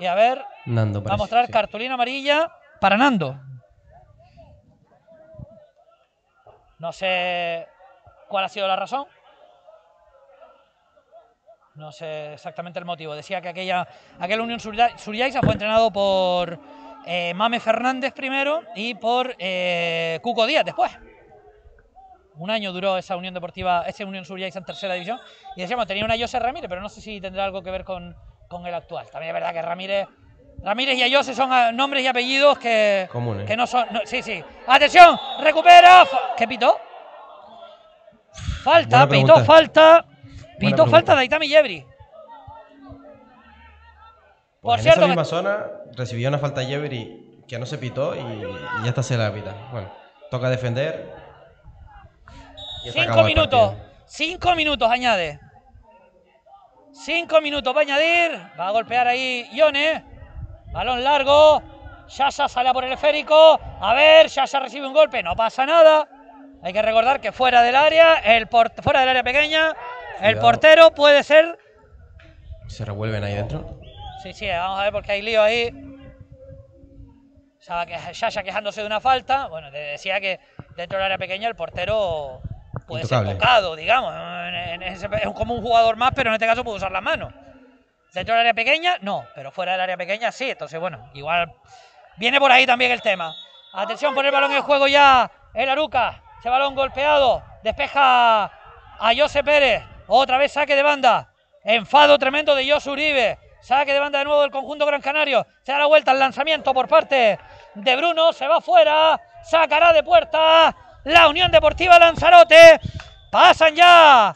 Y a ver, Nando, Va a mostrar sí. cartulina amarilla para Nando. No sé cuál ha sido la razón. No sé exactamente el motivo. Decía que aquella, aquel Unión Suria- Suriaiza fue entrenado por eh, Mame Fernández primero y por eh, Cuco Díaz después. Un año duró esa Unión Deportiva, ese Unión Suriaiza en tercera división. Y decíamos, tenía una Jose Ramírez, pero no sé si tendrá algo que ver con, con el actual. También es verdad que Ramírez, Ramírez y Ayose son ah, nombres y apellidos que, Comunes. que no son. no- sí, sí. Atención, recupera. ¿Qué pitó? Falta, pitó falta. Pitó falta de Aitami Yebri. Por Pues en cierto, esa que- misma zona recibió una falta Jeffrey que no se pitó y, y ya está se la pita. Bueno, toca defender. Cinco minutos. Cinco minutos añade. Cinco minutos va a añadir. Va a golpear ahí Ione. Balón largo. Yasha sale por el esférico. A ver, Yasha recibe un golpe. No pasa nada. Hay que recordar que fuera del área, el fuera del área pequeña, el Cuidado. portero puede ser. Se revuelven ahí dentro. Sí, sí, vamos a ver porque hay lío ahí. Yasha quejándose de una falta. Bueno, te decía que dentro del área pequeña el portero puede Intocable. ser tocado, digamos. Es como un jugador más, pero en este caso puede usar las manos. Dentro del área pequeña, no, pero fuera del área pequeña sí. Entonces, bueno, igual viene por ahí también el tema. Atención, por el balón en juego ya. El Aruca, ese balón golpeado. Despeja a Jose Pérez. Otra vez saque de banda. Enfado tremendo de Josu Uribe. Saque de banda de nuevo del conjunto Gran Canario. Se da la vuelta al lanzamiento por parte de Bruno. Se va fuera. Sacará de puerta la Unión Deportiva Lanzarote. Pasan ya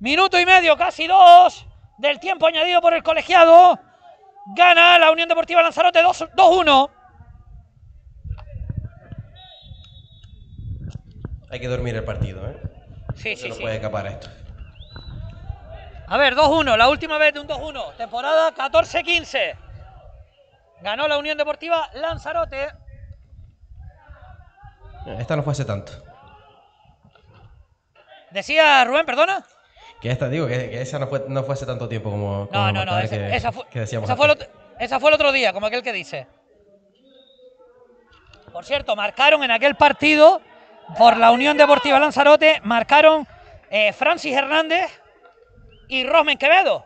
minuto y medio, casi dos, del tiempo añadido por el colegiado. Gana la Unión Deportiva Lanzarote 2 2-1. Hay que dormir el partido, ¿eh? Sí, No se sí, sí. puede escapar esto. A ver, 2-1, la última vez de un 2-1. Temporada 14-15. Ganó la Unión Deportiva Lanzarote. Esta no fue hace tanto. Decía Rubén, perdona. Que esta, digo, que, que esa no fue, no fue hace tanto tiempo como, como No, no, no. Esa, que, esa fue, que decíamos esa, fue el esa fue el otro día, como aquel que dice. Por cierto, marcaron en aquel partido por la Unión Deportiva Lanzarote, marcaron eh, Francis Hernández y Rosmen Quevedo.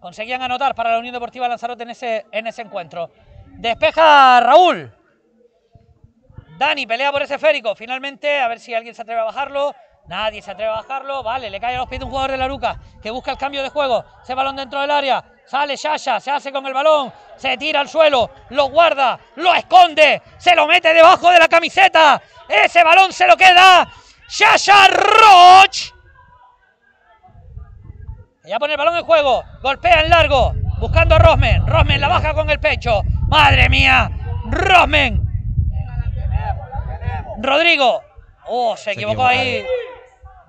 Conseguían anotar para la Unión Deportiva Lanzarote en ese, en ese encuentro. Despeja Raúl. Dani pelea por ese esférico. Finalmente, a ver si alguien se atreve a bajarlo. Nadie se atreve a bajarlo. Vale, le cae a los pies de un jugador de la Luca que busca el cambio de juego. Ese balón dentro del área. Sale Shasha, se hace con el balón. Se tira al suelo. Lo guarda. Lo esconde. Se lo mete debajo de la camiseta. Ese balón se lo queda. Shasha Roch. Ya pone el balón en juego. Golpea en largo. Buscando a Rosmen. Rosmen la baja con el pecho. Madre mía. Rosmen. Rodrigo. Oh, se, Se equivocó ahí.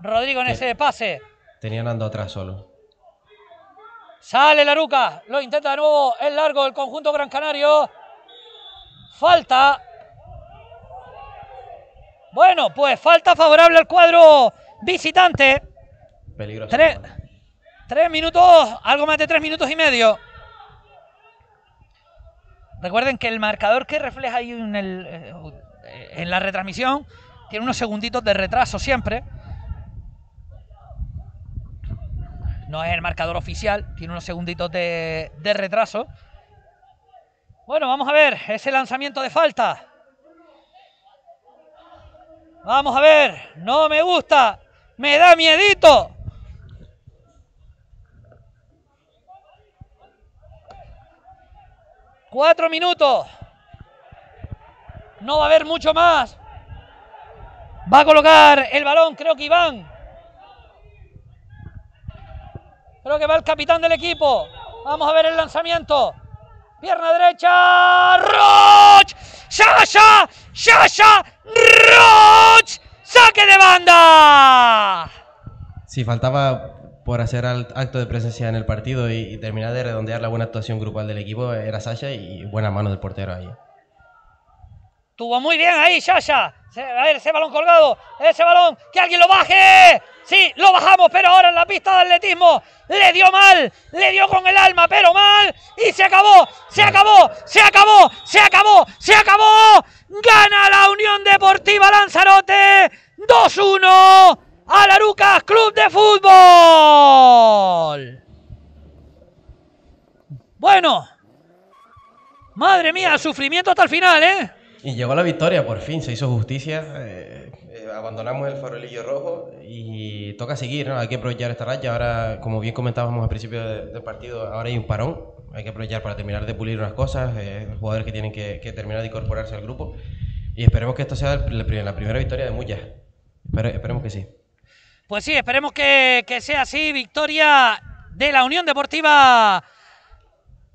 Rodrigo en ese pase. Tenían ando atrás solo. Sale Laruca. Lo intenta de nuevo. Es largo el conjunto Gran Canario. Falta. Bueno, pues falta favorable al cuadro visitante. Peligroso. Tres, tres minutos, algo más de tres minutos y medio. Recuerden que el marcador que refleja ahí en, el, eh, en la retransmisión tiene unos segunditos de retraso siempre. No es el marcador oficial, tiene unos segunditos de, de retraso. Bueno, vamos a ver ese lanzamiento de falta. Vamos a ver, no me gusta, me da miedito. Cuatro minutos. No va a haber mucho más. Va a colocar el balón, creo que Iván. Creo que va el capitán del equipo. Vamos a ver el lanzamiento. Pierna derecha. Roch. Shasha. Shasha. Roch. Saque de banda. Sí, faltaba por hacer acto de presencia en el partido y, y terminar de redondear la buena actuación grupal del equipo. Era Sasha y buena mano del portero ahí. Tuvo muy bien ahí, Shasha. A ver, ese balón colgado. Ese balón. Que alguien lo baje. Sí, lo bajamos, pero ahora en la pista de atletismo le dio mal. Le dio con el alma, pero mal. Y se acabó. Se acabó. Se acabó. Se acabó. Se acabó. Gana la Unión Deportiva Lanzarote. 2-1 a Larucas Club de Fútbol. Bueno. Madre mía, sufrimiento hasta el final, ¿eh? Y llegó la victoria, por fin, se hizo justicia. eh, eh, abandonamos el farolillo rojo y toca seguir, ¿no? Hay que aprovechar esta racha. Ahora, como bien comentábamos al principio de- del partido, ahora hay un parón. Hay que aprovechar para terminar de pulir unas cosas, eh, jugadores que tienen que, que terminar de incorporarse al grupo. Y esperemos que esto sea el- la la primera victoria de muchas. Espere- esperemos que sí. Pues sí, esperemos que, que sea así. Victoria de la Unión Deportiva.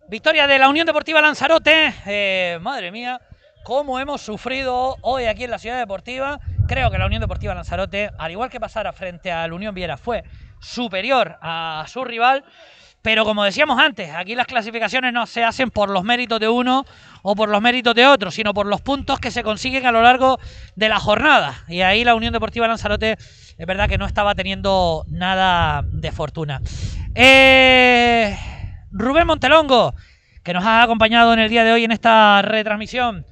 Victoria de la Unión Deportiva Lanzarote. Eh, madre mía, cómo hemos sufrido hoy aquí en la Ciudad Deportiva. Creo que la Unión Deportiva Lanzarote, al igual que pasara frente al Unión Viera, fue superior a su rival. Pero como decíamos antes, aquí las clasificaciones no se hacen por los méritos de uno o por los méritos de otro, sino por los puntos que se consiguen a lo largo de la jornada. Y ahí la Unión Deportiva Lanzarote es verdad que no estaba teniendo nada de fortuna. Eh, Rubén Montelongo, que nos ha acompañado en el día de hoy en esta retransmisión.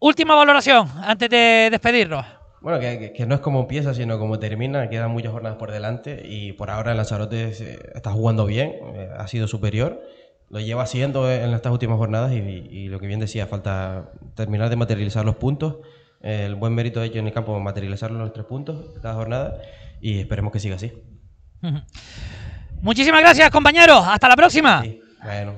Última valoración antes de despedirnos. Bueno, que, que- no es como empieza, sino como termina. Quedan muchas jornadas por delante y por ahora el Lanzarote se- está jugando bien, eh, ha sido superior. Lo lleva haciendo en estas últimas jornadas y, y lo que bien decía, falta terminar de materializar los puntos. eh, el buen mérito hecho en el campo, materializar los tres puntos cada jornada y esperemos que siga así. Muchísimas gracias, compañeros. Hasta la próxima. Sí, bueno.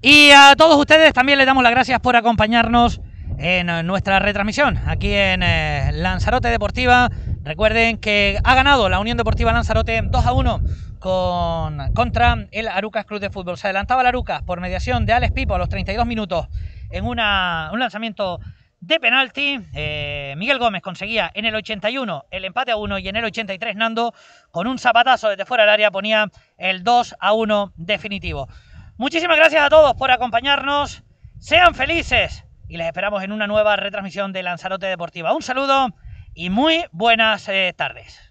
Y a todos ustedes también les damos las gracias por acompañarnos en eh, nuestra retransmisión aquí en eh, Lanzarote Deportiva. Recuerden que ha ganado la Unión Deportiva Lanzarote 2 a 1 con, contra el Arucas Club de Fútbol. Se adelantaba el Arucas por mediación de Alex Pipo a los 32 minutos en una, un lanzamiento de penalti. Eh, Miguel Gómez conseguía en el 81 el empate a 1 y en el 83 Nando con un zapatazo desde fuera del área ponía el 2 a 1 definitivo. Muchísimas gracias a todos por acompañarnos. Sean felices y les esperamos en una nueva retransmisión de Lanzarote Deportiva. Un saludo y muy buenas eh, tardes.